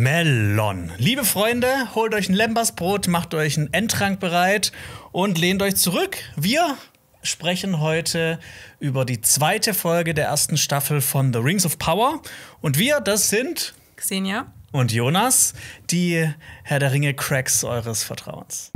Melon. Liebe Freunde, holt euch ein Lembersbrot, macht euch einen Endtrank bereit und lehnt euch zurück. Wir sprechen heute über die zweite Folge der ersten Staffel von The Rings of Power. Und wir, das sind Xenia. und Jonas, die Herr der Ringe Cracks eures Vertrauens.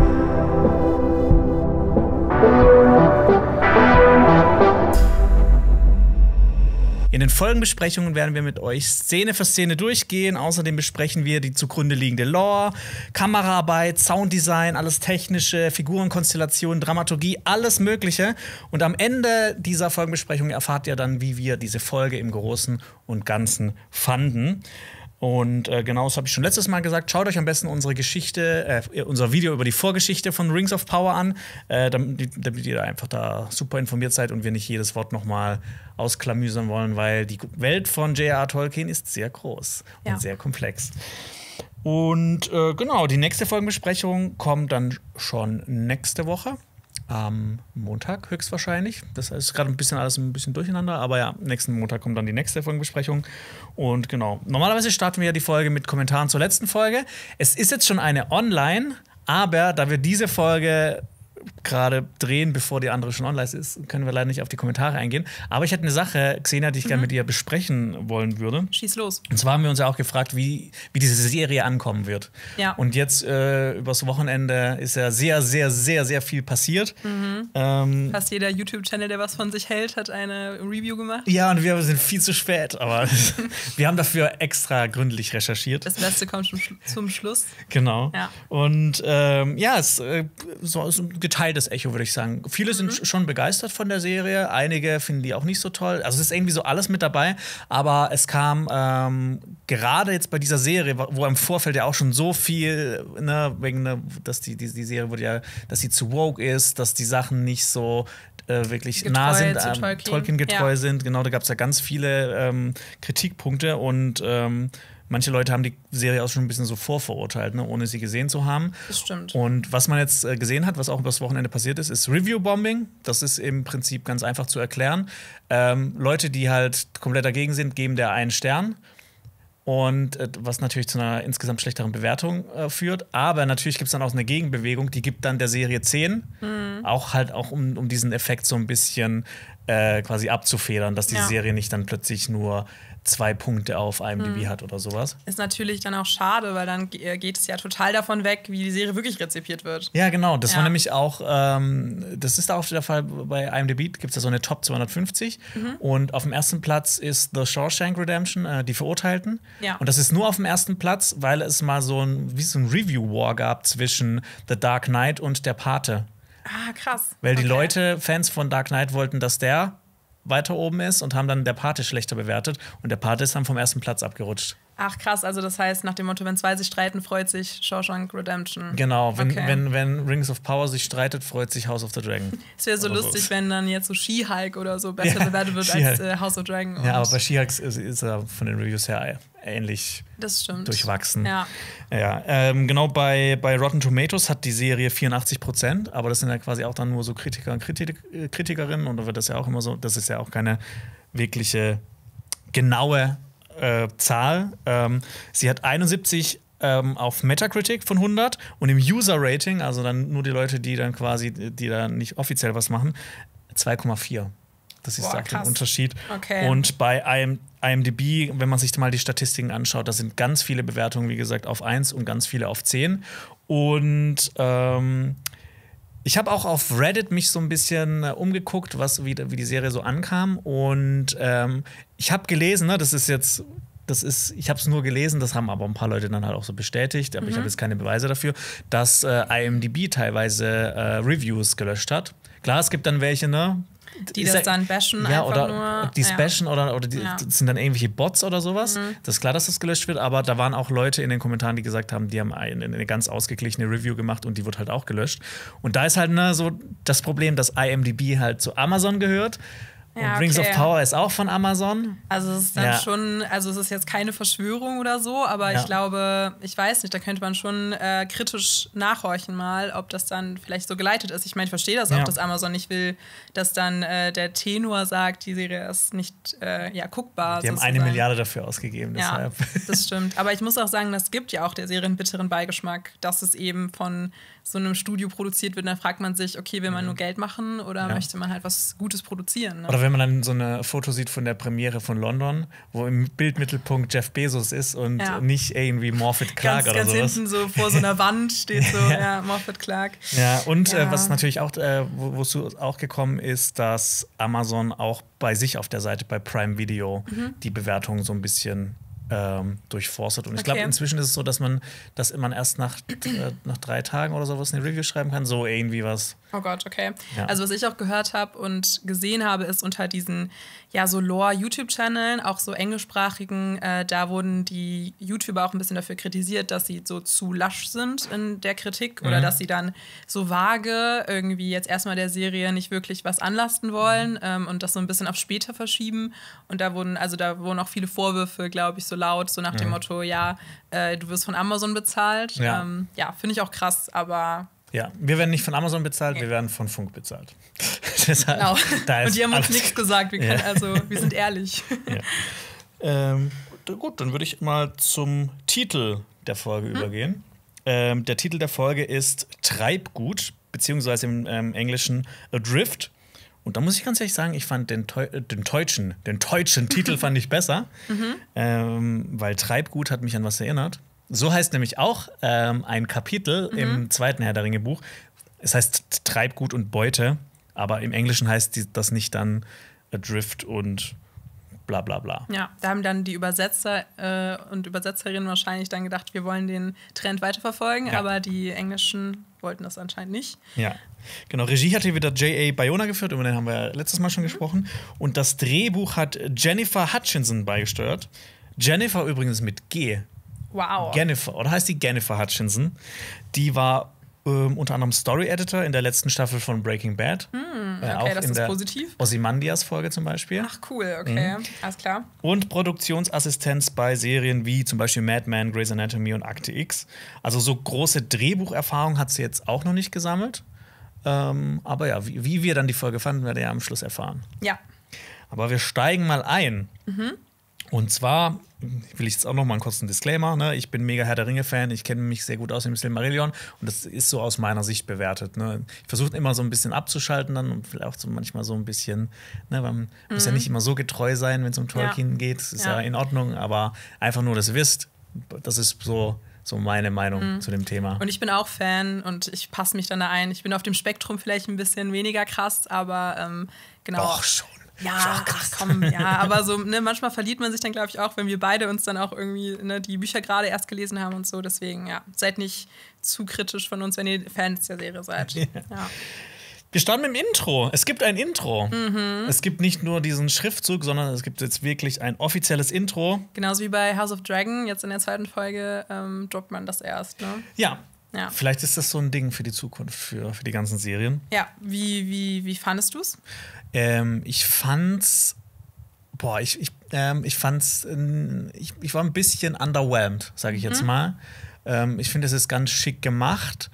In den Folgenbesprechungen werden wir mit euch Szene für Szene durchgehen. Außerdem besprechen wir die zugrunde liegende Lore, Kameraarbeit, Sounddesign, alles technische, Figurenkonstellation, Dramaturgie, alles Mögliche. Und am Ende dieser Folgenbesprechung erfahrt ihr dann, wie wir diese Folge im Großen und Ganzen fanden. Und äh, genau das habe ich schon letztes Mal gesagt. Schaut euch am besten unsere Geschichte, äh, unser Video über die Vorgeschichte von Rings of Power an, äh, damit, damit, ihr einfach da super informiert seid und wir nicht jedes Wort nochmal ausklamüsern wollen, weil die Welt von J.R.R. Tolkien ist sehr groß Ja. und sehr komplex. Und äh, genau, die nächste Folgenbesprechung kommt dann schon nächste Woche. Am Montag höchstwahrscheinlich. Das ist gerade ein bisschen alles ein bisschen durcheinander, aber ja, nächsten Montag kommt dann die nächste Folgenbesprechung. Und genau, normalerweise starten wir ja die Folge mit Kommentaren zur letzten Folge. Es ist jetzt schon eine online, aber da wir diese Folge gerade drehen, bevor die andere schon online ist, können wir leider nicht auf die Kommentare eingehen. Aber ich hätte eine Sache, Xenia, die ich gerne mit dir besprechen wollen würde. Schieß los. Und zwar haben wir uns ja auch gefragt, wie, wie diese Serie ankommen wird. Ja. Und jetzt äh, übers Wochenende ist ja sehr, sehr, sehr, sehr viel passiert. Ähm, Fast jeder YouTube-Channel, der was von sich hält, hat eine Review gemacht. ja, und wir sind viel zu spät, aber wir haben dafür extra gründlich recherchiert. Das Beste kommt zum, Schlu- zum Schluss. Genau. Ja. Und ähm, ja, es äh, so, so geteiltes Echo, würde ich sagen. Viele sind Mhm. sch- schon begeistert von der Serie, einige finden die auch nicht so toll. Also es ist irgendwie so alles mit dabei, aber es kam ähm, gerade jetzt bei dieser Serie, wo im Vorfeld ja auch schon so viel, ne, wegen, ne, dass die, die, die Serie wurde ja, dass sie zu woke ist, dass die Sachen nicht so äh, wirklich Getreu nah sind, ähm, Tolkien. Tolkien getreu Ja. sind. Genau, da gab es ja ganz viele ähm, Kritikpunkte und ähm, manche Leute haben die Serie auch schon ein bisschen so vorverurteilt, ne, ohne sie gesehen zu haben. Das stimmt. Und was man jetzt äh, gesehen hat, was auch übers Wochenende passiert ist, ist Review-Bombing. Das ist im Prinzip ganz einfach zu erklären. Ähm, Leute, die halt komplett dagegen sind, geben der einen Stern. Und äh, was natürlich zu einer insgesamt schlechteren Bewertung äh, führt. Aber natürlich gibt es dann auch eine Gegenbewegung, die gibt dann der Serie 10. Mhm. Auch halt auch, um, um diesen Effekt so ein bisschen äh, quasi abzufedern, dass die Ja. Serie nicht dann plötzlich nur zwei Punkte auf IMDb Mhm. hat oder sowas. Ist natürlich dann auch schade, weil dann ge- geht es ja total davon weg, wie die Serie wirklich rezipiert wird. Ja, genau. Das Ja. war nämlich auch, ähm, das ist auch der Fall bei IMDb, gibt es ja so eine Top 250. Mhm. Und auf dem ersten Platz ist The Shawshank Redemption, äh, die Verurteilten. Ja. Und das ist nur auf dem ersten Platz, weil es mal so ein, wie so ein Review-War gab zwischen The Dark Knight und der Pate. Ah, krass. Weil die Okay. Leute, Fans von Dark Knight, wollten, dass der weiter oben ist und haben dann der Pate schlechter bewertet. Und der Pate ist dann vom ersten Platz abgerutscht. Ach, krass. Also, das heißt, nach dem Motto, wenn zwei sich streiten, freut sich Shawshank Redemption. Genau, wenn, Okay. wenn, wenn Rings of Power sich streitet, freut sich House of the Dragon. Es wäre so Oder so. lustig, wenn dann jetzt so She-Hulk oder so besser Ja, bewertet wird als äh, House of Dragon. Ja, aber bei She-Hulk ist, ist er von den Reviews her ähnlich das stimmt. durchwachsen. Ja. Ja, ähm, genau bei, bei Rotten Tomatoes hat die Serie 84 Prozent, aber das sind ja quasi auch dann nur so Kritiker und Kritik, äh, Kritikerinnen und da wird das ja auch immer so, das ist ja auch keine wirkliche genaue äh, Zahl. Ähm, sie hat 71 ähm, auf Metacritic von 100 und im User-Rating, also dann nur die Leute, die dann quasi, die da nicht offiziell was machen, 2,4. Das ist Boah, der. Unterschied. Okay. Und bei IM IMDb, wenn man sich mal die Statistiken anschaut, da sind ganz viele Bewertungen, wie gesagt, auf 1 und ganz viele auf 10. Und ähm, ich habe auch auf Reddit mich so ein bisschen äh, umgeguckt, was, wie, wie die Serie so ankam. Und ähm, ich habe gelesen, ne, das ist jetzt, das ist, ich habe es nur gelesen, das haben aber ein paar Leute dann halt auch so bestätigt, aber ich habe jetzt keine Beweise dafür, dass äh, IMDb teilweise äh, Reviews gelöscht hat. Klar, es gibt dann welche, ne? Die das dann bashen, ja, einfach oder nur. die ja. bashen oder, oder die, Ja. sind dann irgendwelche Bots oder sowas. Das ist klar, dass das gelöscht wird, aber da waren auch Leute in den Kommentaren, die gesagt haben, die haben eine, eine ganz ausgeglichene Review gemacht und die wird halt auch gelöscht. Und da ist halt ne, so das Problem, dass IMDb halt zu Amazon gehört Ja, und Rings of okay. Power ist auch von Amazon. Also es ist dann Ja. schon, also es ist jetzt keine Verschwörung oder so, aber Ja. ich glaube, ich weiß nicht, da könnte man schon äh, kritisch nachhorchen mal, ob das dann vielleicht so geleitet ist. Ich meine, ich verstehe das auch, Ja. dass Amazon nicht will, dass dann äh, der Tenor sagt, die Serie ist nicht äh, ja, guckbar. Die haben eine. Milliarde dafür ausgegeben. Ja, Deshalb. das stimmt. Aber ich muss auch sagen, das gibt ja auch der Serie einen bitteren Beigeschmack, dass es eben von so einem Studio produziert wird. Dann fragt man sich, okay, will man nur Geld machen oder Mhm. Ja. möchte man halt was Gutes produzieren? Ne? Oder wenn man dann so eine Foto sieht von der Premiere von London, wo im Bildmittelpunkt Jeff Bezos ist und Ja. nicht irgendwie Morphet Clark ganz, oder ganz sowas. hinten so vor so einer Wand steht so, ja, Moffat Clark. Ja, und Ja. Äh, was natürlich auch, äh, wo wozu auch gekommen ist, dass Amazon auch bei sich auf der Seite bei Prime Video Mhm. die Bewertungen so ein bisschen ähm, durchforstet. Und ich glaube, Okay. inzwischen ist es so, dass man, dass man erst nach, äh, nach drei Tagen oder sowas eine Review schreiben kann. So irgendwie was. Oh Gott, okay. Ja. Also was ich auch gehört habe und gesehen habe, ist unter diesen ja so Lore-YouTube-Channeln, auch so englischsprachigen, äh, da wurden die YouTuber auch ein bisschen dafür kritisiert, dass sie so zu lasch sind in der Kritik oder Mhm. dass sie dann so vage irgendwie jetzt erstmal der Serie nicht wirklich was anlasten wollen ähm, und das so ein bisschen auf später verschieben. Und da wurden, also da wurden auch viele Vorwürfe, glaube ich, so laut, so nach dem Motto, ja, äh, du wirst von Amazon bezahlt. Mhm. Ja. Ähm, ja finde ich auch krass, aber Ja, wir werden nicht von Amazon bezahlt, Nee. wir werden von Funk bezahlt. Deshalb, Genau. da Und die haben uns nichts gesagt. Wir, können, Ja. also, wir sind ehrlich. Ja. Ähm, gut, dann würde ich mal zum Titel der Folge Hm? übergehen. Ähm, der Titel der Folge ist Treibgut, beziehungsweise im ähm, Englischen Adrift. Und da muss ich ganz ehrlich sagen, ich fand den, Teu äh, den deutschen, den deutschen Titel fand ich besser, Mhm. ähm, weil Treibgut hat mich an was erinnert. So heißt nämlich auch ähm, ein Kapitel Mhm. im zweiten Herr der Ringe Buch. Es heißt Treibgut und Beute, aber im Englischen heißt das nicht dann Adrift und bla bla bla. Ja, da haben dann die Übersetzer äh, und Übersetzerinnen wahrscheinlich dann gedacht, wir wollen den Trend weiterverfolgen, Ja. aber die Englischen wollten das anscheinend nicht. Ja, genau. Regie hat hier wieder J.A. Bayona geführt, über den haben wir letztes Mal schon gesprochen. Und das Drehbuch hat Jennifer Hutchinson beigesteuert. Jennifer übrigens mit G. Wow. Jennifer, oder heißt die Jennifer Hutchinson? Die war ähm, unter anderem Story Editor in der letzten Staffel von Breaking Bad. Äh, Hm, okay, das in ist der positiv. Ozymandias-Folge zum Beispiel. Ach cool, okay, Mhm. alles klar. Und Produktionsassistenz bei Serien wie zum Beispiel Mad Men, Grey's Anatomy und Akte X. Also so große Drehbucherfahrung hat sie jetzt auch noch nicht gesammelt. Ähm, aber ja, wie, wie wir dann die Folge fanden, werdet ihr am Schluss erfahren. Ja, Aber wir steigen mal ein. Mhm. Und zwar will ich jetzt auch noch mal einen kurzen Disclaimer. Ne? Ich bin mega Herr der Ringe-Fan. Ich kenne mich sehr gut aus dem Silmarillion. Und das ist so aus meiner Sicht bewertet. Ne? Ich versuche immer so ein bisschen abzuschalten dann und vielleicht auch so manchmal so ein bisschen, ne? man muss ja nicht immer so getreu sein, wenn es um Tolkien geht. Das ist ja. Mhm. Ja. in Ordnung. Aber einfach nur, dass ihr wisst, das ist so, so meine Meinung zu dem Thema. Mhm. und ich bin auch Fan und ich passe mich dann da ein. Ich bin auf dem Spektrum vielleicht ein bisschen weniger krass, aber ähm, genau. Doch schon. Ja, ach krass. komm, ja, aber so, ne, manchmal verliert man sich dann, glaube ich, auch, wenn wir beide uns dann auch irgendwie ne, die Bücher gerade erst gelesen haben und so. Deswegen, ja, seid nicht zu kritisch von uns, wenn ihr Fans der Serie seid. Ja. Wir starten im Intro. Es gibt ein Intro. Mhm. Es gibt nicht nur diesen Schriftzug, sondern es gibt jetzt wirklich ein offizielles Intro. Genauso wie bei House of Dragon, jetzt in der zweiten Folge ähm, droppt man das erst. Ne? Ja. Ja. Vielleicht ist das so ein Ding für die Zukunft, für, für die ganzen Serien. Ja, wie, wie, wie fandest du es? Ähm, ich fand's. Boah, ich, ich, ähm, ich fand's. ähm, ich, ich war ein bisschen underwhelmed, sage ich jetzt Mhm. mal. Ähm, ich finde, es ist ganz schick gemacht.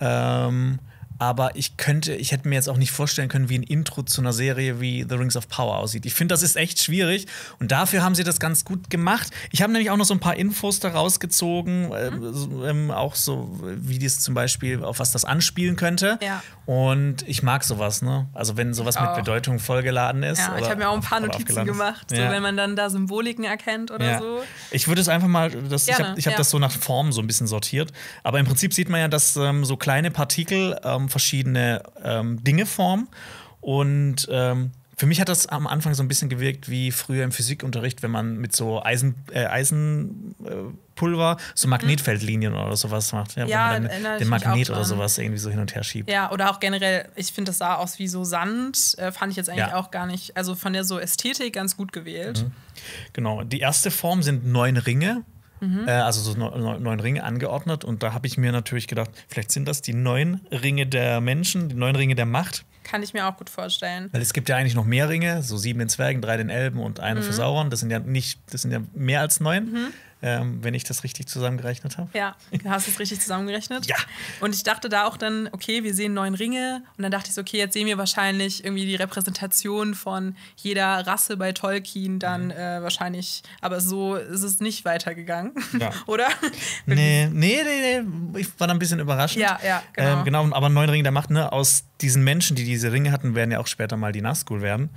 Ähm, aber ich könnte, ich hätte mir jetzt auch nicht vorstellen können, wie ein Intro zu einer Serie wie The Rings of Power aussieht. Ich finde, das ist echt schwierig und dafür haben sie das ganz gut gemacht. Ich habe nämlich auch noch so ein paar Infos da rausgezogen, äh, so, ähm, auch so, wie das zum Beispiel, auf was das anspielen könnte. Ja. Und ich mag sowas, ne? Also wenn sowas mit. Bedeutung vollgeladen ist. Ja, ich oder habe mir auch ein paar Notizen gemacht, so, Ja. wenn man dann da Symboliken erkennt oder Ja. so. Ich würde es einfach mal, das, ich habe ich hab das so nach Form so ein bisschen sortiert. Aber im Prinzip sieht man ja, dass ähm, so kleine Partikel ähm, verschiedene ähm, Dinge formen. Und ähm, für mich hat das am Anfang so ein bisschen gewirkt wie früher im Physikunterricht, wenn man mit so Eisen, äh, Eisenpulver so Magnetfeldlinien oder sowas macht. Ja, wenn man dann den Magnet oder sowas irgendwie so hin und her schiebt. Ja, oder auch generell, ich finde, das sah aus wie so Sand. Äh, fand ich jetzt eigentlich Ja. auch gar nicht, also von der so Ästhetik ganz gut gewählt. Genau. Die erste Form sind neun Ringe. Mhm. Äh, also so neun, Ringe angeordnet. Und da habe ich mir natürlich gedacht, vielleicht sind das die neun Ringe der Menschen, die neun Ringe der Macht. kann ich mir auch gut vorstellen. Weil es gibt ja eigentlich noch mehr Ringe, so sieben den Zwergen, drei den Elben und eine Mhm. für Sauron. Das sind ja nicht, das sind ja mehr als neun, ähm, wenn ich das richtig zusammengerechnet habe. Ja, du hast es richtig zusammengerechnet. Ja. Und ich dachte da auch dann, okay, wir sehen neun Ringe. Und dann dachte ich so, okay, jetzt sehen wir wahrscheinlich irgendwie die Repräsentation von jeder Rasse bei Tolkien dann äh, wahrscheinlich. Aber so ist es nicht weitergegangen. Ja. Oder? Nee, nee, nee, nee, ich war da ein bisschen überrascht. Ja, ja, genau. Ähm, genau, aber neun Ringe der Macht, ne, aus diesen Menschen, die diese Ringe hatten, werden ja auch später mal die Nazgul werden.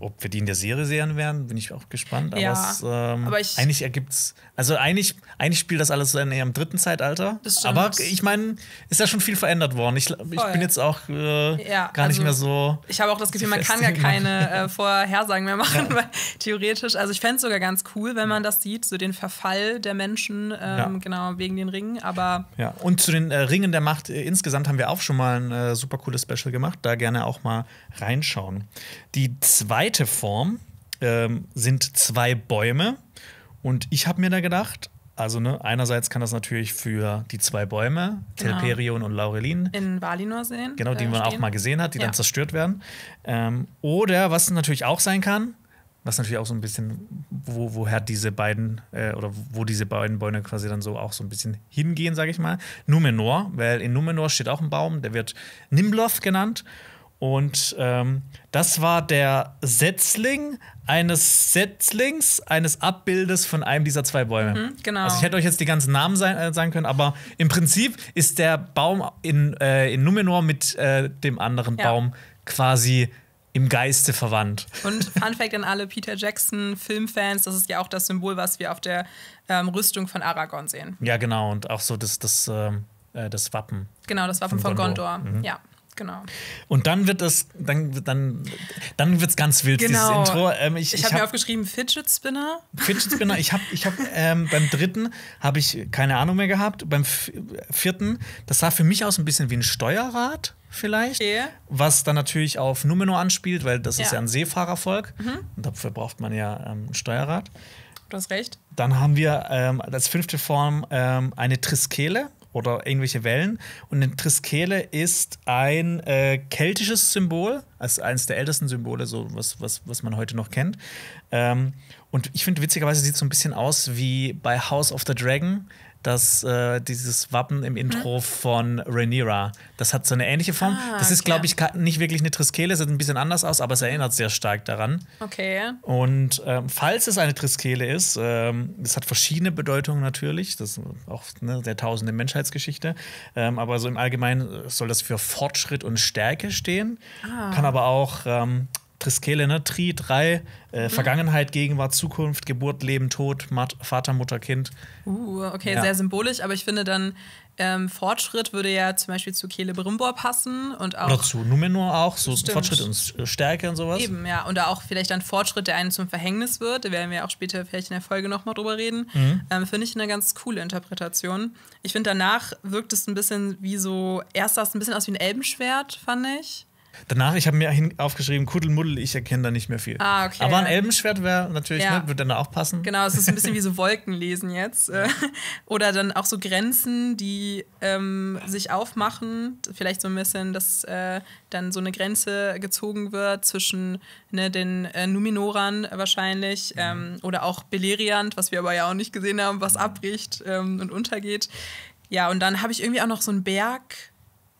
Ob wir die in der Serie sehen werden, bin ich auch gespannt. Aber, Ja, es, ähm, aber ich- eigentlich ergibt's, also eigentlich, eigentlich spielt das alles in eher im dritten Zeitalter. Aber ich meine, ist ja schon viel verändert worden. Ich, ich bin jetzt auch äh, Ja, gar nicht also- mehr so. Ich habe auch das Gefühl, man kann gar keine äh, Vorhersagen mehr machen, weil theoretisch, also ich fände es sogar ganz cool, wenn man das sieht, so den Verfall der Menschen, ähm, Ja. genau, wegen den Ringen, aber Ja, und zu den äh, Ringen der Macht äh, insgesamt haben wir auch schon mal ein äh, super cooles Special gemacht. Da gerne auch mal reinschauen. Die zweite Form ähm, sind zwei Bäume. Und ich habe mir da gedacht, also ne, einerseits kann das natürlich für die zwei Bäume, Genau. Telperion und Laurelin, in Valinor sehen. genau, die äh, man auch stehen. mal gesehen hat, die Ja. dann zerstört werden. Ähm, oder was natürlich auch sein kann, was natürlich auch so ein bisschen, wo, woher diese beiden, äh, oder wo diese beiden Bäume quasi dann so auch so ein bisschen hingehen, sage ich mal. Numenor, weil in Numenor steht auch ein Baum, der wird Nimloth genannt. Und ähm, das war der Setzling eines Setzlings, eines Abbildes von einem dieser zwei Bäume. genau. Also ich hätte euch jetzt die ganzen Namen sein, äh, sagen können, aber im Prinzip ist der Baum in, äh, in Numenor mit äh, dem anderen Ja. Baum quasi im Geiste verwandt. Und Fun Fact an alle Peter Jackson Filmfans, das ist ja auch das Symbol, was wir auf der ähm, Rüstung von Aragorn sehen. Ja, genau. Und auch so das, das, ähm, äh, das Wappen. Genau, das Wappen Von von Gondor. Gondor. Ja, genau. Und dann wird es, dann, dann, dann wird's ganz wild, Genau. dieses Intro. Ähm, ich Ich, ich habe mir hab aufgeschrieben Fidget Spinner. Fidget Spinner, ich habe ich hab, ähm, beim dritten habe ich keine Ahnung mehr gehabt. Beim vierten, das sah für mich aus ein bisschen wie ein Steuerrad vielleicht. Okay. Was dann natürlich auf Numenor anspielt, weil das ist Ja. Mhm. ja ein Seefahrervolk. Und dafür braucht man ja ähm, ein Steuerrad. Du hast recht. Dann haben wir ähm, als fünfte Form ähm, eine Triskele oder irgendwelche Wellen. Und eine Triskele ist ein äh, keltisches Symbol, also eines der ältesten Symbole, so was, was, was man heute noch kennt. Ähm, und ich finde, witzigerweise sieht es so ein bisschen aus wie bei House of the Dragon. Das, äh, dieses Wappen im Intro von Rhaenyra. Das hat so eine ähnliche Form. Ah, das ist, okay. glaube ich, nicht wirklich eine Triskele, sieht ein bisschen anders aus, aber es erinnert sehr stark daran. Okay. Und ähm, falls es eine Triskele ist, ähm, das hat verschiedene Bedeutungen natürlich, das ist auch ne, der tausende Menschheitsgeschichte, ähm, aber so im Allgemeinen soll das für Fortschritt und Stärke stehen, Ah. kann aber auch ähm, Triskele, ne? Tri, drei, Mhm. äh, Vergangenheit, Gegenwart, Zukunft, Geburt, Leben, Tod, Mat Vater, Mutter, Kind. Uh, okay, Ja. sehr symbolisch, aber ich finde dann ähm, Fortschritt würde ja zum Beispiel zu Celebrimbor passen und auch Oder zu Numenor auch, so Stimmt. Fortschritt und äh, Stärke und sowas. Eben, ja. Und da auch vielleicht dann Fortschritt, der einen zum Verhängnis wird. Da werden wir auch später vielleicht in der Folge nochmal drüber reden. Mhm. Ähm, finde ich eine ganz coole Interpretation. Ich finde, danach wirkt es ein bisschen wie so, erst sah es ein bisschen aus wie ein Elbenschwert, fand ich. Danach, ich habe mir aufgeschrieben, Kuddelmuddel, ich erkenne da nicht mehr viel. Ah, okay. Aber ein Elbenschwert wäre natürlich, Ja. ne, würde dann auch passen. Genau, es ist ein bisschen wie so Wolkenlesen jetzt. äh, Oder dann auch so Grenzen, die ähm, sich aufmachen. Vielleicht so ein bisschen, dass äh, dann so eine Grenze gezogen wird zwischen ne, den äh, Numinorern wahrscheinlich ähm, oder auch Beleriand, was wir aber ja auch nicht gesehen haben, was abbricht ähm, und untergeht. Ja, und dann habe ich irgendwie auch noch so einen Berg.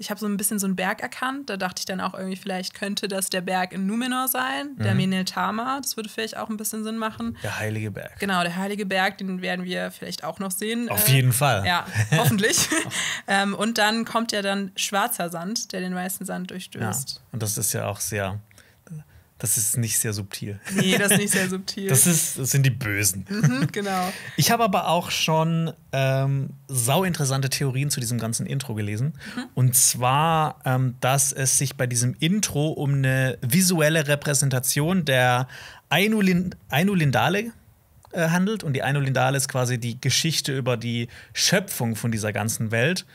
Ich habe so ein bisschen so einen Berg erkannt. Da dachte ich dann auch irgendwie, vielleicht könnte das der Berg in Numenor sein, der Meneltama. Das würde vielleicht auch ein bisschen Sinn machen. Der Heilige Berg. Genau, der Heilige Berg, den werden wir vielleicht auch noch sehen. Auf Äh, jeden Fall. Ja, hoffentlich. ähm, und dann kommt ja dann schwarzer Sand, der den weißen Sand Ja. durchstößt. Und das ist ja auch sehr. Das ist nicht sehr subtil. Nee, das ist nicht sehr subtil. Das, ist, das sind die Bösen. Mhm, genau. Ich habe aber auch schon ähm, sau interessante Theorien zu diesem ganzen Intro gelesen. Mhm. Und zwar, ähm, dass es sich bei diesem Intro um eine visuelle Repräsentation der Ainulin Ainulindale äh, handelt. Und die Ainulindale ist quasi die Geschichte über die Schöpfung von dieser ganzen Welt.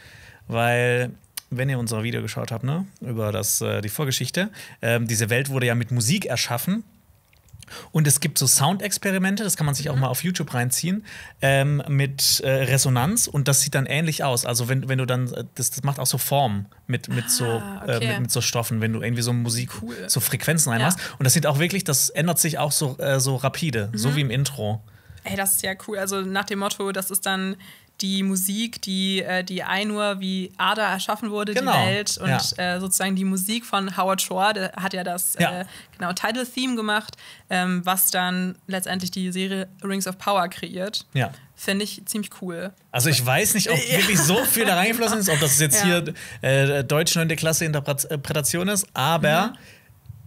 Weil, wenn ihr unser Video geschaut habt, ne, über das, äh, die Vorgeschichte, ähm, diese Welt wurde ja mit Musik erschaffen. Und es gibt so Soundexperimente, das kann man sich auch mal auf YouTube reinziehen, ähm, mit äh, Resonanz und das sieht dann ähnlich aus. Also wenn, wenn du dann, äh, das, das macht auch so Formen mit, mit, so, Ah, okay. äh, mit, mit so Stoffen, wenn du irgendwie so Musik, Cool. so Frequenzen reinmachst. Und das sieht auch wirklich, das ändert sich auch so, äh, so rapide, Mhm. so wie im Intro. Ey, das ist ja cool. Also nach dem Motto, das ist dann die Musik, die, äh, die Einur wie Ada erschaffen wurde, Genau, die Welt. Und ja. äh, sozusagen die Musik von Howard Shore, der hat ja das Ja. Äh, genau, Title-Theme gemacht, ähm, was dann letztendlich die Serie Rings of Power kreiert. Ja. Finde ich ziemlich cool. Also ich weiß nicht, ob Ja. wirklich so viel da reingeflossen ist, ob das jetzt hier äh, Deutsch 9. Klasse Interpretation ist, aber Mhm.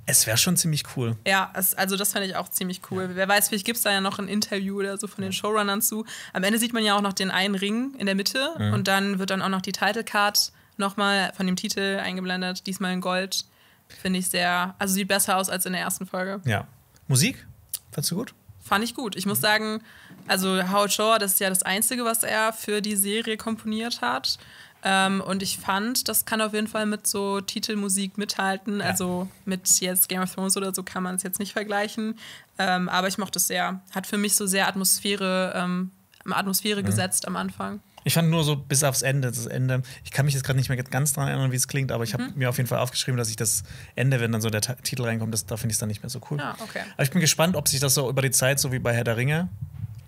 Es wäre schon ziemlich cool. Ja, es, also das fand ich auch ziemlich cool. Wer weiß, vielleicht gibt es da ja noch ein Interview oder so von den Showrunnern zu. Am Ende sieht man ja auch noch den einen Ring in der Mitte Mhm. und dann wird dann auch noch die Title Card nochmal von dem Titel eingeblendet, diesmal in Gold. Finde ich sehr, also sieht besser aus als in der ersten Folge. Ja. Musik? Fandst du gut? Fand ich gut. Ich muss sagen, also Howard Shore, das ist ja das Einzige, was er für die Serie komponiert hat. Ähm, und ich fand, das kann auf jeden Fall mit so Titelmusik mithalten. Also mit jetzt Game of Thrones oder so kann man es jetzt nicht vergleichen. Ähm, aber ich mochte es sehr. Hat für mich so sehr Atmosphäre, ähm, Atmosphäre gesetzt am Anfang. Ich fand nur so bis aufs Ende, das Ende. Ich kann mich jetzt gerade nicht mehr ganz dran erinnern, wie es klingt, aber ich habe Mhm. mir auf jeden Fall aufgeschrieben, dass ich das Ende, wenn dann so der Ta- Titel reinkommt, das, da finde ich es dann nicht mehr so cool. Ja, okay. Aber ich bin gespannt, ob sich das so über die Zeit, so wie bei Herr der Ringe,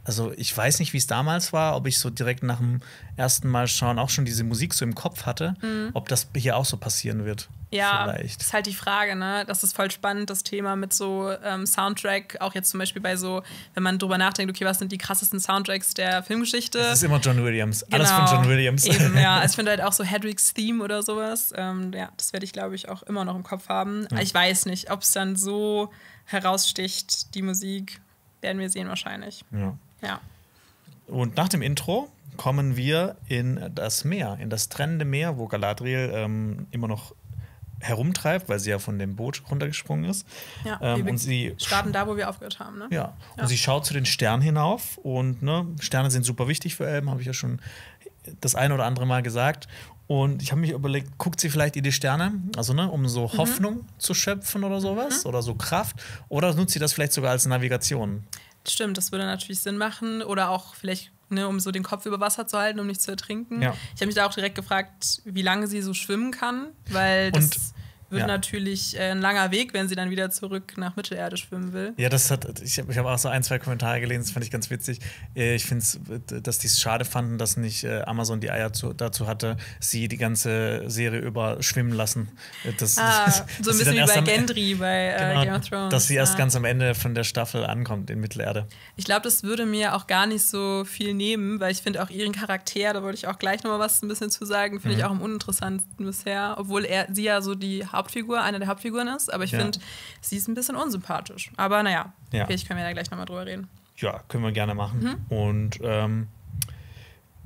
also ich weiß nicht, wie es damals war, ob ich so direkt nach dem ersten Mal schauen auch schon diese Musik so im Kopf hatte, ob das hier auch so passieren wird. Mhm. Ja, Vielleicht. ist halt die Frage, ne? Das ist voll spannend, das Thema mit so ähm, Soundtrack, auch jetzt zum Beispiel bei so, wenn man drüber nachdenkt, okay, was sind die krassesten Soundtracks der Filmgeschichte? Es ist immer John Williams. Alles von John Williams. Genau. Eben, ja. Also ich finde halt auch so Hedrick's Theme oder sowas. Ähm, ja, das werde ich, glaube ich, auch immer noch im Kopf haben. Ich weiß nicht, ob es dann so heraussticht, die Musik. Werden wir sehen wahrscheinlich. ja. Ja. Und nach dem Intro kommen wir in das Meer, in das trennende Meer, wo Galadriel ähm, immer noch herumtreibt, weil sie ja von dem Boot runtergesprungen ist. ja Ähm, und sie starten da, wo wir aufgehört haben, ne? Ja, und Ja. sie schaut zu den Sternen hinauf und ne, Sterne sind super wichtig für Elben, habe ich ja schon das eine oder andere Mal gesagt. Und ich habe mich überlegt, guckt sie vielleicht in die Sterne, also ne, um so Mhm. Hoffnung zu schöpfen oder sowas oder so Kraft, oder nutzt sie das vielleicht sogar als Navigation? Stimmt, das würde natürlich Sinn machen. Oder auch vielleicht, ne, um so den Kopf über Wasser zu halten, um nicht zu ertrinken. Ja. Ich habe mich da auch direkt gefragt, wie lange sie so schwimmen kann, weil das Und- wird ja. natürlich äh, ein langer Weg, wenn sie dann wieder zurück nach Mittelerde schwimmen will. Ja, das hat, ich habe ich hab auch so ein, zwei Kommentare gelesen, das fand ich ganz witzig. Äh, Ich finde es, dass die es schade fanden, dass nicht äh, Amazon die Eier zu, dazu hatte, sie die ganze Serie über schwimmen lassen. Äh, Das, Ah, dass so ein bisschen wie bei Gendry bei äh, Genau, Game of Thrones. Dass sie erst ja. ganz am Ende von der Staffel ankommt in Mittelerde. Ich glaube, das würde mir auch gar nicht so viel nehmen, weil ich finde auch ihren Charakter, da wollte ich auch gleich noch mal was ein bisschen zu sagen, finde ich Mhm. auch am uninteressantesten bisher, obwohl er sie ja so die Hauptfigur, eine der Hauptfiguren ist, aber ich Ja. finde, sie ist ein bisschen unsympathisch. Aber naja, Ja. vielleicht können wir da gleich noch mal drüber reden. Ja, können wir gerne machen. Mhm. Und ähm,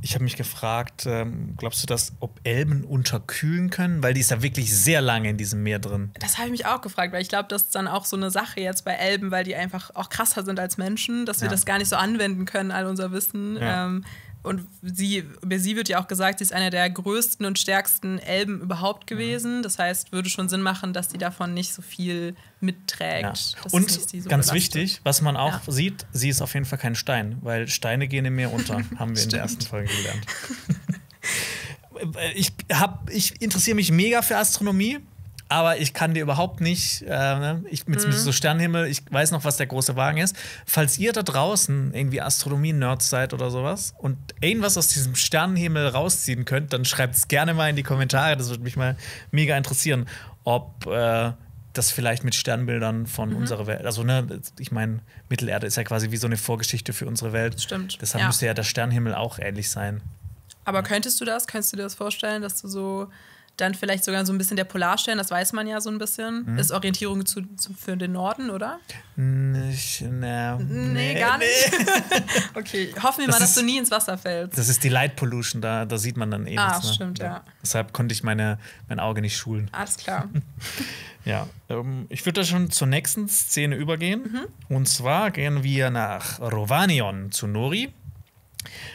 ich habe mich gefragt, ähm, glaubst du, dass ob Elben unterkühlen können? Weil die ist ja wirklich sehr lange in diesem Meer drin. Das habe ich mich auch gefragt, weil ich glaube, das ist dann auch so eine Sache jetzt bei Elben, weil die einfach auch krasser sind als Menschen, dass wir Ja. das gar nicht so anwenden können, all unser Wissen. Ja. Ähm, und sie, über sie wird ja auch gesagt, sie ist eine der größten und stärksten Elben überhaupt gewesen. Das heißt, würde schon Sinn machen, dass sie davon nicht so viel mitträgt. Ja. Und so ganz belastet. wichtig, was man auch Ja. sieht, sie ist auf jeden Fall kein Stein, weil Steine gehen im Meer unter, haben wir in der ersten Folge gelernt. ich, hab, ich interessiere mich mega für Astronomie. Aber ich kann dir überhaupt nicht, äh, ne, ich, mit, Mhm. mit so Sternenhimmel, ich weiß noch, was der große Wagen ist. Falls ihr da draußen irgendwie Astronomie-Nerds seid oder sowas und irgendwas aus diesem Sternenhimmel rausziehen könnt, dann schreibt es gerne mal in die Kommentare. Das würde mich mal mega interessieren, ob äh, das vielleicht mit Sternbildern von Mhm. unserer Welt, also ne, ich meine, Mittelerde ist ja quasi wie so eine Vorgeschichte für unsere Welt. Stimmt, Deshalb ja. müsste ja der Sternenhimmel auch ähnlich sein. Aber könntest du das? Könntest du dir das vorstellen, dass du so dann vielleicht sogar so ein bisschen der Polarstern, das weiß man ja so ein bisschen, Mhm. ist Orientierung zu, zu, für den Norden, oder? Nicht, ne, Nee, gar nicht. okay, hoffen wir Das mal, dass ist- du nie ins Wasser fällst. Das ist die Light Pollution, da, da sieht man dann eh Ah, nichts. Ne? stimmt, ja. Deshalb konnte ich meine, mein Auge nicht schulen. Alles klar. Ja, ähm, ich würde da schon zur nächsten Szene übergehen. Mhm. Und zwar gehen wir nach Rovanion zu Nori.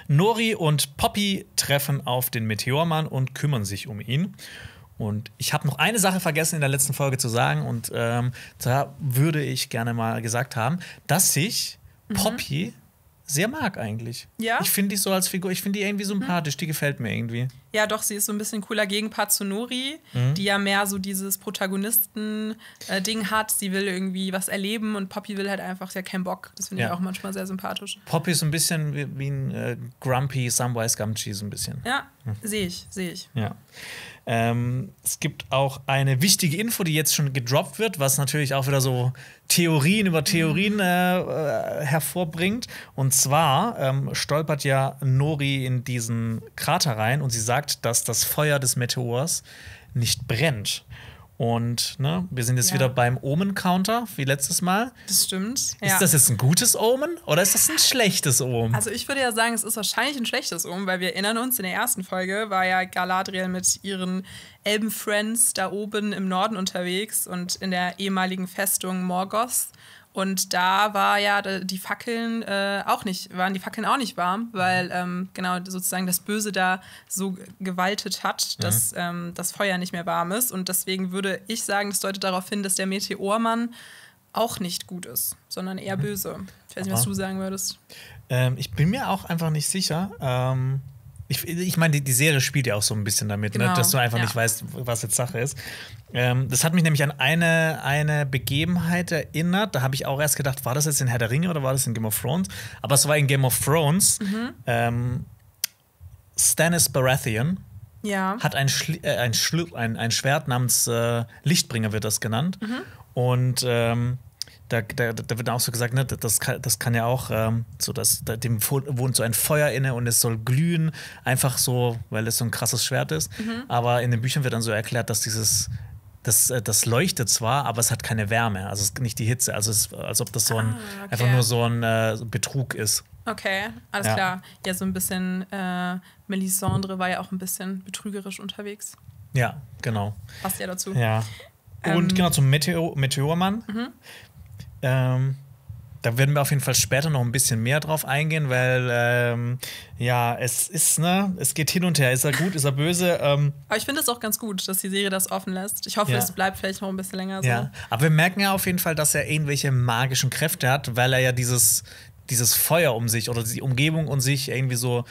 Nori und Poppy treffen auf den Meteormann und kümmern sich um ihn. Und ich habe noch eine Sache vergessen in der letzten Folge zu sagen und ähm, da würde ich gerne mal gesagt haben, dass ich Poppy sehr mag eigentlich. Ja? Ich finde die so als Figur, ich finde die irgendwie sympathisch, die gefällt mir irgendwie. Ja, doch, sie ist so ein bisschen cooler Gegenpart zu Nori, Mhm. die ja mehr so dieses Protagonisten-Ding hat. Sie will irgendwie was erleben und Poppy will halt einfach, hat keinen Bock. Das finde ich Ja. auch manchmal sehr sympathisch. Poppy ist so ein bisschen wie, wie ein äh, Grumpy Samwise Gamgee so ein bisschen. Ja, sehe ich, sehe ich. Ja. Ähm, es gibt auch eine wichtige Info, die jetzt schon gedroppt wird, was natürlich auch wieder so Theorien über Theorien äh, äh, hervorbringt. Und zwar ähm, stolpert ja Nori in diesen Krater rein und sie sagt, dass das Feuer des Meteors nicht brennt. Und ne, wir sind jetzt Ja. wieder beim Omen-Counter, wie letztes Mal. Das stimmt. Ist ja. das jetzt ein gutes Omen oder ist das ein schlechtes Omen? Also ich würde ja sagen, es ist wahrscheinlich ein schlechtes Um, weil wir erinnern uns, in der ersten Folge war ja Galadriel mit ihren Elbenfriends da oben im Norden unterwegs und in der ehemaligen Festung Morgoth. Und da war ja die Fackeln äh, auch nicht, waren die Fackeln auch nicht warm, weil ähm, genau sozusagen das Böse da so gewaltet hat, dass ähm, das Feuer nicht mehr warm ist. Und deswegen würde ich sagen, das deutet darauf hin, dass der Meteormann auch nicht gut ist, sondern eher böse. Ich weiß nicht, was du sagen würdest. Ähm, ich bin mir auch einfach nicht sicher. Ähm, ich ich meine, die, die Serie spielt ja auch so ein bisschen damit, ne? Genau, dass du einfach ja. nicht weißt, was jetzt Sache ist. Ähm, das hat mich nämlich an eine, eine Begebenheit erinnert. Da habe ich auch erst gedacht, war das jetzt in Herr der Ringe oder war das in Game of Thrones? Aber es war in Game of Thrones. Mhm. Ähm, Stannis Baratheon Ja. hat ein, Schli äh, ein, ein, ein Schwert namens äh, Lichtbringer, wird das genannt. Mhm. Und ähm, da, da, da wird auch so gesagt, ne, das, kann, das kann ja auch ähm, so, dass da, dem wohnt so ein Feuer inne und es soll glühen, einfach so, weil es so ein krasses Schwert ist. Mhm. Aber in den Büchern wird dann so erklärt, dass dieses das, äh, das leuchtet zwar, aber es hat keine Wärme, also es ist nicht die Hitze, also es als ob das so ein Ah, okay. einfach nur so ein äh, Betrug ist. Okay, alles Ja. klar. Ja, so ein bisschen, äh, Melisandre war ja auch ein bisschen betrügerisch unterwegs. Ja, genau. Passt ja dazu. Ja. Und Ähm, genau zum Meteor Meteormann. Ähm, da werden wir auf jeden Fall später noch ein bisschen mehr drauf eingehen, weil ähm, ja, es ist, ne, es geht hin und her. Ist er gut, ist er böse? Ähm, Aber ich finde es auch ganz gut, dass die Serie das offen lässt. Ich hoffe, Ja. es bleibt vielleicht noch ein bisschen länger so. ja. Aber wir merken ja auf jeden Fall, dass er irgendwelche magischen Kräfte hat, weil er ja dieses, dieses Feuer um sich oder die Umgebung um sich irgendwie so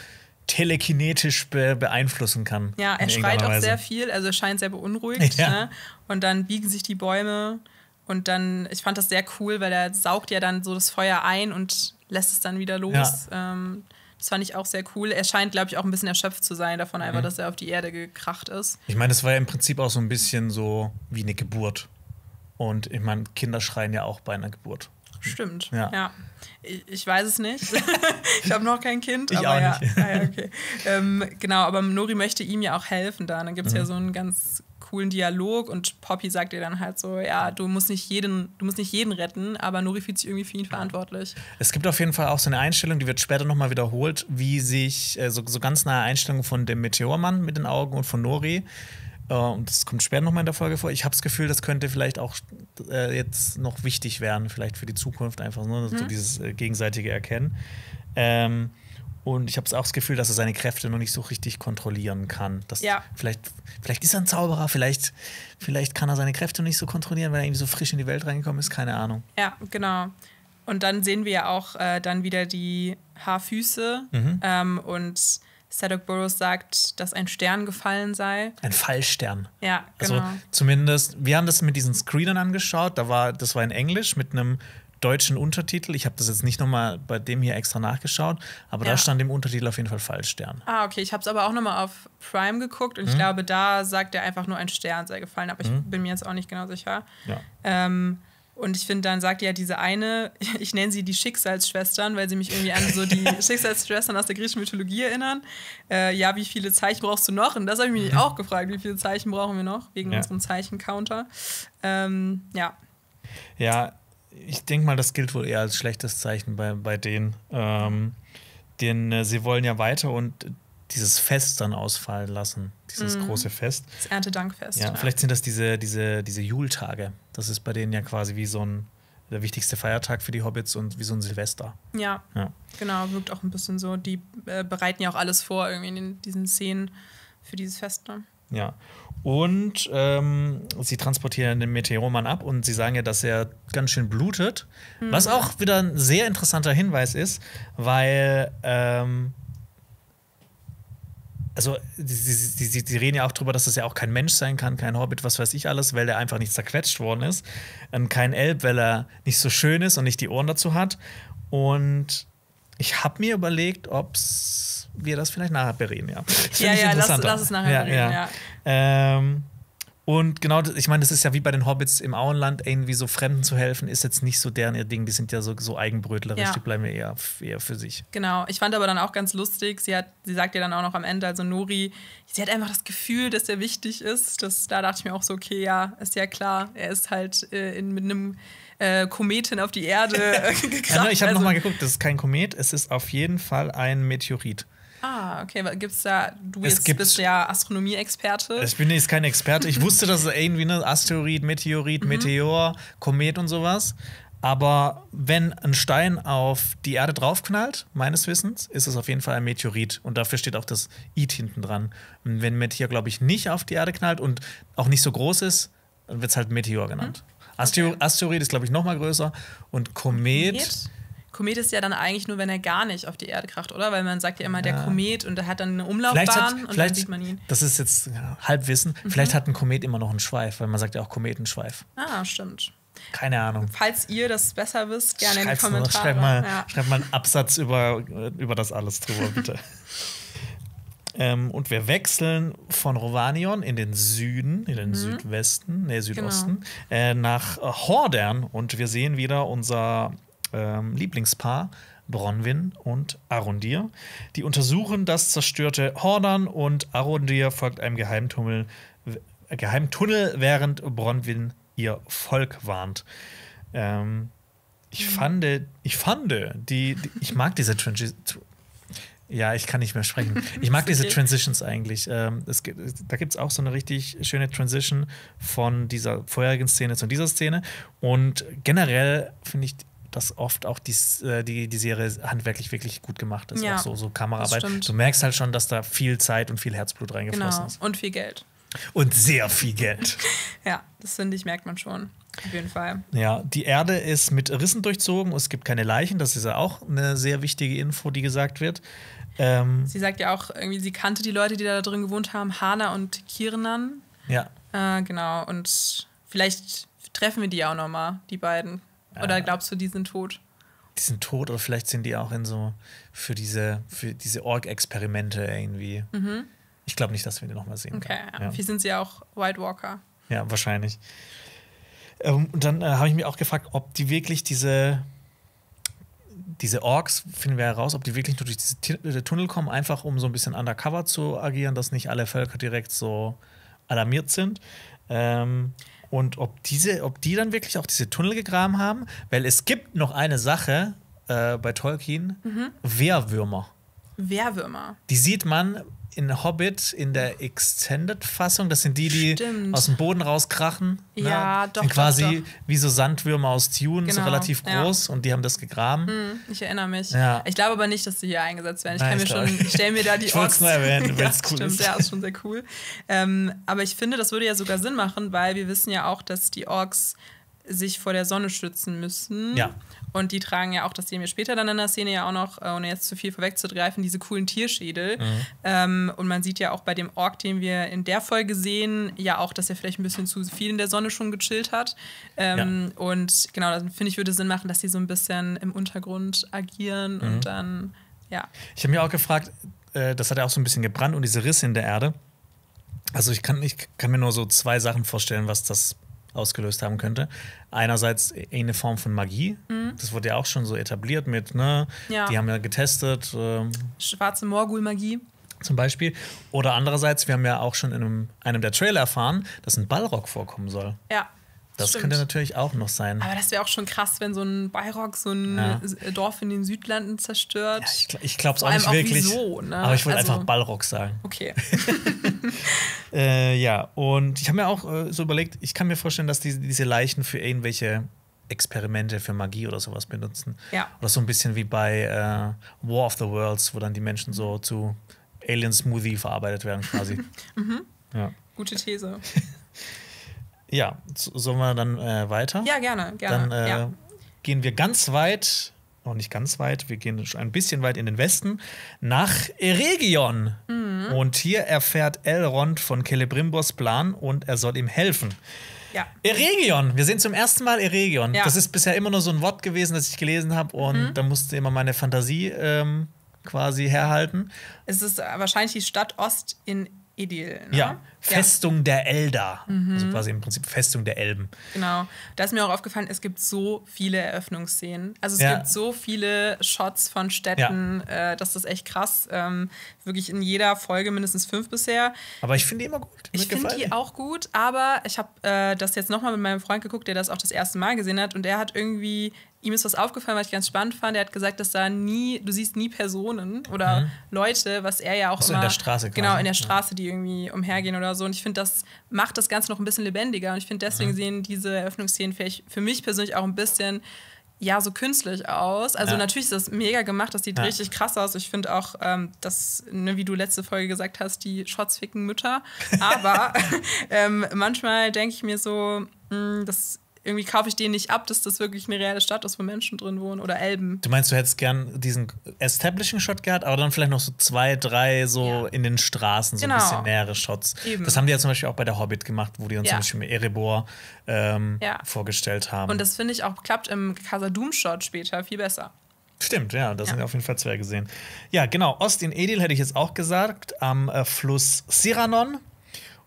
telekinetisch be beeinflussen kann. Ja, er schreit auch Weise. sehr viel, also er scheint sehr beunruhigt. Ja. Ne? Und dann biegen sich die Bäume und dann, ich fand das sehr cool, weil er saugt ja dann so das Feuer ein und lässt es dann wieder los. Ähm, das fand ich auch sehr cool. Er scheint, glaube ich, auch ein bisschen erschöpft zu sein davon, Mhm. einfach, dass er auf die Erde gekracht ist. Ich meine, das war ja im Prinzip auch so ein bisschen so wie eine Geburt. Und ich meine, Kinder schreien ja auch bei einer Geburt. Stimmt. Ja. Ja. Ich, ich weiß es nicht. ich habe noch kein Kind. Ich aber auch ja. nicht. Ah, ja okay. ähm, genau, aber Nori möchte ihm ja auch helfen da. Dann gibt es Mhm. ja so einen ganz coolen Dialog und Poppy sagt ihr dann halt so, ja, du musst nicht jeden, du musst nicht jeden retten, aber Nori fühlt sich irgendwie für ihn verantwortlich. Es gibt auf jeden Fall auch so eine Einstellung, die wird später nochmal wiederholt, wie sich äh, so, so ganz nahe Einstellung von dem Meteormann mit den Augen und von Nori. Äh, und das kommt später nochmal in der Folge vor. Ich habe das Gefühl, das könnte vielleicht auch äh, jetzt noch wichtig werden, vielleicht für die Zukunft einfach, ne? so dieses äh, gegenseitige Erkennen. Ähm, und ich habe auch das Gefühl, dass er seine Kräfte noch nicht so richtig kontrollieren kann. Das, Ja. vielleicht, vielleicht ist er ein Zauberer, vielleicht, vielleicht kann er seine Kräfte noch nicht so kontrollieren, weil er irgendwie so frisch in die Welt reingekommen ist, keine Ahnung. Ja, genau. Und dann sehen wir ja auch äh, dann wieder die Haarfüße Mhm. ähm, und Sadok Burrows sagt, dass ein Stern gefallen sei. Ein Fallstern. Ja, Also genau. zumindest, wir haben das mit diesen Screenern angeschaut, da war, das war in Englisch mit einem deutschen Untertitel. Ich habe das jetzt nicht nochmal bei dem hier extra nachgeschaut, aber Ja. da stand im Untertitel auf jeden Fall Fallstern. Ah, okay. Ich habe es aber auch nochmal auf Prime geguckt und Mhm. ich glaube, da sagt er einfach nur ein Stern sei gefallen, aber ich bin mir jetzt auch nicht genau sicher. Ja. Ähm, und ich finde, dann sagt ja diese eine, ich nenne sie die Schicksalsschwestern, weil sie mich irgendwie an so die Schicksalsschwestern aus der griechischen Mythologie erinnern. Äh, ja, wie viele Zeichen brauchst du noch? Und das habe ich mich auch gefragt, wie viele Zeichen brauchen wir noch wegen Mhm. Ja. unserem Zeichencounter. Ähm, ja, Ja, ich denke mal, das gilt wohl eher als schlechtes Zeichen bei, bei denen. Ähm, denn äh, sie wollen ja weiter und dieses Fest dann ausfallen lassen, dieses große Fest. das Erntedankfest. Ja, vielleicht sind das diese, diese, diese Jultage. Das ist bei denen ja quasi wie so ein der wichtigste Feiertag für die Hobbits und wie so ein Silvester. Ja, Ja. genau, wirkt auch ein bisschen so. Die äh, bereiten ja auch alles vor, irgendwie in den, diesen Szenen für dieses Fest. Ne? Ja. Und ähm, sie transportieren den Meteormann ab und sie sagen ja, dass er ganz schön blutet. Mhm. Was auch wieder ein sehr interessanter Hinweis ist, weil. Ähm, also, sie, sie, sie, reden ja auch darüber, dass das ja auch kein Mensch sein kann, kein Hobbit, was weiß ich alles, weil der einfach nicht zerquetscht worden ist. Und kein Elb, weil er nicht so schön ist und nicht die Ohren dazu hat. Und ich habe mir überlegt, ob wir das vielleicht nachher bereden, ja. Ja, ja, lass, lass es nachher reden, ja. Ähm, und genau, ich meine, das ist ja wie bei den Hobbits im Auenland, irgendwie so Fremden zu helfen, ist jetzt nicht so deren ihr Ding. Die sind ja so, so eigenbrötlerisch, Ja. die bleiben ja eher, eher für sich. Genau. Ich fand aber dann auch ganz lustig, sie, hat, sie sagt ja dann auch noch am Ende, also Nori, sie hat einfach das Gefühl, dass er wichtig ist. Das, da dachte ich mir auch so, okay, ja, ist ja klar, er ist halt äh, in, mit einem äh, Kometen auf die Erde äh, gekracht. Ja, ich habe also, noch mal geguckt, das ist kein Komet, es ist auf jeden Fall ein Meteorit. Ah, okay, gibt's da, du Es jetzt gibt- bist ja Astronomie-Experte. Ich bin jetzt kein Experte. Ich wusste, dass es irgendwie ne Asteroid, Meteorit, Mhm. Meteor, Komet und sowas. Aber wenn ein Stein auf die Erde draufknallt, meines Wissens, ist es auf jeden Fall ein Meteorit. Und dafür steht auch das It hinten dran. Und wenn ein Meteor, glaube ich, nicht auf die Erde knallt und auch nicht so groß ist, dann wird es halt Meteor genannt. Mhm. Okay. Asteroid ist, glaube ich, noch mal größer. Und Komet. Komet? Komet ist ja dann eigentlich nur, wenn er gar nicht auf die Erde kracht, oder? Weil man sagt ja immer, der Ja. Komet und der hat dann eine Umlaufbahn hat, und dann sieht man ihn. das ist jetzt ja, Halbwissen, Mhm. vielleicht hat ein Komet immer noch einen Schweif, weil man sagt ja auch Kometenschweif. Ah, stimmt. Keine Ahnung. Falls ihr das besser wisst, gerne in die Schreib's Kommentare. schreib, mal, ja. schreib mal einen Absatz über, über das alles drüber, bitte. ähm, und wir wechseln von Rovanion in den Süden, in den Südwesten, nee, Südosten, äh, nach Hordern und wir sehen wieder unser ähm, Lieblingspaar. Bronwyn und Arundir. Die untersuchen das zerstörte Hordern und Arundir folgt einem Geheimtunnel, Geheimtunnel während Bronwyn ihr Volk warnt. Ähm, ich fand, ich fand, die, die ich mag diese Transi ja, ich kann nicht mehr sprechen. Ich mag diese. Transitions eigentlich. Ähm, es gibt, da gibt es auch so eine richtig schöne Transition von dieser vorherigen Szene zu dieser Szene. Und generell finde ich, dass oft auch die, äh, die, die Serie handwerklich wirklich gut gemacht ist. Ja, auch so, so Kameraarbeit. Du merkst halt schon, dass da viel Zeit und viel Herzblut reingeflossen Genau. ist. Und viel Geld. Und sehr viel Geld. Ja, das finde ich, merkt man schon. Auf jeden Fall. Ja, die Erde ist mit Rissen durchzogen. Es gibt keine Leichen. Das ist ja auch eine sehr wichtige Info, die gesagt wird. Ähm, Sie sagt ja auch irgendwie, sie kannte die Leute, die da drin gewohnt haben, Hana und Kirnan. ja. Äh, genau. Und vielleicht treffen wir die auch noch mal, die beiden. Oder glaubst du, die sind tot? Die sind tot oder vielleicht sind die auch in so für diese, für diese Org-Experimente irgendwie. Ich glaube nicht, dass wir die nochmal sehen. Mhm. Okay, ja. Ja. Vielleicht sind sie auch White Walker. ja, wahrscheinlich. Ähm, und dann äh, habe ich mich auch gefragt, ob die wirklich diese, diese Orks, finden wir heraus, ob die wirklich nur durch diese äh, Tunnel kommen, einfach um so ein bisschen undercover zu agieren, dass nicht alle Völker direkt so alarmiert sind. Ähm, und ob diese, ob die dann wirklich auch diese Tunnel gegraben haben, weil es gibt noch eine Sache äh, bei Tolkien, Mhm. Wehrwürmer. Wehrwürmer. Die sieht man in Hobbit in der Extended-Fassung. Das sind die, die Stimmt. aus dem Boden rauskrachen. Ja, doch, Sind quasi doch. wie so Sandwürmer aus Dune, so Genau, relativ ja. groß. Und die haben das gegraben. Hm, ich erinnere mich. Ja. Ich glaube aber nicht, dass sie hier eingesetzt werden. Ich Nein, kann mir ich schon, ich stelle mir da die Ich wollt's Orks. nur erwähnen, ja, weil's cool stimmt, ist. Ja, ist schon sehr cool. Ähm, aber ich finde, das würde ja sogar Sinn machen, weil wir wissen ja auch, dass die Orks sich vor der Sonne schützen müssen. Ja. Und die tragen ja auch, das sehen wir später dann in der Szene ja auch noch, äh, ohne jetzt zu viel vorwegzugreifen, diese coolen Tierschädel. Mhm. Ähm, und man sieht ja auch bei dem Ork, den wir in der Folge sehen, ja auch, dass er vielleicht ein bisschen zu viel in der Sonne schon gechillt hat. Ähm, Und genau, dann finde ich, würde Sinn machen, dass sie so ein bisschen im Untergrund agieren Mhm. und dann, ja. Ich habe mir auch gefragt, äh, das hat ja auch so ein bisschen gebrannt und diese Risse in der Erde. Also ich kann, ich kann mir nur so zwei Sachen vorstellen, was das ausgelöst haben könnte. Einerseits eine Form von Magie. Das wurde ja auch schon so etabliert mit, ne? Mhm. Ja. Die haben ja getestet, ähm, Schwarze Morgul-Magie. zum Beispiel. Oder andererseits, wir haben ja auch schon in einem, einem der Trailer erfahren, dass ein Ballrock vorkommen soll. Ja. Das stimmt. könnte natürlich auch noch sein. Aber das wäre auch schon krass, wenn so ein Bayrock so ein Ja. äh, Dorf in den Südlanden zerstört. Ja, ich gl- ich glaube es auch nicht auch wirklich. wieso, ne? Aber ich wollte Also- einfach Ballrock sagen. Okay. Äh, ja, und ich habe mir auch äh, so überlegt, ich kann mir vorstellen, dass die, diese Leichen für irgendwelche Experimente für Magie oder sowas benutzen. Ja. Oder so ein bisschen wie bei äh, War of the Worlds, wo dann die Menschen so zu Alien Smoothie verarbeitet werden quasi. Ja. Gute These. Ja, so- sollen wir dann äh, weiter? Ja, gerne, gerne. Dann äh, ja. gehen wir ganz weit, noch nicht ganz weit, wir gehen schon ein bisschen weit in den Westen, nach Eregion. Mhm. Und hier erfährt Elrond von Celebrimbors Plan und er soll ihm helfen. ja. Eregion, wir sehen zum ersten Mal Eregion. Ja. Mhm. Das ist bisher immer nur so ein Wort gewesen, das ich gelesen habe und da musste immer meine Fantasie ähm, quasi herhalten. Es ist wahrscheinlich die Stadt Ost in Edil. Ne? Ja, Festung der Elder. Mhm. Also quasi im Prinzip Festung der Elben. Genau. Da ist mir auch aufgefallen, es gibt so viele Eröffnungsszenen. Also es Ja. gibt so viele Shots von Städten, äh, das ist echt krass. Ähm, wirklich in jeder Folge mindestens fünf bisher. Aber ich finde die immer gut. Ich finde die auch gut, aber ich habe äh, das jetzt nochmal mit meinem Freund geguckt, der das auch das erste Mal gesehen hat und der hat irgendwie, ihm ist was aufgefallen, was ich ganz spannend fand. Er hat gesagt, dass da nie, du siehst nie Personen oder Leute, was er ja auch Mhm. so, immer. in der Straße quasi. Genau, in der Straße, die irgendwie umhergehen oder so. Und ich finde, das macht das Ganze noch ein bisschen lebendiger. Und ich finde, deswegen Mhm. sehen diese Eröffnungsszenen vielleicht für mich persönlich auch ein bisschen ja, so künstlich aus. Also Ja. natürlich ist das mega gemacht, das sieht Ja. richtig krass aus. Ich finde auch, ähm, dass, ne, wie du letzte Folge gesagt hast, die Shots ficken Mütter. Aber ähm, manchmal denke ich mir so, mh, das irgendwie kaufe ich denen nicht ab, dass das wirklich eine reale Stadt ist, wo Menschen drin wohnen oder Elben. Du meinst, du hättest gern diesen Establishing-Shot gehabt, aber dann vielleicht noch so zwei, drei so Ja. in den Straßen, so Genau. ein bisschen nähere Shots. Eben. Das haben die ja zum Beispiel auch bei der Hobbit gemacht, wo die uns Ja. zum Beispiel mit Erebor ähm, Ja. vorgestellt haben. Und das finde ich auch klappt im Casa-Doom-Shot später viel besser. Stimmt, ja, da sind Ja. auf jeden Fall zwei gesehen. Ja, genau, Ost in Edil hätte ich jetzt auch gesagt, am äh, Fluss Siranon.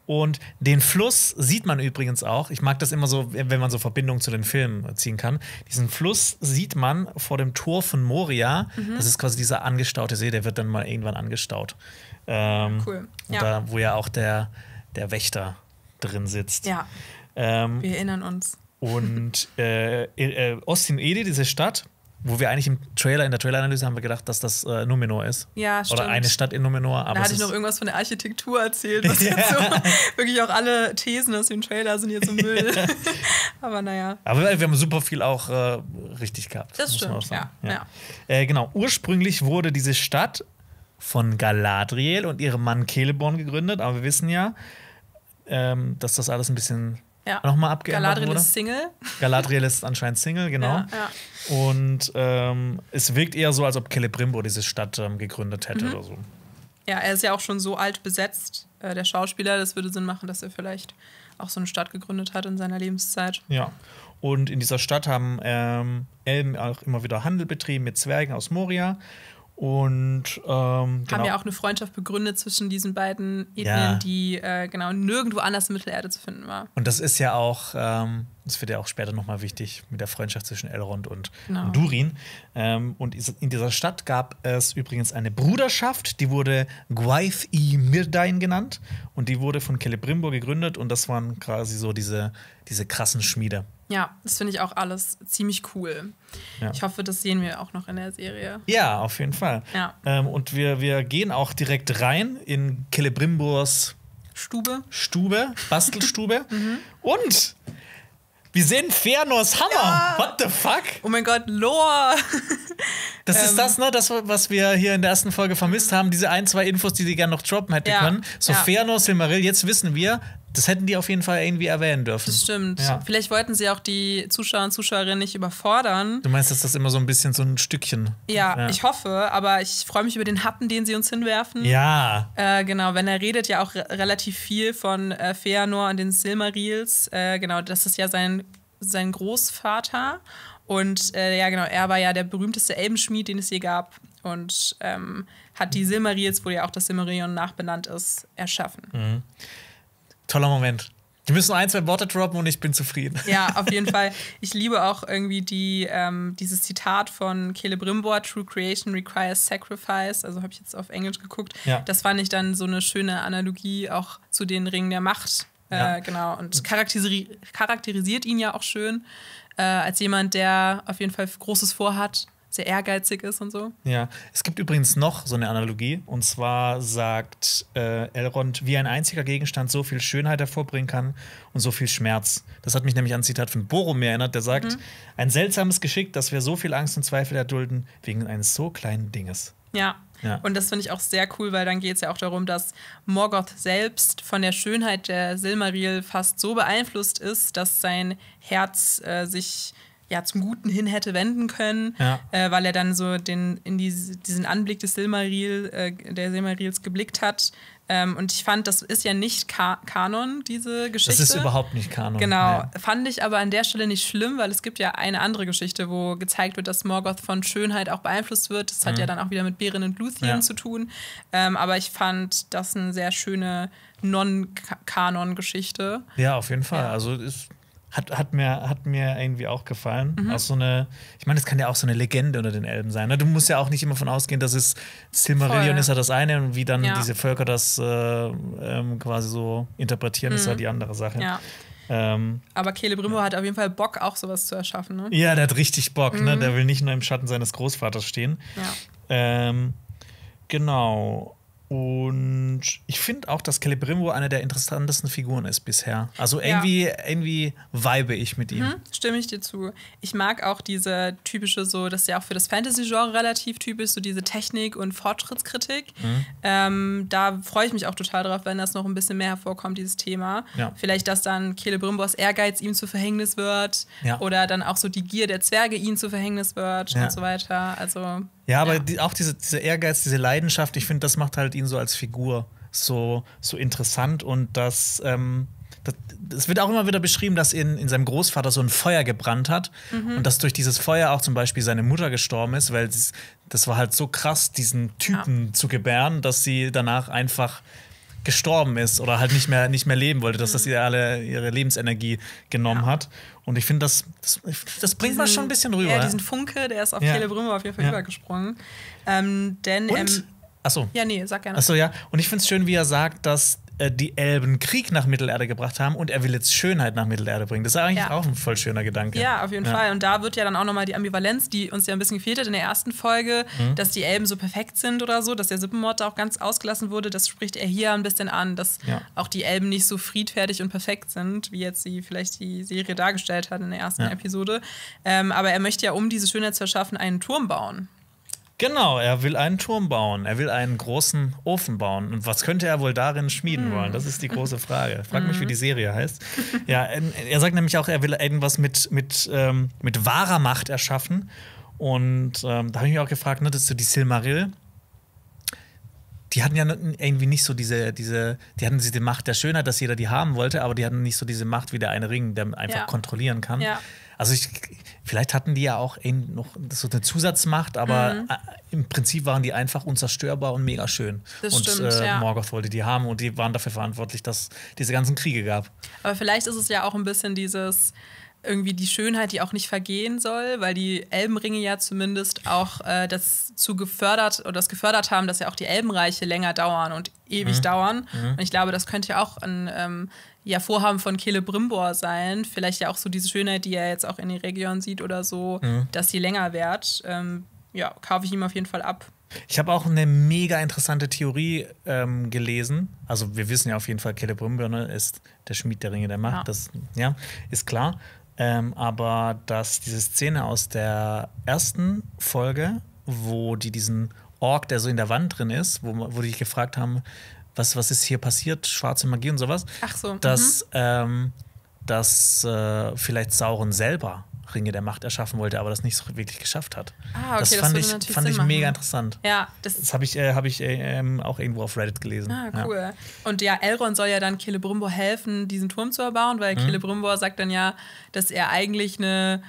Und den Fluss sieht man übrigens auch. Ich mag das immer so, wenn man so Verbindungen zu den Filmen ziehen kann. Diesen Fluss sieht man vor dem Tor von Moria. Mhm. Das ist quasi dieser angestaute See, der wird dann mal irgendwann angestaut. Ähm, Cool. Ja. da, wo ja auch der, der Wächter drin sitzt. Ja, Ähm, wir erinnern uns. und äh, äh, Ostin Edi, diese Stadt, wo wir eigentlich im Trailer, in der Traileranalyse haben wir gedacht, dass das äh, Numenor ist. Ja, stimmt. Oder eine Stadt in Numenor. Aber Da hatte ich noch irgendwas von der Architektur erzählt, was jetzt so wirklich auch alle Thesen aus dem Trailer sind jetzt im Müll. Aber naja. aber wir haben super viel auch äh, richtig gehabt. Das stimmt, ja, ja. Äh, genau, ursprünglich wurde diese Stadt von Galadriel und ihrem Mann Celeborn gegründet, aber wir wissen ja, ähm, dass das alles ein bisschen Ja. nochmal abgeändert Galadriel wurde. ist Single. Galadriel ist anscheinend Single, genau. Ja, ja. Und ähm, es wirkt eher so, als ob Celebrimbor diese Stadt ähm, gegründet hätte Mhm. oder so. ja, er ist ja auch schon so alt besetzt, äh, der Schauspieler. Das würde Sinn machen, dass er vielleicht auch so eine Stadt gegründet hat in seiner Lebenszeit. Ja. Und in dieser Stadt haben ähm, Elben auch immer wieder Handel betrieben mit Zwergen aus Moria. Und ähm, Haben genau. ja auch eine Freundschaft begründet zwischen diesen beiden Ethnien, Ja. die äh, genau nirgendwo anders in Mittelerde zu finden war. und das ist ja auch, ähm, das wird ja auch später nochmal wichtig mit der Freundschaft zwischen Elrond und, Genau. und Durin. Ähm, und in dieser Stadt gab es übrigens eine Bruderschaft, die wurde Gwaith i Mirdain genannt. Und die wurde von Celebrimbor gegründet. Und das waren quasi so diese, diese krassen Schmiede. Ja, das finde ich auch alles ziemlich cool. Ja. Ich hoffe, das sehen wir auch noch in der Serie. Ja, auf jeden Fall. Ja. Ähm, und wir, wir gehen auch direkt rein in Celebrimbors Stube. Stube, Bastelstube. Und wir sehen Fëanors Hammer. What the fuck? Oh mein Gott, Lore! Das Ähm. ist das, ne? Das, was wir hier in der ersten Folge vermisst haben. Diese ein, zwei Infos, die sie gerne noch droppen hätte Ja, können. So ja. Fëanor, Silmaril, jetzt wissen wir, das hätten die auf jeden Fall irgendwie erwähnen dürfen. Das stimmt. Ja. Vielleicht wollten sie auch die Zuschauer und Zuschauerinnen nicht überfordern. Du meinst, dass das immer so ein bisschen so ein Stückchen. Ja, Ja. ich hoffe, aber ich freue mich über den Happen, den sie uns hinwerfen. Ja. Äh, genau, wenn er redet ja auch re relativ viel von äh, Feanor und den Silmarils. Äh, genau, das ist ja sein, sein Großvater. Und äh, ja, genau, er war ja der berühmteste Elbenschmied, den es je gab. Und ähm, hat die Silmarils, wo ja auch das Silmarillion nachbenannt ist, erschaffen. Mhm. Toller Moment. Die müssen ein, zwei Worte droppen und ich bin zufrieden. Ja, auf jeden Fall. Ich liebe auch irgendwie die, ähm, dieses Zitat von Celebrimbor, True Creation requires sacrifice. Also habe ich jetzt auf Englisch geguckt. Ja. Das fand ich dann so eine schöne Analogie auch zu den Ringen der Macht. Ja. Äh, genau. Und charakterisi charakterisiert ihn ja auch schön äh, als jemand, der auf jeden Fall Großes vorhat, sehr ehrgeizig ist und so. Ja, es gibt übrigens noch so eine Analogie. Und zwar sagt äh, Elrond, wie ein einziger Gegenstand so viel Schönheit hervorbringen kann und so viel Schmerz. Das hat mich nämlich an ein Zitat von Boromir erinnert, der sagt: Mhm. Ein seltsames Geschick, dass wir so viel Angst und Zweifel erdulden wegen eines so kleinen Dinges. Ja, Ja. Und das finde ich auch sehr cool, weil dann geht es ja auch darum, dass Morgoth selbst von der Schönheit der Silmaril fast so beeinflusst ist, dass sein Herz äh, sich ja zum Guten hin hätte wenden können, Ja. äh, weil er dann so den, in diese, diesen Anblick des Silmaril, äh, der Silmarils geblickt hat. Ähm, und ich fand, das ist ja nicht Ka Kanon, diese Geschichte. Das ist überhaupt nicht Kanon. Genau, Nee. fand ich aber an der Stelle nicht schlimm, weil es gibt ja eine andere Geschichte, wo gezeigt wird, dass Morgoth von Schönheit auch beeinflusst wird. Das hat ja dann auch wieder mit Beren und Luthien Mhm. Ja. zu tun. Ähm, aber ich fand das eine sehr schöne Non-Kanon-Geschichte. Ja, auf jeden Fall. Ja. Also es hat, hat, mir, hat mir irgendwie auch gefallen. Mhm. Auch so eine, ich meine, das kann ja auch so eine Legende unter den Elben sein. Ne? Du musst ja auch nicht immer von ausgehen, dass es Silmarillion Voll. ist ja das eine und wie dann Ja. diese Völker das äh, ähm, quasi so interpretieren, ist ja die andere Sache. Mhm. Ja. Ähm, Aber Celebrimbo hat auf jeden Fall Bock, auch sowas zu erschaffen. Ne? ja, der hat richtig Bock, ne? Mhm. Der will nicht nur im Schatten seines Großvaters stehen. Ja. Ähm, genau. Und ich finde auch, dass Celebrimbo eine der interessantesten Figuren ist bisher. Also Ja. irgendwie, irgendwie vibe ich mit ihm. Hm, stimme ich dir zu. Ich mag auch diese typische, so, das ist ja auch für das Fantasy-Genre relativ typisch, so diese Technik- und Fortschrittskritik. Mhm. Ähm, da freue ich mich auch total drauf, wenn das noch ein bisschen mehr hervorkommt, dieses Thema. Ja. Vielleicht, dass dann Celebrimbors Ehrgeiz ihm zu Verhängnis wird Ja. oder dann auch so die Gier der Zwerge ihm zu Verhängnis wird und so weiter. Also, Ja, aber Ja. Die, auch diese, diese Ehrgeiz, diese Leidenschaft, ich finde, das macht halt ihn so als Figur so, so interessant und das, ähm. Es wird auch immer wieder beschrieben, dass in, in seinem Großvater so ein Feuer gebrannt hat Mhm. und dass durch dieses Feuer auch zum Beispiel seine Mutter gestorben ist, weil das, das war halt so krass, diesen Typen zu gebären, dass sie danach einfach gestorben ist oder halt nicht mehr, nicht mehr leben wollte, dass das Mhm. ihr alle ihre Lebensenergie genommen hat. Und ich finde, das, das, das bringt man schon ein bisschen rüber. Ja, diesen Funke, der ist auf Ja. Celebrimbo auf jeden Fall Ja. übergesprungen. Ähm, denn, Und, ähm, achso. ja, nee, sag gerne. Achso, ja. Und ich finde es schön, wie er sagt, dass äh, die Elben Krieg nach Mittelerde gebracht haben und er will jetzt Schönheit nach Mittelerde bringen. Das ist eigentlich Ja. auch ein voll schöner Gedanke. Ja, auf jeden Ja. Fall. Und da wird ja dann auch nochmal die Ambivalenz, die uns ja ein bisschen gefehlt hat in der ersten Folge, Mhm. dass die Elben so perfekt sind oder so, dass der Sippenmord da auch ganz ausgelassen wurde. Das spricht er hier ein bisschen an, dass Ja. auch die Elben nicht so friedfertig und perfekt sind, wie jetzt sie vielleicht die Serie dargestellt hat in der ersten. Episode. Ähm, aber er möchte ja, um diese Schönheit zu erschaffen, einen Turm bauen. Genau, er will einen Turm bauen. Er will einen großen Ofen bauen. Und was könnte er wohl darin schmieden Hm. wollen? Das ist die große Frage. Frag mich, wie die Serie heißt. Ja, er sagt nämlich auch, er will irgendwas mit, mit, ähm, mit wahrer Macht erschaffen. Und ähm, da habe ich mich auch gefragt, ne, das ist so die Silmaril. Die hatten ja irgendwie nicht so diese, diese, die hatten diese Macht der Schönheit, dass jeder die haben wollte, aber die hatten nicht so diese Macht wie der eine Ring, der einfach Ja. kontrollieren kann. Ja. Also ich, vielleicht hatten die ja auch noch so eine Zusatzmacht, aber Mhm. äh, im Prinzip waren die einfach unzerstörbar und mega schön. Das und stimmt, äh, ja. Morgoth wollte die haben und die waren dafür verantwortlich, dass diese ganzen Kriege gab. Aber vielleicht ist es ja auch ein bisschen dieses irgendwie die Schönheit, die auch nicht vergehen soll, weil die Elbenringe ja zumindest auch äh, das zu gefördert oder das gefördert haben, dass ja auch die Elbenreiche länger dauern und ewig Mhm. dauern. Und ich glaube, das könnte ja auch ein ähm, ja, Vorhaben von Celebrimbor sein. Vielleicht ja auch so diese Schönheit, die er jetzt auch in die Region sieht oder so, Mhm. dass die länger währt. Ähm, ja, kaufe ich ihm auf jeden Fall ab. Ich habe auch eine mega interessante Theorie ähm, gelesen. Also wir wissen ja auf jeden Fall, Celebrimbor ne, ist der Schmied der Ringe der Macht. Ja. Das ja, ist klar. Ähm, aber dass diese Szene aus der ersten Folge, wo die diesen Ork, der so in der Wand drin ist, wo, wo die gefragt haben, was, was ist hier passiert, schwarze Magie und sowas, Ach so. dass, ähm, dass äh, vielleicht Sauron selber Ringe der Macht erschaffen wollte, aber das nicht so wirklich geschafft hat. Ah, okay, das das fand würde ich, fand ich machen. mega interessant. Ja, das Das habe ich, äh, hab ich äh, ähm, auch irgendwo auf Reddit gelesen. Ah, Ja. cool. Und ja, Elrond soll ja dann Celebrimbor helfen, diesen Turm zu erbauen, Mhm. weil Celebrimbor sagt dann ja, dass er eigentlich eine,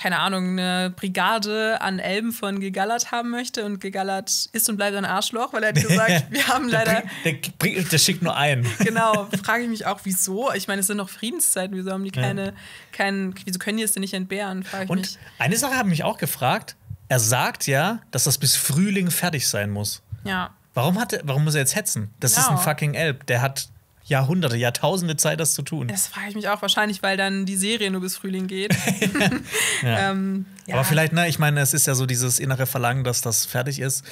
keine Ahnung, eine Brigade an Elben von Gegallert haben möchte und Gegallert ist und bleibt ein Arschloch, weil er hat gesagt, wir haben Der, leider. bringt- der, bringt- der schickt nur einen. Genau, frage ich mich auch, wieso? Ich meine, es sind noch Friedenszeiten, wieso haben die keine, keinen, wieso können die es denn nicht entbehren, Und mich. eine Sache habe ich mich auch gefragt. Er sagt ja, dass das bis Frühling fertig sein muss. Ja. Warum, hat er, warum muss er jetzt hetzen? Das ist ein Genau. fucking Elb. Der hat Jahrhunderte, Jahrtausende Zeit, das zu tun. Das frage ich mich auch wahrscheinlich, weil dann die Serie nur bis Frühling geht. Ja. ähm, ja. Aber vielleicht, ne, ich meine, es ist ja so dieses innere Verlangen, dass das fertig ist.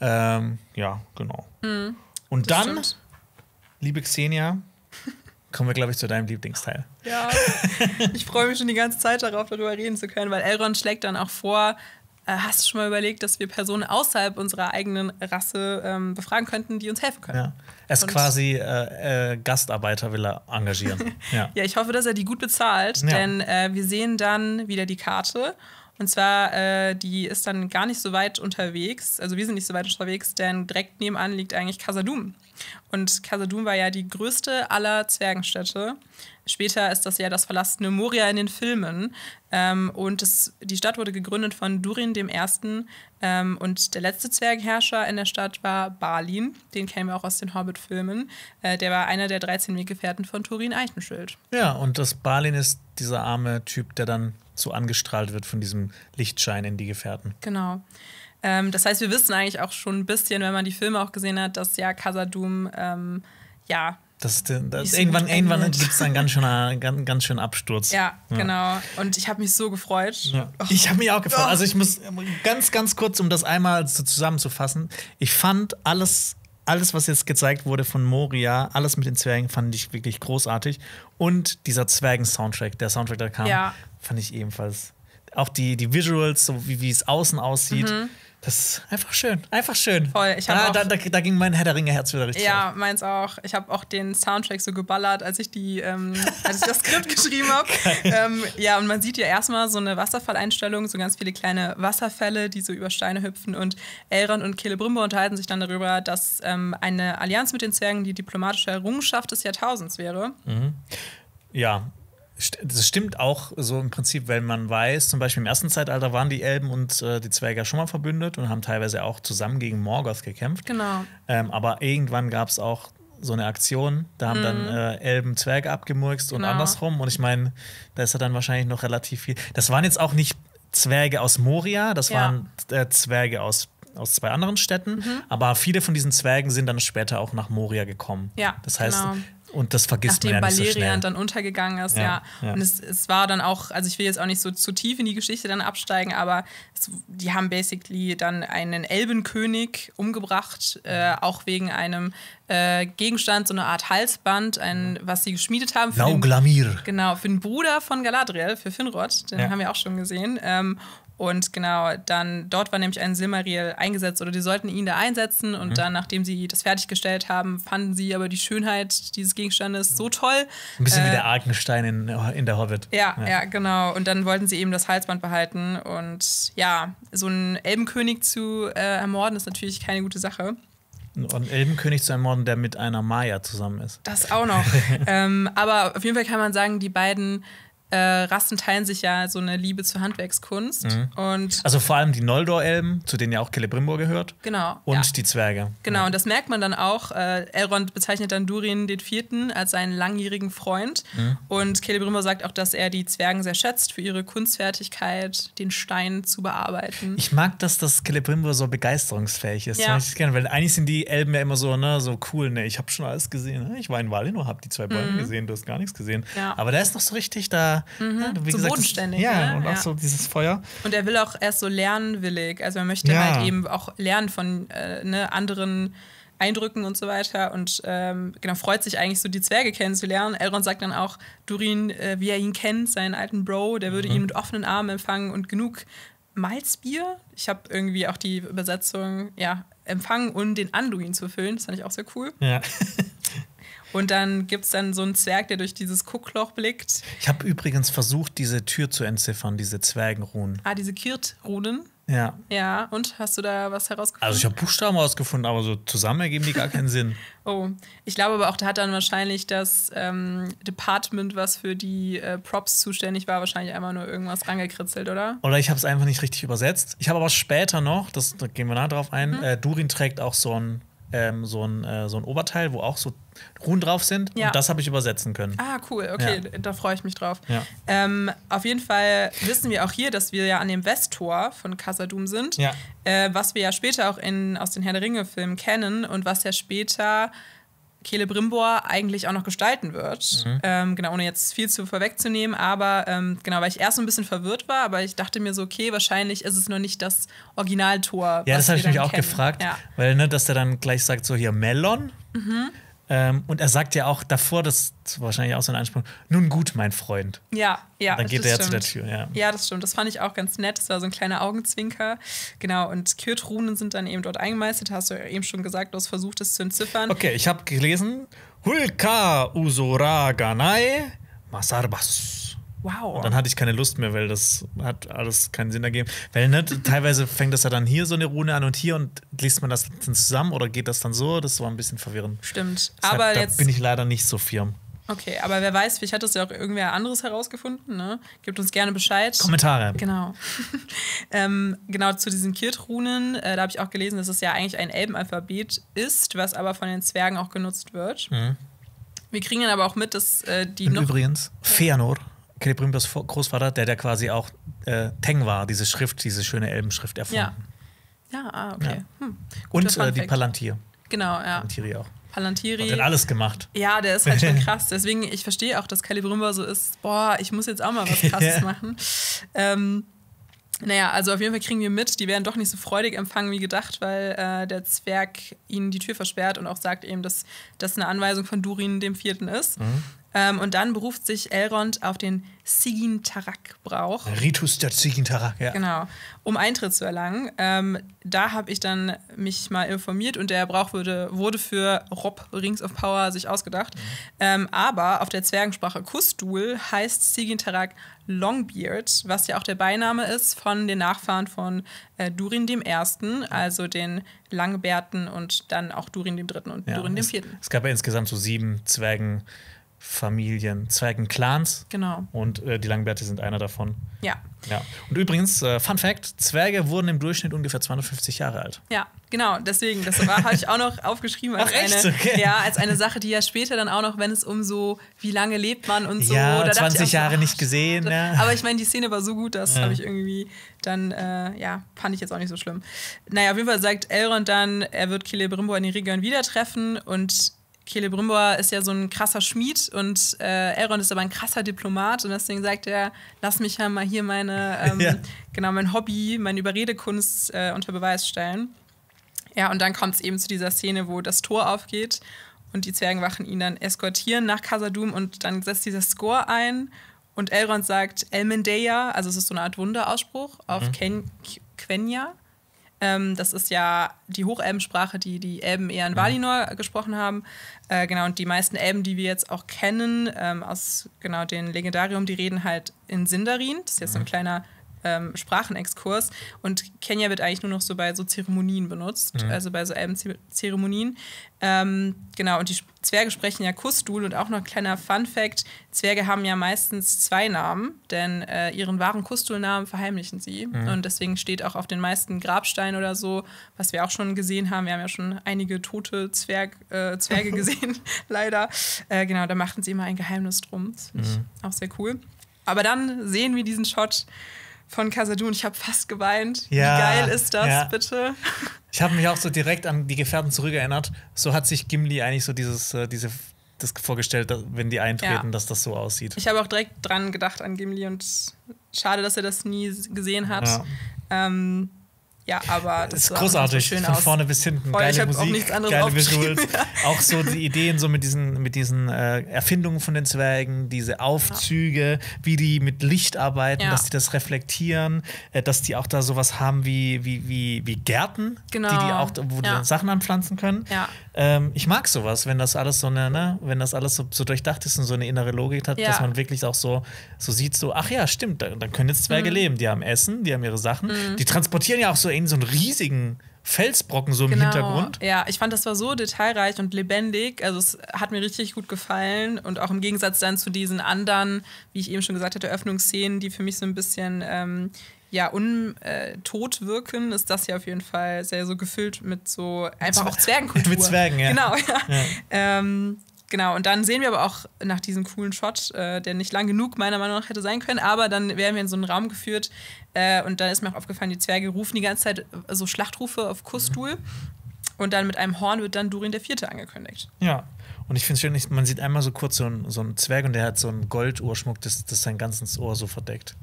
Ähm, ja, genau. Und Mhm. Das dann, stimmt. liebe Xenia, kommen wir, glaube ich, zu deinem Lieblingsteil. Ja, ich freue mich schon die ganze Zeit darauf, darüber reden zu können, weil Elrond schlägt dann auch vor, hast du schon mal überlegt, dass wir Personen außerhalb unserer eigenen Rasse ähm, befragen könnten, die uns helfen können? Ja. Er ist quasi äh, äh, Gastarbeiter, will er engagieren. ja. Ja, ich hoffe, dass er die gut bezahlt, Ja. denn äh, wir sehen dann wieder die Karte. Und zwar, äh, die ist dann gar nicht so weit unterwegs. Also wir sind nicht so weit unterwegs, denn direkt nebenan liegt eigentlich Casadum. Und Casadum war ja die größte aller Zwergenstädte. Später ist das ja das verlassene Moria in den Filmen. Ähm, und es, die Stadt wurde gegründet von Durin I. Ähm, und der letzte Zwergenherrscher in der Stadt war Balin. Den kennen wir auch aus den Hobbit-Filmen. Äh, der war einer der 13 Weggefährten von Turin Eichenschild. ja, und das Balin ist dieser arme Typ, der dann so angestrahlt wird von diesem Lichtschein in die Gefährten. Genau. Ähm, das heißt, wir wissen eigentlich auch schon ein bisschen, wenn man die Filme auch gesehen hat, dass ja Casadum, ähm, ja, Das, ist der- das, irgendwann irgendwann gibt es einen ganz schönen, ganz, ganz schönen Absturz. ja, genau. Und ich habe mich so gefreut. Ja. Ich habe mich auch gefreut. Oh. Also ich muss ganz, ganz kurz, um das einmal so zusammenzufassen. Ich fand alles, alles, was jetzt gezeigt wurde von Moria, alles mit den Zwergen, fand ich wirklich großartig. Und dieser Zwergen-Soundtrack, der Soundtrack, der kam, Ja. Fand ich ebenfalls. Auch die, die Visuals, so wie, wie es außen aussieht. Das ist einfach schön, einfach schön. Mhm. Voll, ich ah, auch- da, da, da ging mein Herr der Ringe-Herz wieder richtig Ja, auf. meins auch. Ich habe auch den Soundtrack so geballert, als ich die, ähm, als ich das Skript geschrieben habe. Ähm, ja, und man sieht ja erstmal so eine Wasserfalleinstellung, so ganz viele kleine Wasserfälle, die so über Steine hüpfen. Und Elrond und Celebrimbor unterhalten sich dann darüber, dass ähm, eine Allianz mit den Zwergen die diplomatische Errungenschaft des Jahrtausends wäre. Ja, st- das stimmt auch so im Prinzip, wenn man weiß, zum Beispiel im ersten Zeitalter waren die Elben und äh, die Zwerge schon mal verbündet und haben teilweise auch zusammen gegen Morgoth gekämpft. Genau. Ähm, aber irgendwann gab es auch so eine Aktion, da haben dann äh, Elben Zwerge abgemurkst und Mhm. Genau. andersrum. Und ich meine, da ist ja dann wahrscheinlich noch relativ viel. Das waren jetzt auch nicht Zwerge aus Moria, das Ja. waren äh, Zwerge aus, aus zwei anderen Städten. Mhm. Aber viele von diesen Zwergen sind dann später auch nach Moria gekommen. Ja, das heißt, genau. Und das vergisst Nachdem man ja nicht so Balerian schnell. dann untergegangen ist, ja. Ja, ja. Und es, es war dann auch, also ich will jetzt auch nicht so zu tief in die Geschichte dann absteigen, aber es, die haben basically dann einen Elbenkönig umgebracht, äh, auch wegen einem äh, Gegenstand, so eine Art Halsband, ein, was sie geschmiedet haben. Für den, Lauglamir. genau, für den Bruder von Galadriel, für Finrod, den Ja. haben wir auch schon gesehen. Ähm, und genau, dann dort war nämlich ein Silmaril eingesetzt oder die sollten ihn da einsetzen und dann, nachdem sie das fertiggestellt haben, fanden sie aber die Schönheit dieses Gegenstandes so toll. Ein bisschen wie Äh, der Arkenstein in, in der Hobbit. Ja, ja, genau. Und dann wollten sie eben das Halsband behalten. Und ja, so einen Elbenkönig zu äh, ermorden ist natürlich keine gute Sache. Und einen Elbenkönig zu ermorden, der mit einer Maya zusammen ist. Das auch noch. ähm, aber auf jeden Fall kann man sagen, die beiden äh, Rassen teilen sich ja so eine Liebe zur Handwerkskunst. Und Also vor allem die Noldor-Elben, zu denen ja auch Celebrimbor gehört. genau. Und ja. die Zwerge. Genau, und das merkt man dann auch. Äh, Elrond bezeichnet dann Durin den Vierten als seinen langjährigen Freund. Mhm. Und Celebrimbor sagt auch, dass er die Zwergen sehr schätzt für ihre Kunstfertigkeit, den Stein zu bearbeiten. Ich mag, dass das Celebrimbor so begeisterungsfähig ist. Ja. Das ich gerne, weil eigentlich sind die Elben ja immer so, ne, so cool, ne, ich habe schon alles gesehen. ne? Ich war in Valinor, habe die zwei Bäume gesehen, du hast gar nichts gesehen. Mhm. Ja. Aber der ist noch so richtig da, ja, wie So gesagt, bodenständig, Das, ja, ne? und auch Ja. so dieses Feuer. Und er will auch erst so lernwillig. Also er möchte Ja. halt eben auch lernen von äh, ne, anderen Eindrücken und so weiter. Und ähm, genau, freut sich eigentlich so, die Zwerge kennenzulernen. Elrond sagt dann auch, Durin, äh, wie er ihn kennt, seinen alten Bro, der Mhm. würde ihn mit offenen Armen empfangen und genug Malzbier. Ich habe irgendwie auch die Übersetzung, ja, empfangen und den Anduin zu füllen. Das fand ich auch sehr cool. Ja. Und dann gibt es dann so einen Zwerg, der durch dieses Guckloch blickt. Ich habe übrigens versucht, diese Tür zu entziffern, diese Zwergenruhen. Ah, diese Kirt-Runen. Ja. Ja, und hast du da was herausgefunden? Also ich habe Buchstaben rausgefunden, aber so zusammen ergeben die gar keinen Sinn. Oh, ich glaube aber auch, da hat dann wahrscheinlich das ähm, Department, was für die äh, Props zuständig war, wahrscheinlich einmal nur irgendwas rangekritzelt, oder? Oder ich habe es einfach nicht richtig übersetzt. Ich habe aber später noch, das, da gehen wir nah drauf ein, Mhm. äh, Durin trägt auch so ein, ähm, so, ein, äh, so ein Oberteil, wo auch so Ruhen drauf sind. Ja. Und das habe ich übersetzen können. Ah, cool, okay, Ja. da freue ich mich drauf. Ja. Ähm, auf jeden Fall wissen wir auch hier, dass wir ja an dem Westtor von Casadum sind, äh, was wir ja später auch in, aus den Herr der Ringe-Filmen kennen und was ja später Celebrimbor eigentlich auch noch gestalten wird. Mhm. Ähm, genau, ohne jetzt viel zu vorwegzunehmen, aber ähm, genau, weil ich erst so ein bisschen verwirrt war, aber ich dachte mir so, okay, wahrscheinlich ist es noch nicht das Originaltor. Ja, das habe ich mich auch kennen. gefragt, Ja. weil ne, dass der dann gleich sagt, so hier Melon. Mhm. Ähm, und er sagt ja auch davor, das ist wahrscheinlich auch so ein Anspruch, nun gut, mein Freund. Ja, ja. Dann geht das er zu der. Tür, ja. Ja, das stimmt. Das fand ich auch ganz nett. Das war so ein kleiner Augenzwinker. Genau. Und Kürtrunen sind dann eben dort eingemeißelt. Hast du ja eben schon gesagt, du hast versucht, es zu entziffern. Okay, ich habe gelesen, Hulka Usoraganai Masarbas. Wow. Und dann hatte ich keine Lust mehr, weil das hat alles keinen Sinn ergeben. Weil ne, teilweise fängt das ja dann hier so eine Rune an und hier und liest man das dann zusammen oder geht das dann so? Das war ein bisschen verwirrend. Stimmt. Deshalb, Aber jetzt. bin ich leider nicht so firm. Okay, aber wer weiß, vielleicht hat das ja auch irgendwer anderes herausgefunden. Ne? Gebt uns gerne Bescheid. Kommentare. Genau. ähm, genau zu diesen Kirt-Runen, äh, da habe ich auch gelesen, dass es ja eigentlich ein Elbenalphabet ist, was aber von den Zwergen auch genutzt wird. Wir kriegen dann aber auch mit, dass äh, die Und noch. übrigens, Feanor, Celebrimbors Großvater, der der quasi auch äh, Teng war, diese Schrift, diese schöne Elbenschrift erfunden. Ja. Ja, ah, okay. Hm. Guter Und äh, die. Palantir. Genau, ja. Palantiri auch. Palantiri. Hat denn alles gemacht. Ja, der ist halt schon krass. Deswegen, ich verstehe auch, dass Celebrimbor so ist, boah, ich muss jetzt auch mal was krasses Ja. machen. Ähm, naja, also auf jeden Fall kriegen wir mit, die werden doch nicht so freudig empfangen wie gedacht, weil äh, der Zwerg ihnen die Tür versperrt und auch sagt eben, dass das eine Anweisung von Durin dem Vierten ist. Ähm, und dann beruft sich Elrond auf den Sigin Tarak-Brauch. Ritus der Zigintara, ja. Genau, um Eintritt zu erlangen. Ähm, da habe ich dann mich mal informiert und der Brauch wurde, wurde für Rob Rings of Power sich ausgedacht. Ähm, aber auf der Zwergensprache Kustul heißt Sigintarak Longbeard, was ja auch der Beiname ist von den Nachfahren von äh, Durin dem Ersten, also den Langbärten und dann auch Durin dem Dritten und Ja, Durin dem es, Vierten. es gab ja insgesamt so sieben Zwergenfamilien, Zwergenclans. Genau, Und äh, die Langbärte sind einer davon. ja. Ja. Und übrigens, äh, Fun Fact: Zwerge wurden im Durchschnitt ungefähr 250 Jahre alt. Ja, genau. Deswegen, das war- hatte ich auch noch aufgeschrieben als, Ach, eine, Okay. ja, als eine Sache, die ja später dann auch noch, wenn es um so, wie lange lebt man und so. Ja, da dachte 20 ich auch so, Jahre ach, nicht gesehen, ja. Aber ich meine, die Szene war so gut, das Ja. habe ich irgendwie dann, äh, ja, fand ich jetzt auch nicht so schlimm. Naja, auf jeden Fall sagt Elrond dann, er wird Celebrimbor in den Region wieder treffen und Celebrimbor ist ja so ein krasser Schmied und äh, Elrond ist aber ein krasser Diplomat und deswegen sagt er, lass mich ja mal hier meine, ähm, Ja. genau, mein Hobby, meine Überredekunst äh, unter Beweis stellen. Ja, und dann kommt es eben zu dieser Szene, wo das Tor aufgeht und die Zwergenwachen ihn dann eskortieren nach Casadum und dann setzt dieser Score ein und Elrond sagt Elmendeia, also es ist so eine Art Wunderausspruch auf Ken Quenya. Ähm, das ist ja die Hochelbensprache, die die Elben eher in Valinor gesprochen haben. Äh, genau, und die meisten Elben, die wir jetzt auch kennen, ähm, aus genau den Legendarium, die reden halt in Sindarin. Das ist jetzt so ein kleiner ähm, Sprachenexkurs. Und Kenya wird eigentlich nur noch so bei so Zeremonien benutzt, also bei so Elbenzeremonien. Ähm, genau, und die Zwerge sprechen ja Kustul und auch noch ein kleiner Fun-Fact: Zwerge haben ja meistens zwei Namen, denn äh, ihren wahren Kustul-Namen verheimlichen sie. Und deswegen steht auch auf den meisten Grabsteinen oder so, was wir auch schon gesehen haben. Wir haben ja schon einige tote Zwerg, äh, Zwerge gesehen, leider. Äh, genau, da machten sie immer ein Geheimnis drum. Das finde ich auch sehr cool. Aber dann sehen wir diesen Shot von Casadun. Ich habe fast geweint. Ja, Wie geil ist das, ja. bitte? Ich habe mich auch so direkt an die Gefährten zurückerinnert. So hat sich Gimli eigentlich so dieses, äh, diese, das vorgestellt, wenn die eintreten, Ja. dass das so aussieht. Ich habe auch direkt dran gedacht an Gimli und schade, dass er das nie gesehen hat. Ja. Ähm, ja, aber das Das ist auch großartig, schön von aus. vorne bis hinten. Voll, ich geile auch Musik, anderes geile Visuals. Auch so die Ideen so mit diesen, mit diesen äh, Erfindungen von den Zwergen, diese Aufzüge, wie die mit Licht arbeiten, Ja. dass die das reflektieren, äh, dass die auch da sowas haben wie, wie, wie, wie Gärten, Genau. die die auch, wo die Ja. dann Sachen anpflanzen können. Ähm, ich mag sowas, wenn das alles so eine, ne, wenn das alles so, so durchdacht ist und so eine innere Logik hat, Ja. dass man wirklich auch so, so sieht, so, ach ja, stimmt, da, da können jetzt Mhm. Zwerge leben. Die haben Essen, die haben ihre Sachen, die transportieren ja auch so in so einen riesigen Felsbrocken so im Genau. Hintergrund. Ja, ich fand, das war so detailreich und lebendig. Also es hat mir richtig gut gefallen. Und auch im Gegensatz dann zu diesen anderen, wie ich eben schon gesagt hatte, Öffnungsszenen, die für mich so ein bisschen ähm, ja, untot wirken, ist das ja auf jeden Fall sehr so gefüllt mit so einfach auch Zwergenkultur. mit Zwergen, ja. Genau, ja. Ja. Ähm, genau, und dann sehen wir aber auch nach diesem coolen Shot, äh, der nicht lang genug meiner Meinung nach hätte sein können, aber dann werden wir in so einen Raum geführt äh, und dann ist mir auch aufgefallen, die Zwerge rufen die ganze Zeit äh, so Schlachtrufe auf Kustul und dann mit einem Horn wird dann Durin der Vierte angekündigt. Ja. Und ich finde es schön, man sieht einmal so kurz so einen, so einen Zwerg und der hat so einen Golduhrschmuck, das, das sein ganzes Ohr so verdeckt.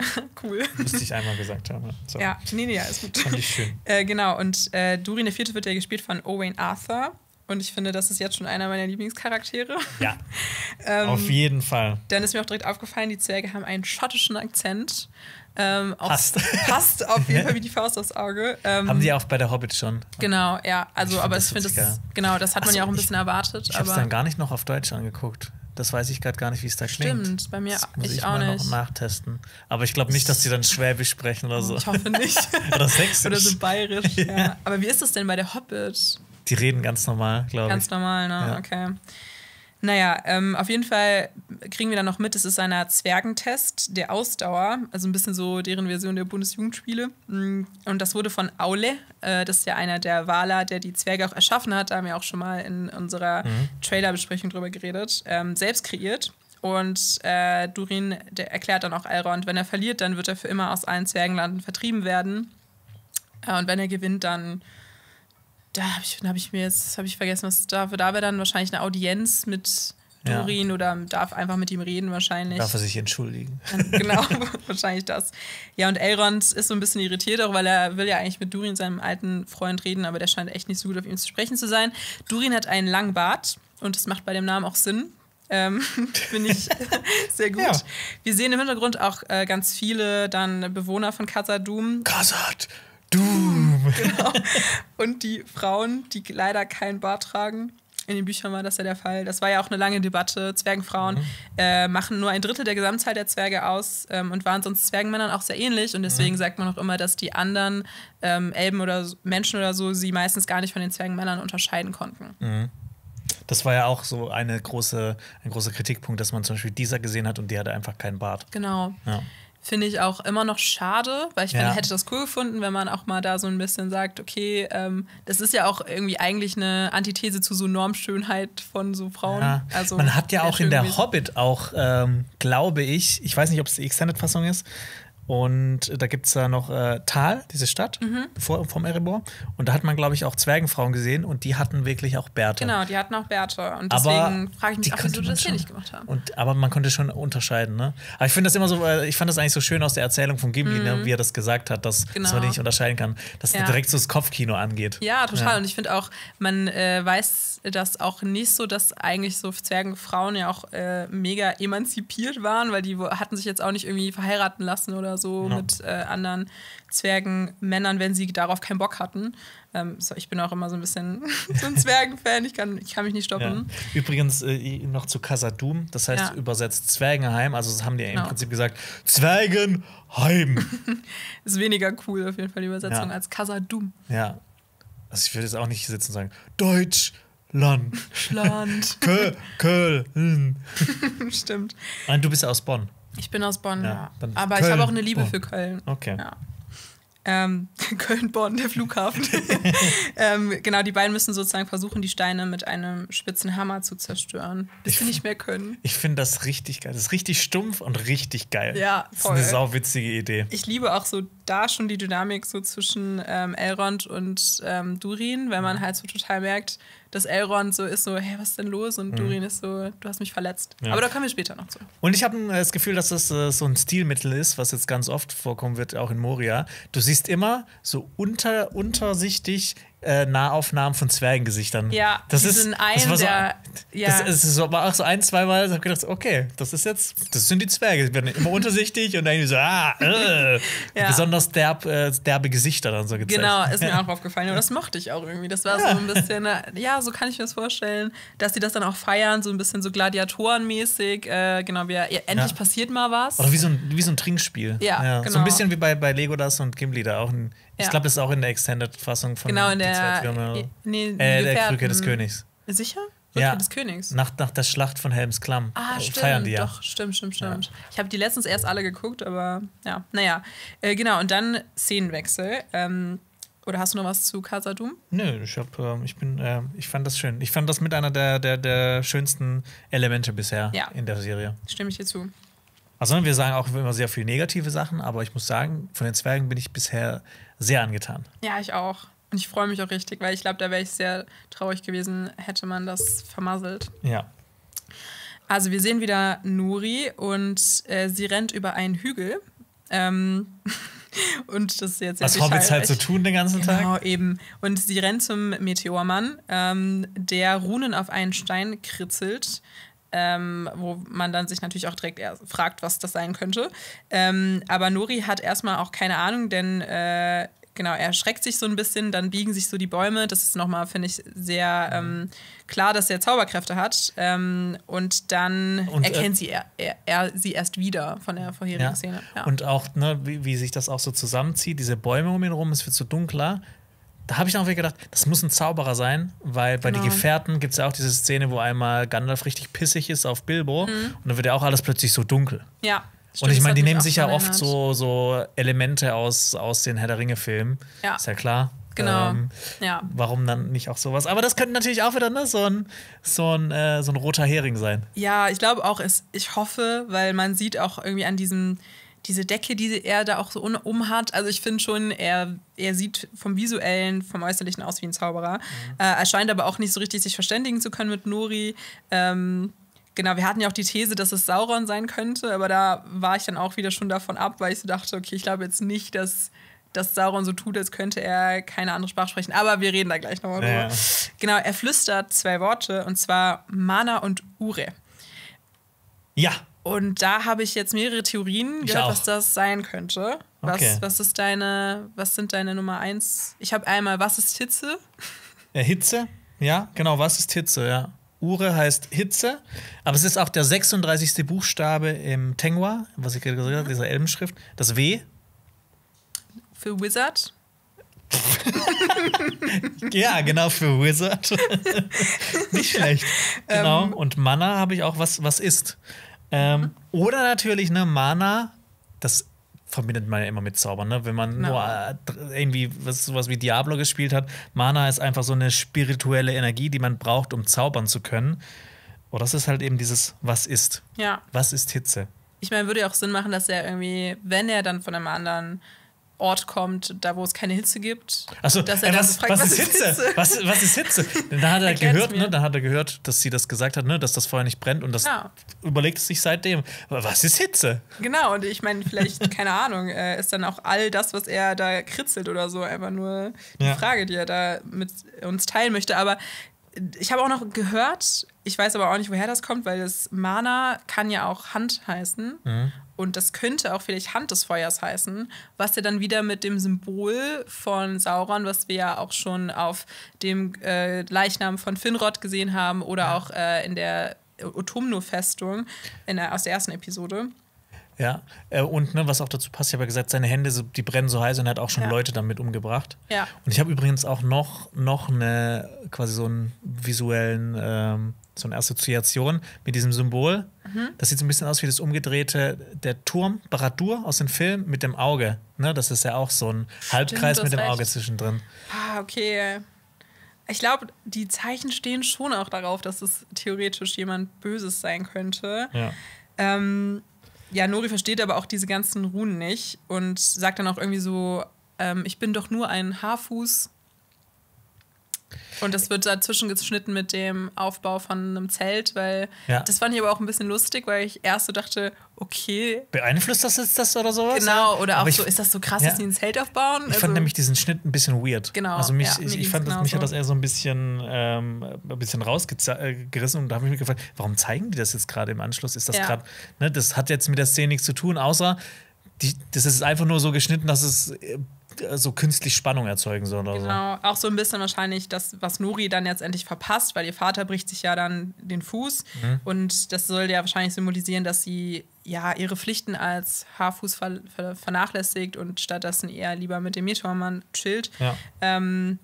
Cool. Müsste ich einmal gesagt haben. So. Ja, nee, nee, ja, ist gut. Fand ich schön. Äh, genau, und äh, Durin der Vierte wird ja gespielt von Owain Arthur. Und ich finde, das ist jetzt schon einer meiner Lieblingscharaktere. Ja. Ähm, Auf jeden Fall. Dann ist mir auch direkt aufgefallen, die Zwerge haben einen schottischen Akzent. Ähm, Passt. Passt auf jeden Fall wie die Faust aufs Auge. Ähm, Haben die auch bei der Hobbit schon. Genau, ja. Also, Ich aber ich finde das, genau, das hat man so, ja auch ein ich- bisschen erwartet. Ich habe es dann gar nicht noch auf Deutsch angeguckt. Das weiß ich gerade gar nicht, wie es da klingt. Stimmt, bei mir das muss ich ich auch mal nicht. noch nachtesten. Aber ich glaube nicht, dass die dann Schwäbisch sprechen oder so. ich hoffe nicht. Oder Sächsisch. Oder so bayerisch. ja. Aber wie ist das denn bei der Hobbit? Die reden ganz normal, glaube Ganz ich. normal, ne? Ja. Okay. Naja, ähm, auf jeden Fall kriegen wir dann noch mit, es ist einer Zwergentest der Ausdauer, also ein bisschen so deren Version der Bundesjugendspiele. Mm, Und das wurde von Aule, äh, das ist ja einer der Waler, der die Zwerge auch erschaffen hat, da haben wir auch schon mal in unserer Trailerbesprechung drüber geredet, ähm, selbst kreiert. Und äh, Durin erklärt dann auch Elrond, wenn er verliert, dann wird er für immer aus allen Zwergenlanden vertrieben werden. Äh, und wenn er gewinnt, dann da habe ich, hab ich mir jetzt, habe ich vergessen, was da, da wäre dann wahrscheinlich eine Audienz mit Ja. Durin oder darf einfach mit ihm reden wahrscheinlich. Darf er sich entschuldigen? genau, wahrscheinlich das. Ja, und Elrond ist so ein bisschen irritiert, auch weil er will ja eigentlich mit Durin, seinem alten Freund, reden, aber der scheint echt nicht so gut auf ihm zu sprechen zu sein. Durin hat einen langen Bart und das macht bei dem Namen auch Sinn. Ähm, Finde ich sehr gut. Ja. Wir sehen im Hintergrund auch äh, ganz viele dann Bewohner von Khazad-dûm Khazad, Doom. Genau. Und die Frauen, die leider keinen Bart tragen. In den Büchern war das ja der Fall. Das war ja auch eine lange Debatte. Zwergenfrauen äh, machen nur ein Drittel der Gesamtzahl der Zwerge aus ähm, und waren sonst Zwergenmännern auch sehr ähnlich. Und deswegen sagt man auch immer, dass die anderen ähm, Elben oder Menschen oder so sie meistens gar nicht von den Zwergenmännern unterscheiden konnten. Das war ja auch so eine große, ein großer Kritikpunkt, dass man zum Beispiel dieser gesehen hat und die hatte einfach keinen Bart. Genau. Ja. Finde ich auch immer noch schade, weil ich Ja. finde, hätte das cool gefunden, wenn man auch mal da so ein bisschen sagt, okay, ähm, das ist ja auch irgendwie eigentlich eine Antithese zu so Normschönheit von so Frauen. Ja. Also, man hat ja auch in der. Hobbit auch, ähm, glaube ich, ich weiß nicht, ob es die Extended-Fassung ist, und da gibt es da noch äh, Tal, diese Stadt Mhm. vor, vom Erebor. Und da hat man, glaube ich, auch Zwergenfrauen gesehen und die hatten wirklich auch Bärte. Genau, die hatten auch Bärte. Und deswegen frage ich mich auch, wieso die man das hier nicht gemacht haben. Und, aber man konnte schon unterscheiden, ne? Aber ich finde das immer so, äh, ich fand das eigentlich so schön aus der Erzählung von Gimli, ne, wie er das gesagt hat, dass, dass Mhm. Genau. man die nicht unterscheiden kann, dass Ja. direkt so das Kopfkino angeht. Ja, total. Und ich finde auch, man äh, weiß das auch nicht so, dass eigentlich so Zwergenfrauen ja auch äh, mega emanzipiert waren, weil die hatten sich jetzt auch nicht irgendwie verheiraten lassen oder so Ja. mit äh, anderen Zwergenmännern, wenn sie darauf keinen Bock hatten. Ähm, so, ich bin auch immer so ein bisschen so ein Zwergenfan, ich kann, ich kann mich nicht Ja. stoppen. Übrigens äh, noch zu Casadum, das heißt Ja. übersetzt Zwergenheim, also das haben die im Genau. Prinzip gesagt, Zwergenheim. Ist weniger cool auf jeden Fall die Übersetzung Ja. als Casadum. ja. Also ich würde jetzt auch nicht sitzen und sagen, Deutschland, Land. Kö Köln. Stimmt. Nein, du bist ja aus Bonn. Ich bin aus Bonn, Ja, Aber ich Köln, habe auch eine Liebe Bonn. für Köln. Okay. Ja. Ähm, Köln-Bonn, der Flughafen. ähm, genau, die beiden müssen sozusagen versuchen, die Steine mit einem spitzen Hammer zu zerstören, bis sie nicht mehr können. Ich finde das richtig geil. Das ist richtig stumpf und richtig geil. Ja, Das ist eine voll. sauwitzige Idee. Ich liebe auch so da schon die Dynamik so zwischen ähm, Elrond und ähm, Durin, wenn man halt so total merkt, dass Elrond so ist so, hey, was ist denn los? Und Durin ist so, du hast mich verletzt. Ja. Aber da kommen wir später noch zu. Und ich habe äh, das Gefühl, dass das äh, so ein Stilmittel ist, was jetzt ganz oft vorkommen wird, auch in Moria. Du siehst immer so unter, untersichtig äh, Nahaufnahmen von Zwergengesichtern. Ja, das ist, das war so, der- ja. Das ist so, war auch so ein, zwei Mal, ich habe gedacht, okay, das ist jetzt, das sind die Zwerge. Die werden immer untersichtig und dann so, ah, äh, Ja. besonders derb, äh, derbe Gesichter dann so gezeigt. Genau, ist mir auch aufgefallen. Und das mochte ich auch irgendwie. Das war so ein bisschen, äh, ja, so kann ich mir das vorstellen, dass die das dann auch feiern, so ein bisschen so Gladiatorenmäßig. Äh, genau, ja, endlich Ja. passiert mal was. Oder wie so ein, wie so ein Trinkspiel. Ja, So genau. ein bisschen wie bei, bei Legolas und Gimli da auch. Ein, Ich Ja. glaube, das ist auch in der Extended-Fassung von Genau, in der. Türme. äh, Nee, Äh, der. Krücke des Königs. Sicher? Ja. Rückkehr des Königs. Nach, nach der Schlacht von Helms Klamm. Ah, äh, stimmt. Feiern die ja. Doch, stimmt, stimmt, stimmt. Ich habe die letztens erst alle geguckt, aber ja, naja. Äh, genau, und dann Szenenwechsel. Ähm, oder hast du noch was zu Casadum? Nö, ich, hab, ähm, ich, bin, äh, ich fand das schön. Ich fand das mit einer der, der, der schönsten Elemente bisher Ja. in der Serie. Stimme ich dir zu. Also wir sagen auch immer sehr viele negative Sachen, aber ich muss sagen, von den Zwergen bin ich bisher sehr angetan. Ja, ich auch. Und ich freue mich auch richtig, weil ich glaube, da wäre ich sehr traurig gewesen, hätte man das vermasselt. Ja. Also wir sehen wieder Nuri und äh, sie rennt über einen Hügel. Ähm, Und das ist jetzt Was Hobbits halt so tun den ganzen Genau, Tag. eben. Und sie rennt zum Meteormann, ähm, der Runen auf einen Stein kritzelt. Ähm, wo man dann sich natürlich auch direkt fragt, was das sein könnte. Ähm, aber Nori hat erstmal auch keine Ahnung, denn äh, genau, er schreckt sich so ein bisschen, dann biegen sich so die Bäume. Das ist nochmal, finde ich, sehr ähm, klar, dass er Zauberkräfte hat. Ähm, und dann Und, äh, erkennt sie er, er, er sie erst wieder von der vorherigen Ja. Szene. Ja. Und auch, ne, wie, wie sich das auch so zusammenzieht, diese Bäume um ihn herum, es wird so dunkler. Da habe ich dann auch wieder gedacht, das muss ein Zauberer sein, weil bei Genau. die Gefährten gibt es ja auch diese Szene, wo einmal Gandalf richtig pissig ist auf Bilbo Mhm. und dann wird ja auch alles plötzlich so dunkel. ja und stimmt, ich das meine, die nehmen sich ja oft so, so Elemente aus, aus den Herr der Ringe-Filmen. Ja. Ist ja klar. Genau. Ähm, Ja. warum dann nicht auch sowas? Aber das könnte natürlich auch wieder ne, so, ein, so, ein, äh, so ein roter Hering sein. Ja, ich glaube auch, es, ich hoffe, weil man sieht auch irgendwie an diesem, diese Decke, die er da auch so um hat. Also ich finde schon, er, er sieht vom Visuellen, vom Äußerlichen aus wie ein Zauberer. Äh, er scheint aber auch nicht so richtig sich verständigen zu können mit Nori. Ähm, genau, wir hatten ja auch die These, dass es Sauron sein könnte, aber da war ich dann auch wieder schon davon ab, weil ich so dachte, okay, ich glaube jetzt nicht, dass dass Sauron so tut, als könnte er keine andere Sprache sprechen. Aber wir reden da gleich nochmal drüber. Ja. Genau, er flüstert zwei Worte, und zwar Mana und Ure. Ja, Und da habe ich jetzt mehrere Theorien Ich gehört, auch. was das sein könnte. Was, Okay. was ist deine, was sind deine Nummer eins? Ich habe einmal, was ist Hitze? Äh, Hitze, ja, genau, was ist Hitze, ja. Ure heißt Hitze, aber es ist auch der 36. Buchstabe im Tengwa, was ich gerade gesagt habe, dieser Elbenschrift. Das W. Für Wizard. Ja, genau, für Wizard. Nicht schlecht. Genau. Ähm. Und Mana habe ich auch, was, was ist. Ähm, Oder natürlich, ne, Mana, das verbindet man ja immer mit Zaubern, ne? Wenn man Genau. nur äh, irgendwie was, sowas wie Diablo gespielt hat. Mana ist einfach so eine spirituelle Energie, die man braucht, um zaubern zu können. Und das ist halt eben dieses, was ist. Ja. Was ist Hitze? Ich meine, würde ja auch Sinn machen, dass er irgendwie, wenn er dann von einem anderen Ort kommt, da wo es keine Hitze gibt, Achso, dass er dann was, fragt, was, ist Hitze? Was, was ist Hitze? Da hat er gehört, ne, da hat er gehört, dass sie das gesagt hat, ne, dass das Feuer nicht brennt und das Ja. überlegt es sich seitdem. Was ist Hitze? Genau, und ich meine, vielleicht, keine Ahnung, äh, ist dann auch all das, was er da kritzelt oder so, einfach nur die Ja. Frage, die er da mit uns teilen möchte. Aber ich habe auch noch gehört, ich weiß aber auch nicht, woher das kommt, weil das Mana kann ja auch Hand heißen. Und das könnte auch vielleicht Hand des Feuers heißen, was ja dann wieder mit dem Symbol von Sauron, was wir ja auch schon auf dem äh, Leichnam von Finrod gesehen haben oder auch äh, in der Otumno-Festung aus der ersten Episode. Ja, äh, und ne, was auch dazu passt, ich habe ja gesagt, seine Hände, die brennen so heiß und er hat auch schon Ja. Leute damit umgebracht. Ja. Und ich habe übrigens auch noch, noch eine, quasi so einen visuellen, ähm, so eine Assoziation mit diesem Symbol. Mhm. Das sieht so ein bisschen aus wie das umgedrehte, der Turm, Baradur aus dem Film mit dem Auge. Ne, das ist ja auch so ein Halbkreis du mit dem recht. Auge zwischendrin. Ah, okay. Ich glaube, die Zeichen stehen schon auch darauf, dass es theoretisch jemand Böses sein könnte. Ja. Ähm, ja, Nori versteht aber auch diese ganzen Runen nicht und sagt dann auch irgendwie so, ähm, ich bin doch nur ein Haarfuß. Und das wird dazwischen geschnitten mit dem Aufbau von einem Zelt, weil Ja. das fand ich aber auch ein bisschen lustig, weil ich erst so dachte, okay, Beeinflusst das jetzt das oder sowas? genau, oder auch Aber ich, so, ist das so krass, ja. dass die ein Zelt aufbauen? Ich Also- fand nämlich diesen Schnitt ein bisschen weird. Genau, Also mich, ja, ich, ich fand, das, mich hat genauso. das eher so ein bisschen, ähm, ein bisschen rausgerissen und da habe ich mich gefragt, warum zeigen die das jetzt gerade im Anschluss? Ist das gerade, ne, das hat jetzt mit der Szene nichts zu tun, außer die, das ist einfach nur so geschnitten, dass es äh, so künstlich Spannung erzeugen soll oder Genau, auch so ein bisschen wahrscheinlich das, was Nori dann letztendlich verpasst, weil ihr Vater bricht sich ja dann den Fuß Mhm. und das soll ja wahrscheinlich symbolisieren, dass sie ja ihre Pflichten als Haarfuß ver ver vernachlässigt und stattdessen eher lieber mit dem Meteormann chillt. so. Ja. Ähm,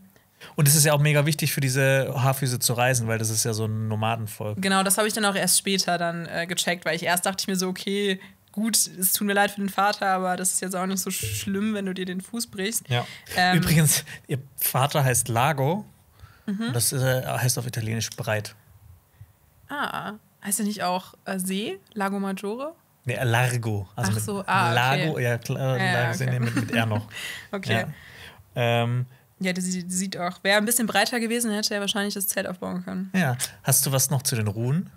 Und es ist ja auch mega wichtig für diese Haarfüße zu reisen, weil das ist ja so ein Nomadenvolk. genau, das habe ich dann auch erst später dann äh, gecheckt, weil ich erst dachte ich mir so, okay, gut, es tut mir leid für den Vater, aber das ist jetzt auch nicht so schlimm, wenn du dir den Fuß brichst. Ja. Ähm, Übrigens, ihr Vater heißt Lago. Mhm. Das äh, heißt auf Italienisch breit. Ah, heißt er nicht auch äh, See, Lago Maggiore? Nee, Largo. Also Ach so, ah, okay. Lago, ja, klar, Ja, Lago okay. mit, mit R noch. Okay. Ja. Ähm, Ja, die sieht auch. Wäre ein bisschen breiter gewesen, hätte er wahrscheinlich das Zelt aufbauen können. ja. Hast du was noch zu den Ruhen?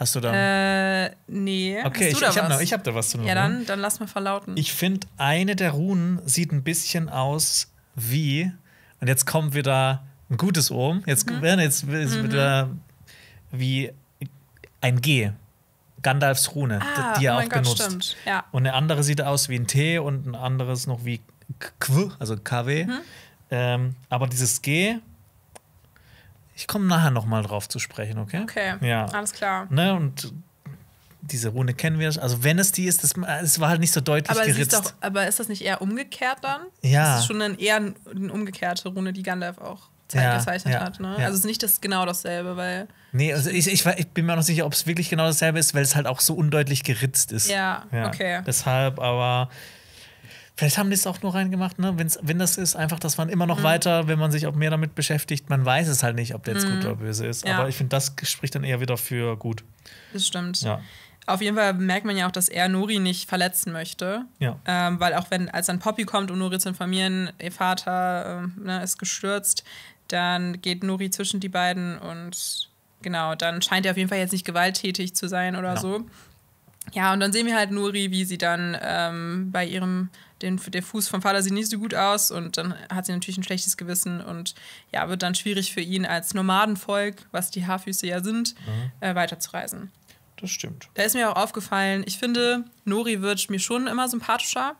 Hast du da. Äh, nee. okay, ich, ich habe hab da was zu Ja, dann, dann lass mal verlauten. Ich finde, eine der Runen sieht ein bisschen aus wie. Und jetzt kommt wieder ein gutes Ohm. Jetzt Mhm. jetzt ist wieder wie ein G. Gandalfs Rune, ah, die er oh auch Gott, benutzt. stimmt. Ja. Und eine andere sieht aus wie ein T und ein anderes noch wie Qu, also KW. Mhm. Ähm, aber dieses G, ich komme nachher noch mal drauf zu sprechen, okay? Okay, Ja. alles klar. Ne, und diese Rune kennen wir. Also wenn es die ist, das, es war halt nicht so deutlich Aber, ist geritzt. doch, aber ist das nicht eher umgekehrt dann? Ja. Das ist schon ein, eher eine umgekehrte Rune, die Gandalf auch Ja, gezeichnet ja, hat. Ne? ja. Also es ist nicht das, genau dasselbe, weil. Nee, also ich, ich, ich bin mir auch noch sicher, ob es wirklich genau dasselbe ist, weil es halt auch so undeutlich geritzt ist. Ja, okay. Deshalb, aber vielleicht haben die es auch nur reingemacht, ne? Wenn's, wenn das ist, einfach, dass man immer noch Mhm. weiter, wenn man sich auch mehr damit beschäftigt, man weiß es halt nicht, ob der jetzt gut oder böse ist. Mhm. Ja. Aber ich finde, das spricht dann eher wieder für gut. Das stimmt. Ja. Auf jeden Fall merkt man ja auch, dass er Nori nicht verletzen möchte. Ja. Ähm, weil auch wenn, als dann Poppy kommt, um Nori zu informieren, ihr Vater ähm, ne, ist gestürzt, dann geht Nori zwischen die beiden und genau, dann scheint er auf jeden Fall jetzt nicht gewalttätig zu sein oder Ja. so. Ja, und dann sehen wir halt Nuri, wie sie dann ähm, bei ihrem, den, der Fuß vom Vater sieht nicht so gut aus und dann hat sie natürlich ein schlechtes Gewissen und ja, wird dann schwierig für ihn als Nomadenvolk, was die Haarfüße ja sind, äh, weiterzureisen. Das stimmt. Da ist mir auch aufgefallen, ich finde, Nori wird mir schon immer sympathischer.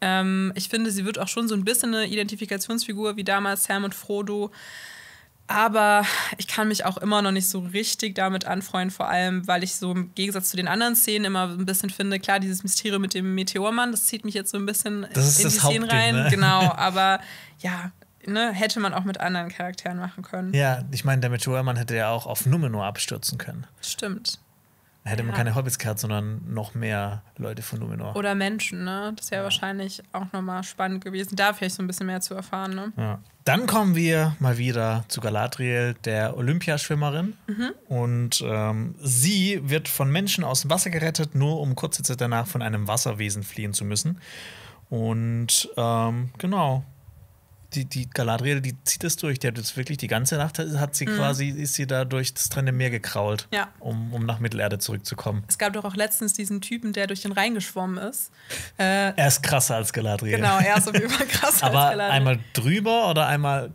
Ähm, ich finde, sie wird auch schon so ein bisschen eine Identifikationsfigur wie damals Sam und Frodo. Aber ich kann mich auch immer noch nicht so richtig damit anfreunden, vor allem, weil ich so im Gegensatz zu den anderen Szenen immer ein bisschen finde, klar, dieses Mysterium mit dem Meteormann, das zieht mich jetzt so ein bisschen Das in das die Szenen rein. ne? Genau, aber ja, ne, hätte man auch mit anderen Charakteren machen können. Ja, ich meine, der Meteormann hätte ja auch auf Numenor abstürzen können. Stimmt. Da hätte man Ja. keine Hobbits gehabt, sondern noch mehr Leute von Numenor. Oder Menschen, ne? Das wäre wahrscheinlich auch nochmal spannend gewesen, da vielleicht so ein bisschen mehr zu erfahren, ne? Ja. Dann kommen wir mal wieder zu Galadriel, der Olympiaschwimmerin. Mhm. Und ähm, sie wird von Menschen aus dem Wasser gerettet, nur um kurze Zeit danach von einem Wasserwesen fliehen zu müssen. Und ähm, genau. Die, die Galadriel, die zieht es durch. Die hat jetzt wirklich die ganze Nacht hat sie quasi, ist sie da durch das trennende Meer gekrault, Mhm. Ja. um, um nach Mittelerde zurückzukommen. Es gab doch auch letztens diesen Typen, der durch den Rhein geschwommen ist. Äh, Er ist krasser als Galadriel. genau, er ist auf jeden Fall krass. Aber als Galadriel. einmal drüber oder einmal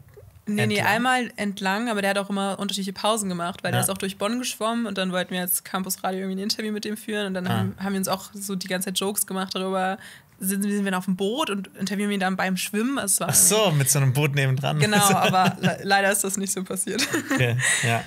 Nee, nee, entlang? einmal entlang, aber der hat auch immer unterschiedliche Pausen gemacht, weil Ja. der ist auch durch Bonn geschwommen und dann wollten wir als Campus Radio irgendwie ein Interview mit dem führen und dann Ah. haben, haben wir uns auch so die ganze Zeit Jokes gemacht darüber, sind, sind wir dann auf dem Boot und interviewen ihn dann beim Schwimmen. Also es war Ach so, mit so einem Boot nebendran. Genau, aber le leider ist das nicht so passiert. Okay, ja.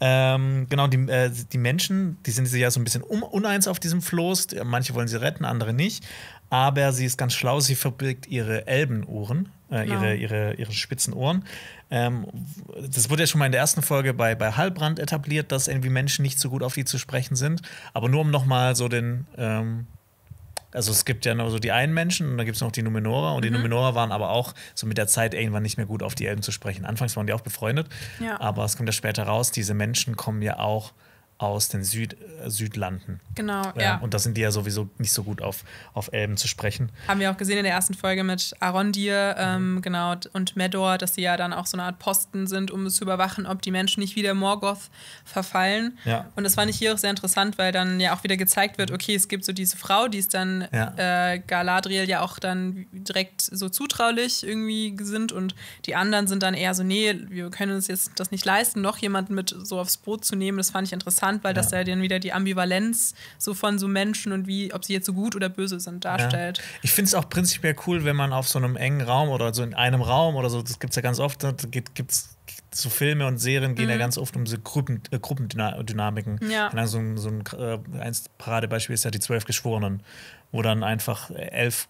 Ähm, genau, die, äh, die Menschen, die sind sich ja so ein bisschen uneins auf diesem Floß. Manche wollen sie retten, andere nicht. Aber sie ist ganz schlau, sie verbirgt ihre Elbenohren, äh, Genau. ihre, ihre, ihre spitzen Ohren. Ähm, das wurde ja schon mal in der ersten Folge bei, bei Hallbrand etabliert, dass irgendwie Menschen nicht so gut auf die zu sprechen sind. Aber nur um nochmal so den. Ähm, also es gibt ja nur so die einen Menschen und dann gibt es noch die Numenorer. Und die Numenorer waren aber auch so mit der Zeit irgendwann nicht mehr gut auf die Elben zu sprechen. Anfangs waren die auch befreundet, Ja. aber es kommt ja später raus, diese Menschen kommen ja auch aus den Süd, äh, Südlanden. Genau, Ja. ja. Und da sind die ja sowieso nicht so gut auf, auf Elben zu sprechen. Haben wir auch gesehen in der ersten Folge mit Arondir, ähm, genau, und Medor, dass sie ja dann auch so eine Art Posten sind, um zu überwachen, ob die Menschen nicht wieder Morgoth verfallen. Ja. Und das fand ich hier auch sehr interessant, weil dann ja auch wieder gezeigt wird, okay, es gibt so diese Frau, die ist dann Ja. äh, Galadriel ja auch dann direkt so zutraulich irgendwie sind und die anderen sind dann eher so, nee, wir können uns jetzt das nicht leisten, noch jemanden mit so aufs Boot zu nehmen. Das fand ich interessant, weil das Ja. ja dann wieder die Ambivalenz so von so Menschen und wie, ob sie jetzt so gut oder böse sind, darstellt. Ja. Ich finde es auch prinzipiell cool, wenn man auf so einem engen Raum oder so in einem Raum oder so, das gibt es ja ganz oft, da gibt es so Filme und Serien gehen ja ganz oft um diese Gruppen, äh, Gruppendynamiken. Mhm. Ja. Ahnung, So, ein- so ein äh, Paradebeispiel ist ja die zwölf Geschworenen, wo dann einfach elf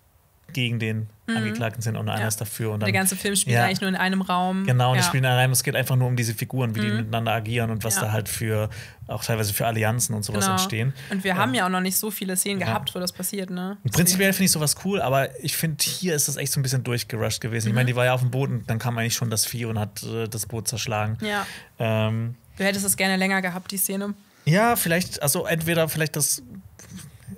gegen den Angeklagten sind und einer Mhm. Ja. ist dafür. Und Der dann, ganze Film spielt Ja. eigentlich nur in einem Raum. Genau, und ja. das spielen rein. Es geht einfach nur um diese Figuren, wie die miteinander agieren und was da halt für, auch teilweise für Allianzen und sowas Genau. entstehen. Und wir haben ja auch noch nicht so viele Szenen gehabt, wo das passiert, ne? Prinzipiell finde ich sowas cool, aber ich finde, hier ist das echt so ein bisschen durchgerusht gewesen. Ich Mhm. meine, die war ja auf dem Boot und dann kam eigentlich schon das Vieh und hat äh, das Boot zerschlagen. Ja. Ähm, Du hättest es gerne länger gehabt, die Szene. ja, vielleicht, also entweder vielleicht das,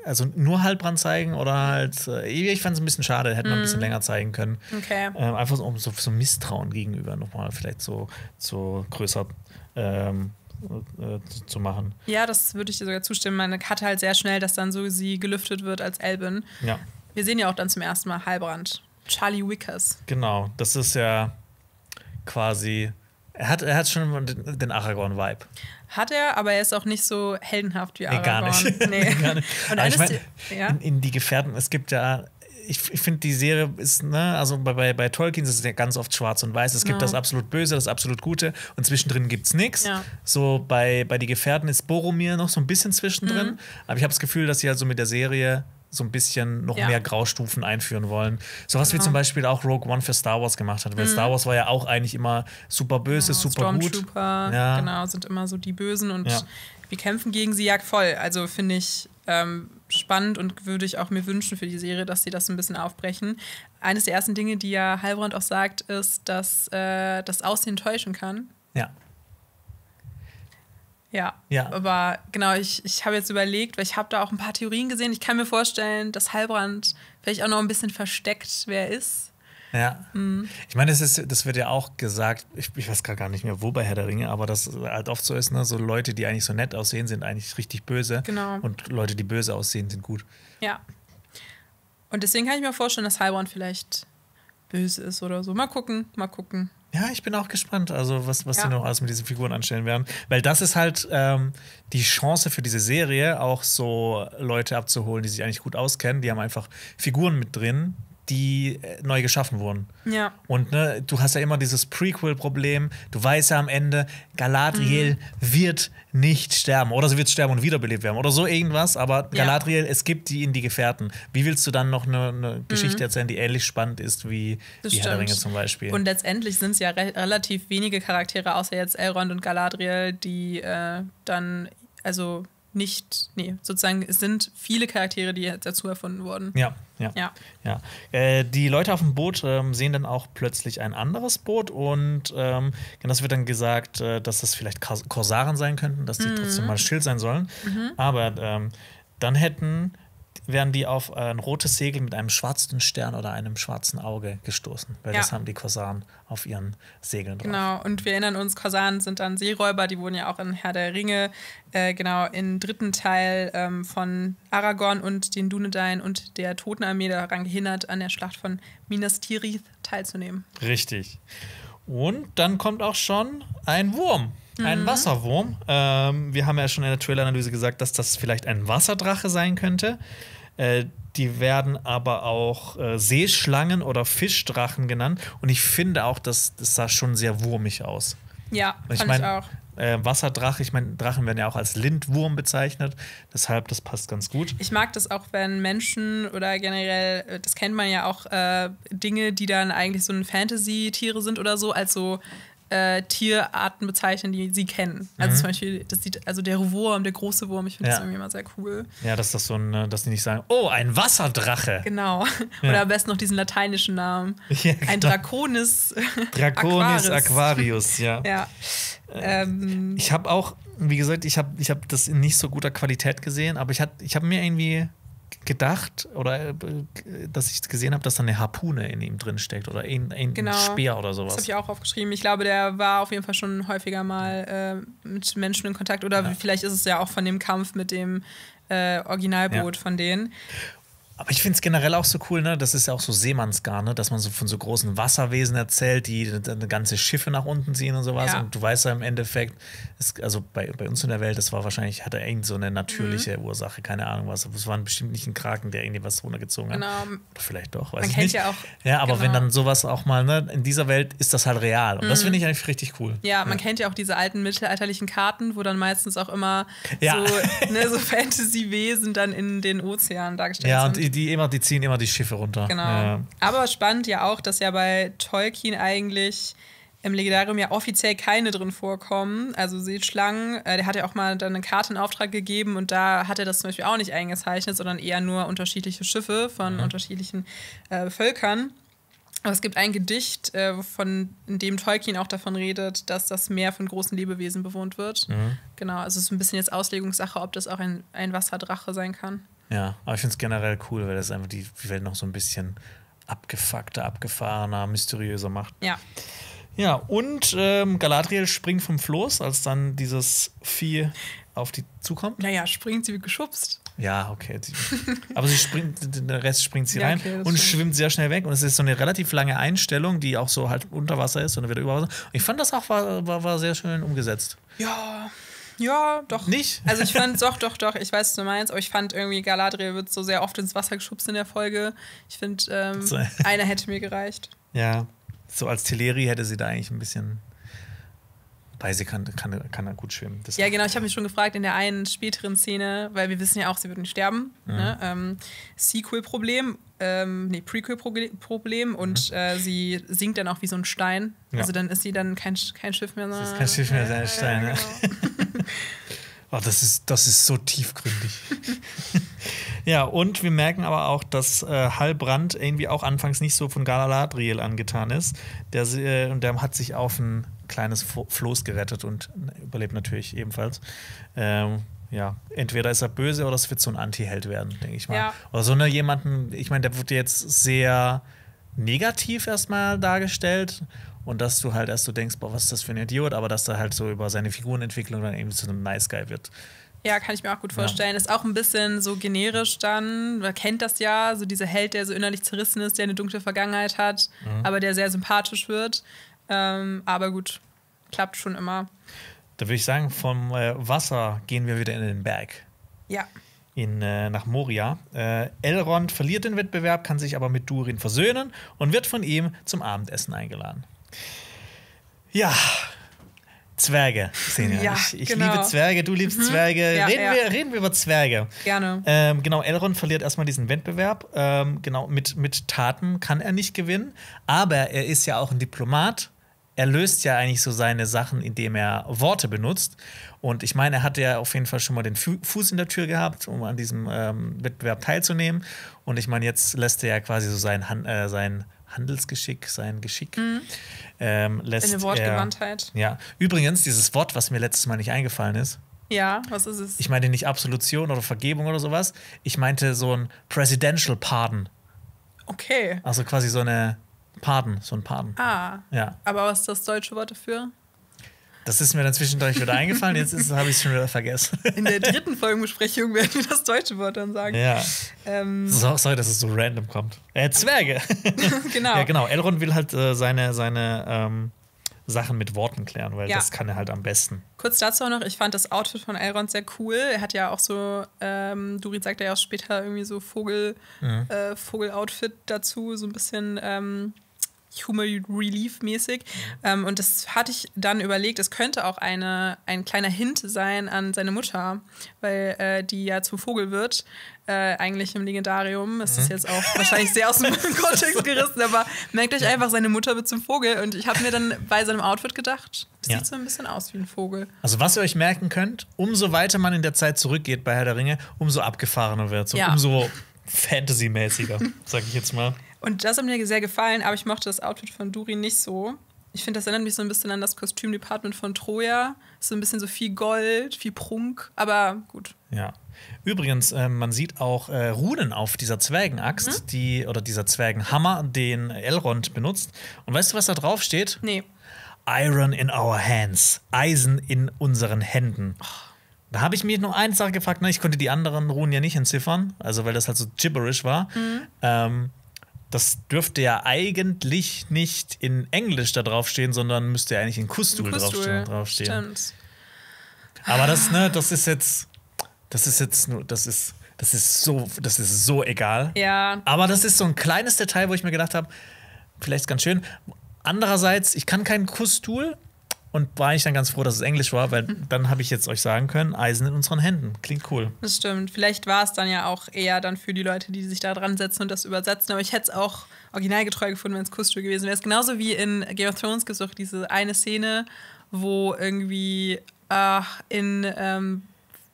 also nur Halbrand zeigen oder halt, äh, ich fand es ein bisschen schade, hätte man ein Mhm. bisschen länger zeigen können. Okay. Ähm, einfach so, um so, so Misstrauen gegenüber nochmal vielleicht so, so größer ähm, äh, zu, machen. Ja, das würde ich dir sogar zustimmen. Man hat halt sehr schnell, dass dann so sie gelüftet wird als Elbin. Ja. Wir sehen ja auch dann zum ersten Mal Heilbrand. Charlie Wickers. Genau, das ist ja quasi. Er hat, er hat schon den, den Aragorn-Vibe. Hat er, aber er ist auch nicht so heldenhaft wie Nee, gar Aragorn. nicht. Nee. gar nicht. Und Aber ich eines, mein, ja. in, in die Gefährten, es gibt ja. Ich, ich finde, die Serie ist, ne, also bei, bei, Tolkien ist es ja ganz oft schwarz und weiß. Es gibt Ja. das absolut Böse, das absolut Gute und zwischendrin gibt es nichts. Ja. So bei, bei Die Gefährten ist Boromir noch so ein bisschen zwischendrin. Mhm. Aber ich habe das Gefühl, dass sie also mit der Serie so ein bisschen noch Ja. mehr Graustufen einführen wollen. So was wie Genau. Mhm. zum Beispiel auch Rogue One für Star Wars gemacht hat. Weil Star Wars war ja auch eigentlich immer super böse, super gut. Ja. genau, sind immer so die Bösen und Ja. wir kämpfen gegen sie ja voll. Also finde ich ähm, spannend und würde ich auch mir wünschen für die Serie, dass sie das ein bisschen aufbrechen. Eines der ersten Dinge, die ja Heilbrand auch sagt, ist, dass äh, das Aussehen täuschen kann. Ja. Ja. Ja. Aber genau, ich, ich habe jetzt überlegt, weil ich habe da auch ein paar Theorien gesehen. Ich kann mir vorstellen, dass Heilbrand vielleicht auch noch ein bisschen versteckt, wer er ist. Ja. Mhm. Ich meine, das, ist, das wird ja auch gesagt, ich, ich weiß gar nicht mehr, wo bei Herr der Ringe, aber das halt oft so ist, ne? so Leute, die eigentlich so nett aussehen, sind eigentlich richtig böse. Genau. Und Leute, die böse aussehen, sind gut. Ja. Und deswegen kann ich mir vorstellen, dass Heilbrand vielleicht böse ist oder so. Mal gucken, mal gucken. Ja, ich bin auch gespannt, also was, was Ja. die noch alles mit diesen Figuren anstellen werden. Weil das ist halt ähm, die Chance für diese Serie, auch so Leute abzuholen, die sich eigentlich gut auskennen. Die haben einfach Figuren mit drin, die äh, neu geschaffen wurden. Ja. Und ne, du hast ja immer dieses Prequel-Problem. Du weißt ja am Ende, Galadriel wird nicht sterben. Oder sie wird sterben und wiederbelebt werden. Oder so irgendwas. Aber Ja. Galadriel, es gibt die in die Gefährten. Wie willst du dann noch eine, eine Geschichte erzählen, die ähnlich spannend ist wie Das die Herr der. Ringe zum Beispiel? Und letztendlich sind es ja re relativ wenige Charaktere, außer jetzt Elrond und Galadriel, die äh, dann, also nicht, nee, sozusagen, es sind viele Charaktere, die dazu erfunden wurden. ja, ja. Ja. Ja, äh, die Leute auf dem Boot ähm, sehen dann auch plötzlich ein anderes Boot und ähm, das wird dann gesagt, äh, dass das vielleicht Kors- Korsaren sein könnten, dass die Mhm. trotzdem mal Schild sein sollen. Aber ähm, dann hätten wären die auf ein rotes Segel mit einem schwarzen Stern oder einem schwarzen Auge gestoßen, weil Ja. das haben die Korsaren auf ihren Segeln drauf. Genau, und wir erinnern uns, Korsaren sind dann Seeräuber, die wurden ja auch in Herr der Ringe, äh, genau, im dritten Teil ähm, von Aragorn und den Dunedain und der Totenarmee daran gehindert, an der Schlacht von Minas Tirith teilzunehmen. Richtig. Und dann kommt auch schon ein Wurm. Mhm. Ein Wasserwurm. Ähm, wir haben ja schon in der Trailer-Analyse gesagt, dass das vielleicht ein Wasserdrache sein könnte. Äh, die werden aber auch äh, Seeschlangen oder Fischdrachen genannt. Und ich finde auch, dass das sah schon sehr wurmig aus. Ja, Ich fand ich meine, auch. äh, Wasserdrache, ich meine, Drachen werden ja auch als Lindwurm bezeichnet. Deshalb, das passt ganz gut. Ich mag das auch, wenn Menschen oder generell, äh, das kennt man ja auch, äh, Dinge, die dann eigentlich so ein Fantasy-Tiere sind oder so, als so äh, Tierarten bezeichnen, die sie kennen. Also zum Beispiel, das sieht, also der Wurm, der große Wurm, ich finde Mhm. Ja. das irgendwie immer sehr cool. Ja, dass das so ein, äh, dass die nicht sagen, oh, ein Wasserdrache. Genau. Ja. Oder am besten noch diesen lateinischen Namen. Ja, Ein genau. Draconis. Draconis. Aquarius, ja. Ja. Ähm, Ich habe auch, wie gesagt, ich habe ich hab das in nicht so guter Qualität gesehen, aber ich, hat- ich habe mir irgendwie gedacht oder äh, dass ich gesehen habe, dass da eine Harpune in ihm drin steckt oder ein, ein Genau. Speer oder das sowas. habe ich auch aufgeschrieben. Ich glaube, der war auf jeden Fall schon häufiger mal äh, mit Menschen in Kontakt. Oder Ja. vielleicht ist es ja auch von dem Kampf mit dem äh, Originalboot von denen. Aber ich finde es generell auch so cool, ne? Das ist ja auch so Seemannsgar, ne? Dass man so von so großen Wasserwesen erzählt, die eine ganze Schiffe nach unten ziehen und sowas. Ja. Und du weißt ja im Endeffekt, es, also bei, bei uns in der Welt, das war wahrscheinlich, hatte irgend so eine natürliche Mhm. Ursache, keine Ahnung was. Es war bestimmt nicht ein Kraken, der irgendwie was runtergezogen hat. Genau. Oder vielleicht doch, weiß Man ich kennt nicht. ja auch- Ja, aber wenn genau. Mhm. dann sowas auch mal, ne? In dieser Welt ist das halt real. Und das finde ich eigentlich richtig cool. Ja, man kennt ja auch diese alten mittelalterlichen Karten, wo dann meistens auch immer Ja. so, ne, so Fantasy-Wesen dann in den Ozeanen dargestellt Ja, sind. Die immer, die ziehen immer die Schiffe runter. Genau. Ja. Aber spannend ja auch, dass ja bei Tolkien eigentlich im Legendarium ja offiziell keine drin vorkommen. Also Seeschlangen, äh, der hat ja auch mal dann eine Karte in Auftrag gegeben und da hat er das zum Beispiel auch nicht eingezeichnet, sondern eher nur unterschiedliche Schiffe von Mhm. unterschiedlichen äh, Völkern. Aber es gibt ein Gedicht, äh, von, in dem Tolkien auch davon redet, dass das Meer von großen Lebewesen bewohnt wird. Mhm. Genau, also es ist ein bisschen jetzt Auslegungssache, ob das auch ein, ein Wasserdrache sein kann. Ja, aber ich finde es generell cool, weil das einfach die Welt noch so ein bisschen abgefuckter, abgefahrener, mysteriöser macht. Ja. Ja, und ähm, Galadriel springt vom Floß, als dann dieses Vieh auf die zukommt. Naja, springt sie wie geschubst. Ja, okay. Aber sie springt, den Rest springt sie Ja, rein okay, und schwimmt sehr schnell weg. Und es ist so eine relativ lange Einstellung, die auch so halt unter Wasser ist und dann wieder über Wasser. Ich fand das auch war, war, war sehr schön umgesetzt. Ja, ja, doch. Nicht? Also ich fand, doch, doch, doch, ich weiß, was du meinst, aber ich fand irgendwie, Galadriel wird so sehr oft ins Wasser geschubst in der Folge. Ich finde, ähm, So. einer hätte mir gereicht. Ja. So als Teleri hätte sie da eigentlich ein bisschen. Sie kann, kann, kann er gut schwimmen. Das Ja, genau, ich habe mich schon gefragt in der einen späteren Szene, weil wir wissen ja auch, sie wird nicht sterben. Ne? Ähm, Sequel-Problem, ähm, nee, Prequel-Problem und äh, sie sinkt dann auch wie so ein Stein. Ja. Also dann ist sie dann kein, kein Schiff mehr. Das ist kein Schiff mehr, sein Stein. Ja. genau. Oh, das, ist, das ist so tiefgründig. ja, und wir merken aber auch, dass äh, Halbrand irgendwie auch anfangs nicht so von Galadriel angetan ist. Der, äh, und der hat sich auf ein kleines Flo- Floß gerettet und überlebt natürlich ebenfalls. Ähm, ja, entweder ist er böse oder es wird so ein Anti-Held werden, denke ich mal. Ja. Oder so eine jemanden, ich meine, der wird jetzt sehr negativ erstmal dargestellt und dass du halt erst so denkst, boah, was ist das für ein Idiot, aber dass er halt so über seine Figurenentwicklung dann irgendwie zu einem Nice Guy wird. Ja, kann ich mir auch gut vorstellen. Ist auch ein bisschen so generisch dann. Man kennt das ja, so dieser Held, der so innerlich zerrissen ist, der eine dunkle Vergangenheit hat, Mhm. aber der sehr sympathisch wird. Ähm, aber gut, klappt schon immer. Da würde ich sagen, vom äh, Wasser gehen wir wieder in den Berg. Ja. In, äh, nach Moria. Äh, Elrond verliert den Wettbewerb, kann sich aber mit Durin versöhnen und wird von ihm zum Abendessen eingeladen. Ja, Zwerge, Xenia. Ja, ich ich genau. liebe Zwerge, du liebst Zwerge. Ja, reden, ja. Wir, reden wir über Zwerge. Gerne. Ähm, genau, Elrond verliert erstmal diesen Wettbewerb. Ähm, genau, mit, mit Taten kann er nicht gewinnen. Aber er ist ja auch ein Diplomat. Er löst ja eigentlich so seine Sachen, indem er Worte benutzt. Und ich meine, er hatte ja auf jeden Fall schon mal den Fu Fuß in der Tür gehabt, um an diesem ähm, Wettbewerb teilzunehmen. Und ich meine, jetzt lässt er ja quasi so sein, Han äh, sein Handelsgeschick, sein Geschick. Ähm, lässt Eine er, Wortgewandtheit. ja, übrigens, dieses Wort, was mir letztes Mal nicht eingefallen ist, Ja, was ist es? ich meine nicht Absolution oder Vergebung oder sowas. Ich meinte so ein Presidential Pardon. Okay. Also quasi so eine Pardon, so ein Pardon. Ah. Ja, Aber was ist das deutsche Wort dafür? das ist mir dann zwischendurch wieder eingefallen. Jetzt habe ich es schon wieder vergessen. In der dritten Folgenbesprechung werden wir das deutsche Wort dann sagen. ja. Ähm, So, sorry, dass es so random kommt. Äh, Zwerge. genau. Ja, genau. Elrond will halt äh, seine, seine ähm, Sachen mit Worten klären, weil Ja. das kann er halt am besten. Kurz dazu auch noch, ich fand das Outfit von Elrond sehr cool. Er hat ja auch so, ähm, Durit sagt ja auch später irgendwie so Vogel, Mhm. äh, Vogel-Outfit dazu, so ein bisschen ähm, Humor Relief mäßig. Ähm, und das hatte ich dann überlegt, es könnte auch eine, ein kleiner Hint sein an seine Mutter, weil äh, die ja zum Vogel wird, äh, eigentlich im Legendarium. Es Mhm. ist jetzt auch wahrscheinlich sehr aus dem Kontext gerissen, aber merkt euch einfach, seine Mutter wird zum Vogel. Und ich habe mir dann bei seinem Outfit gedacht, das Ja. sieht so ein bisschen aus wie ein Vogel. Also, was ihr euch merken könnt, umso weiter man in der Zeit zurückgeht bei Herr der Ringe, umso abgefahrener wird es. Ja. Umso Fantasy-mäßiger, sag ich jetzt mal. Und das hat mir sehr gefallen, aber ich mochte das Outfit von Durin nicht so. Ich finde, das erinnert mich so ein bisschen an das Kostümdepartment von Troja. So ein bisschen so viel Gold, viel Prunk, aber gut. Ja. Übrigens, äh, man sieht auch äh, Runen auf dieser Zwergenaxt, Mhm. die oder dieser Zwergenhammer, den Elrond benutzt. Und weißt du, was da drauf steht? Nee. Iron in our hands, Eisen in unseren Händen. Da habe ich mich nur eine Sache gefragt, ne, ich konnte die anderen Runen ja nicht entziffern, also weil das halt so gibberish war. Mhm. Ähm, das dürfte ja eigentlich nicht in Englisch da draufstehen, sondern müsste ja eigentlich in Kustul, Kustul. draufstehen. Stimmt. Aber das, ne, das ist jetzt, das ist jetzt nur, das ist, das ist so, das ist so egal. Ja, Aber das ist so ein kleines Detail, wo ich mir gedacht habe, vielleicht ganz schön. Andererseits, ich kann kein Kusstool und war ich dann ganz froh, dass es Englisch war, weil dann habe ich jetzt euch sagen können, Eisen in unseren Händen. Klingt cool. das stimmt. Vielleicht war es dann ja auch eher dann für die Leute, die sich da dran setzen und das übersetzen. Aber ich hätte es auch originalgetreu gefunden, wenn es Kustul gewesen wäre. Es ist genauso wie in Game of Thrones gibt es auch diese eine Szene, wo irgendwie äh, in, ähm,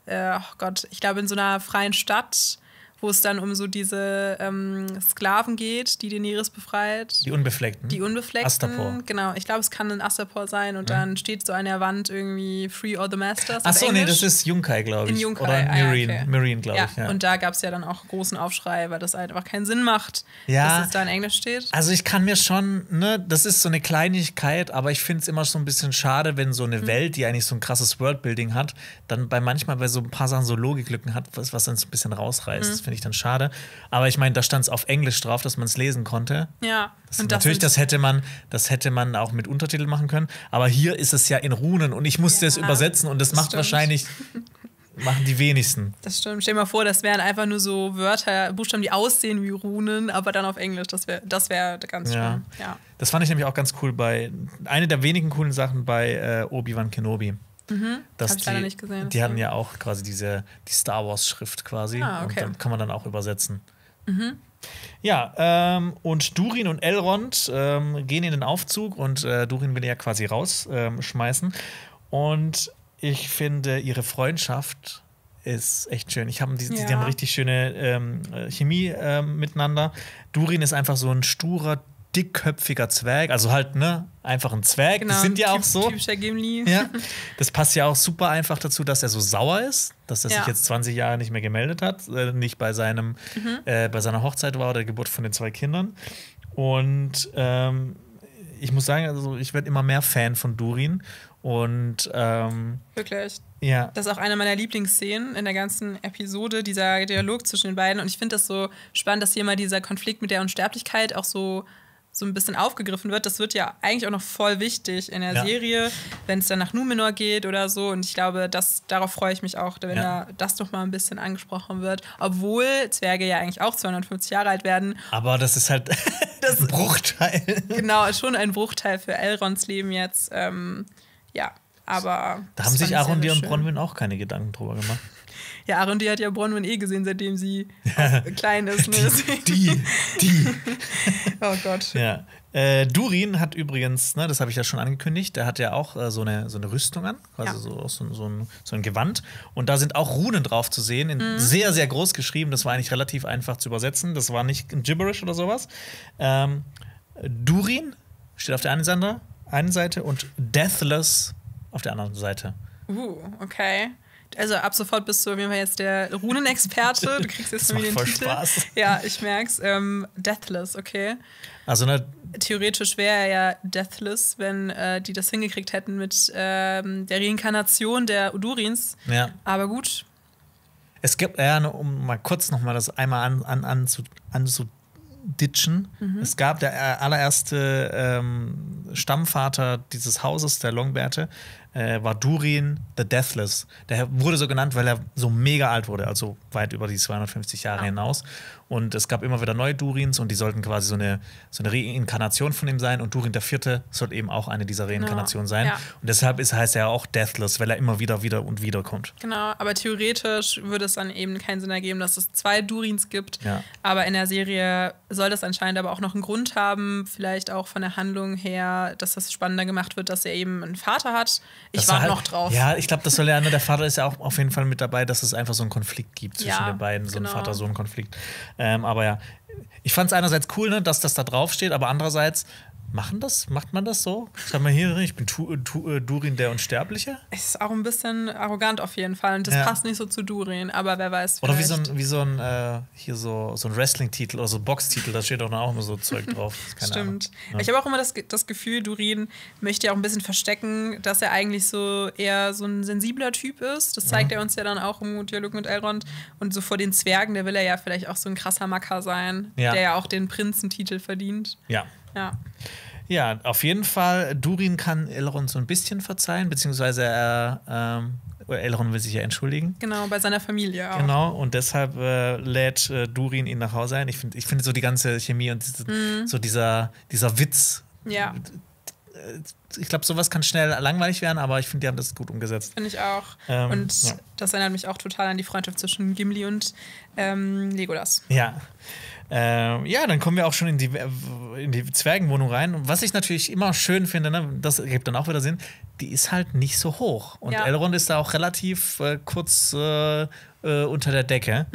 äh, oh Gott, ich glaube in so einer freien Stadt wo es dann um so diese ähm, Sklaven geht, die Daenerys befreit. Die Unbefleckten. Die Unbefleckten. Astapor. Genau, ich glaube, es kann ein Astapor sein und dann steht so an der Wand irgendwie Free all the Masters. Ach auf so, nee, das ist Junkai, glaube ich. In Junkai, Oder ah, ja, Marine, okay. Marine glaube ja, ich. Ja. und da gab es ja dann auch großen Aufschrei, weil das halt einfach keinen Sinn macht, Ja. dass es da in Englisch steht. Also ich kann mir schon, ne, das ist so eine Kleinigkeit, aber ich finde es immer so ein bisschen schade, wenn so eine Mhm. Welt, die eigentlich so ein krasses Worldbuilding hat, dann bei manchmal bei so ein paar Sachen so Logiklücken hat, was, was dann so ein bisschen rausreißt. Mhm. Das finde ich dann schade. Aber ich meine, da stand es auf Englisch drauf, dass man es lesen konnte. Ja, Das, und natürlich, sind- das hätte man, das hätte man auch mit Untertitel machen können. Aber hier ist es ja in Runen und ich musste Ja, es übersetzen und das, das macht stimmt. wahrscheinlich machen die wenigsten. Das stimmt. Stell dir mal vor, das wären einfach nur so Wörter, Buchstaben, die aussehen wie Runen, aber dann auf Englisch. Das wäre das wär ganz Ja. schlimm. Ja. Das fand ich nämlich auch ganz cool bei eine der wenigen coolen Sachen bei äh, Obi-Wan Kenobi. Dass Hab ich die, leider nicht gesehen, die hatten ja auch quasi diese die Star Wars Schrift quasi Ah, okay. und dann kann man dann auch übersetzen. Ja, ähm, und Durin und Elrond ähm, gehen in den Aufzug und äh, Durin will ja quasi rausschmeißen. Ähm, schmeißen. und ich finde, ihre Freundschaft ist echt schön. Ich hab, die, die, die Ja. haben richtig schöne ähm, äh, Chemie ähm, miteinander. Durin ist einfach so ein sturer, dickköpfiger Zwerg. Also halt, ne, einfach ein Zwerg. Genau, die sind ja typ- auch so. Typischer Gimli. Ja, das passt ja auch super einfach dazu, dass er so sauer ist, dass er sich Ja. jetzt 20 Jahre nicht mehr gemeldet hat, äh, nicht bei seinem, Mhm. äh, bei seiner Hochzeit war oder der Geburt von den zwei Kindern. Und ähm, ich muss sagen, also ich werde immer mehr Fan von Durin. Und ähm, Wirklich. ja, Das ist auch eine meiner Lieblingsszenen in der ganzen Episode, dieser Dialog zwischen den beiden. Und ich finde das so spannend, dass hier mal dieser Konflikt mit der Unsterblichkeit auch so, so ein bisschen aufgegriffen wird. Das wird ja eigentlich auch noch voll wichtig in der Ja. Serie, wenn es dann nach Numenor geht oder so. Und ich glaube, das, darauf freue ich mich auch, wenn Ja. da das doch mal ein bisschen angesprochen wird. Obwohl Zwerge ja eigentlich auch 250 Jahre alt werden. aber das ist halt ein Bruchteil. Genau, schon ein Bruchteil für Elrons Leben jetzt. Ähm, ja, aber. Da das haben sich Arondir und. Bronwyn auch keine Gedanken drüber gemacht. Ja, Arondir hat ja Bronwyn eh gesehen, seitdem sie klein ist. Ne? Deswegen- Die, die. oh Gott. Ja. Äh, Durin hat übrigens, ne, das habe ich ja schon angekündigt, der hat ja auch äh, so, eine, so eine Rüstung an, quasi Ja. so, so, so, ein, so ein Gewand. Und da sind auch Runen drauf zu sehen, in Mhm. sehr, sehr groß geschrieben. Das war eigentlich relativ einfach zu übersetzen. Das war nicht ein Gibberish oder sowas. Ähm, Durin steht auf der einen Seite, einen Seite und Deathless auf der anderen Seite. Uh, okay. Also ab sofort bist du auf jeden Fall jetzt der Runenexperte. Du kriegst jetzt mir den voll Titel. Spaß. Ja, ich merk's. Ähm, Deathless, okay. Also, ne, Theoretisch wäre er ja Deathless, wenn äh, die das hingekriegt hätten mit ähm, der Reinkarnation der Udurins. ja. Aber gut, Es gibt, ja, nur um mal kurz noch mal das einmal an, an, an, zu, an zu ditchen. Es gab der äh, allererste ähm, Stammvater dieses Hauses, der Longbärte, äh, war Durin the Deathless. Der wurde so genannt, weil er so mega alt wurde, also weit über die 250 Jahre hinaus. Und es gab immer wieder neue Durins und die sollten quasi so eine, so eine Reinkarnation von ihm sein. Und Durin der Vierte soll eben auch eine dieser Reinkarnationen sein. Ja. Und deshalb ist, heißt er auch Deathless, weil er immer wieder, wieder und wieder kommt. Genau, aber theoretisch würde es dann eben keinen Sinn ergeben, dass es zwei Durins gibt. Ja. Aber in der Serie soll das anscheinend aber auch noch einen Grund haben, vielleicht auch von der Handlung her, dass das spannender gemacht wird, dass er eben einen Vater hat. Ich warte halt- noch drauf. Ja, ich glaube, das soll ja, ne, der Vater ist ja auch auf jeden Fall mit dabei, dass es einfach so einen Konflikt gibt zwischen Ja, den beiden, so einen genau. Vater-Sohn-Konflikt. Ähm, aber ja, ich fand es einerseits cool, ne, dass das da drauf steht, aber andererseits, machen das, macht man das so? Schreib mal hier, ich bin tu, tu, äh, Durin der Unsterbliche. Ist auch ein bisschen arrogant auf jeden Fall. Und das Ja. passt nicht so zu Durin, aber wer weiß. Oder wie so vielleicht. ein, wie so ein äh, hier so, so ein Wrestling-Titel oder so ein Box-Titel, da steht doch auch immer so Zeug drauf. Stimmt. Ahnung. Ich habe auch immer das, das Gefühl, Durin möchte ja auch ein bisschen verstecken, dass er eigentlich so eher so ein sensibler Typ ist. Das zeigt er uns ja dann auch im Dialog mit Elrond. Und so vor den Zwergen, der will er ja vielleicht auch so ein krasser Macker sein, Ja. der ja auch den Prinzentitel verdient. Ja. Ja. Ja, auf jeden Fall. Durin kann Elrond so ein bisschen verzeihen, beziehungsweise er, ähm, Elrond will sich ja entschuldigen. Genau, bei seiner Familie auch. Genau, und deshalb äh, lädt äh, Durin ihn nach Hause ein. Ich finde ich find so die ganze Chemie und Mhm. so dieser, dieser Witz Ja. ich glaube, sowas kann schnell langweilig werden, aber ich finde, die haben das gut umgesetzt. Finde ich auch. Ähm, und ja. das erinnert mich auch total an die Freundschaft zwischen Gimli und ähm, Legolas. Ja. Ähm, ja, dann kommen wir auch schon in die, in die Zwergenwohnung rein. Und was ich natürlich immer schön finde, ne, das ergibt dann auch wieder Sinn, die ist halt nicht so hoch. Und Ja. Elrond ist da auch relativ äh, kurz äh, äh, unter der Decke.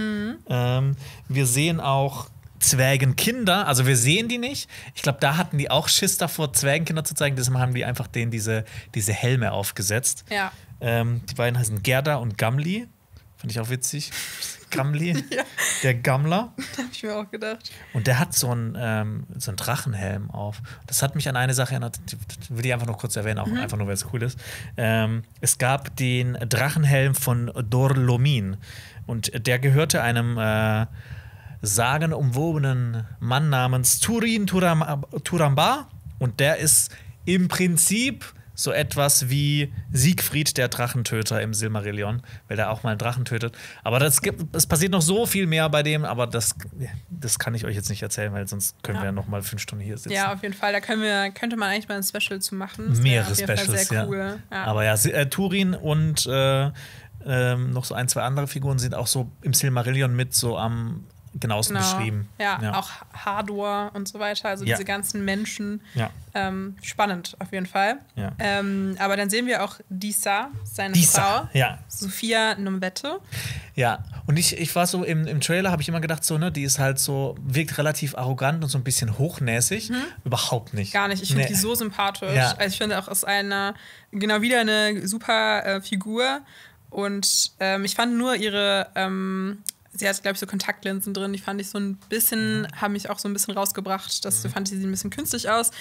Ähm, wir sehen auch Zwergenkinder, also wir sehen die nicht. Ich glaube, da hatten die auch Schiss davor, Zwergenkinder zu zeigen. Deshalb haben die einfach denen diese, diese Helme aufgesetzt. Ja. Ähm, die beiden heißen Gerda und Gamli. Fand ich auch witzig. Gamli, der Gammler. Habe ich mir auch gedacht. Und der hat so einen, ähm, so einen Drachenhelm auf. Das hat mich an eine Sache erinnert, die, will ich einfach noch kurz erwähnen, auch einfach nur, weil es cool ist. Ähm, es gab den Drachenhelm von Dorlomin. Und der gehörte einem äh, sagenumwobenen Mann namens Turin Turam Turamba. Und der ist im Prinzip so etwas wie Siegfried, der Drachentöter im Silmarillion, weil der auch mal einen Drachen tötet. Aber das gibt, es passiert noch so viel mehr bei dem, aber das, das kann ich euch jetzt nicht erzählen, weil sonst können Ja. wir ja noch mal fünf Stunden hier sitzen. Ja, auf jeden Fall. Da wir, könnte man eigentlich mal ein Special zu machen. Das Mehrere Specials, sehr ja. cool. Ja. Aber ja, äh, Turin und äh, ähm, noch so ein, zwei andere Figuren sind auch so im Silmarillion mit so am genauesten Genau. beschrieben. Ja, ja. auch Hardware und so weiter. Also Ja. diese ganzen Menschen. Ja. Ähm, spannend auf jeden Fall. Ähm, aber dann sehen wir auch Disa, seine Disa, Frau. ja. Sophia Numbette. Ja, und ich, ich war so im, im Trailer, habe ich immer gedacht, so, ne, die ist halt so, wirkt relativ arrogant und so ein bisschen hochnäsig. Überhaupt nicht. Mhm. Gar nicht. Ich finde Nee. die so sympathisch. Also ich finde auch ist eine genau wieder eine super äh, Figur. Und ähm, ich fand nur ihre, ähm, sie hat, glaube ich, so Kontaktlinsen drin. Die fand ich so ein bisschen, haben mich auch so ein bisschen rausgebracht. Das fand ich sie ein bisschen künstlich aus.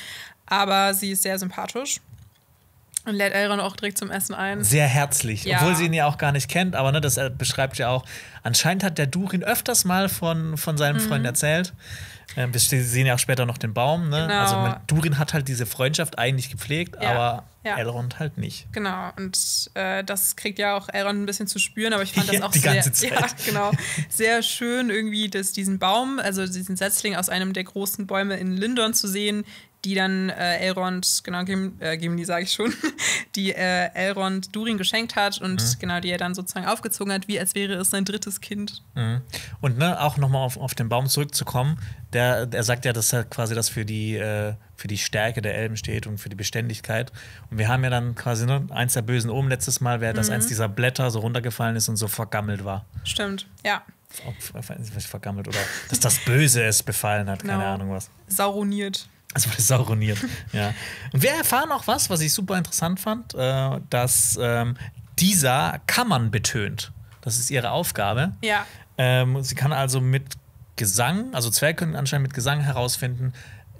Aber sie ist sehr sympathisch. Und lädt Elrond auch direkt zum Essen ein. Sehr herzlich, Ja. obwohl sie ihn ja auch gar nicht kennt, aber ne, das äh, beschreibt ja auch. Anscheinend hat der Durin öfters mal von, von seinem Mhm. Freund erzählt. Ähm, wir sehen ja auch später noch den Baum. Ne? Genau. Also man, Durin hat halt diese Freundschaft eigentlich gepflegt, Ja. aber Ja. Elrond halt nicht. Genau, und äh, das kriegt ja auch Elrond ein bisschen zu spüren, aber ich fand das Ja, auch sehr. Ja, genau, sehr schön irgendwie, dass diesen Baum, also diesen Setzling aus einem der großen Bäume in Lindon zu sehen, die dann äh, Elrond, genau, Gim, äh, Gimli sage ich schon, die äh, Elrond Durin geschenkt hat und Mhm. genau, die er dann sozusagen aufgezogen hat, wie als wäre es sein drittes Kind. Mhm. Und ne, auch nochmal auf, auf den Baum zurückzukommen, der, der sagt ja, dass er quasi das für die, äh, für die Stärke der Elben steht und für die Beständigkeit. Und wir haben ja dann quasi ne, eins der bösen oben letztes Mal, wäre, dass Mhm. eins dieser Blätter so runtergefallen ist und so vergammelt war. Stimmt, ja, vergammelt oder dass das Böse es befallen hat, keine Genau. Ahnung was. sauroniert. Also wurde sauroniert. ja. Und wir erfahren auch was, was ich super interessant fand, äh, dass ähm, dieser Kammern betönt. Das ist ihre Aufgabe. Ja, Ähm, sie kann also mit Gesang, also Zwerge können anscheinend mit Gesang herausfinden,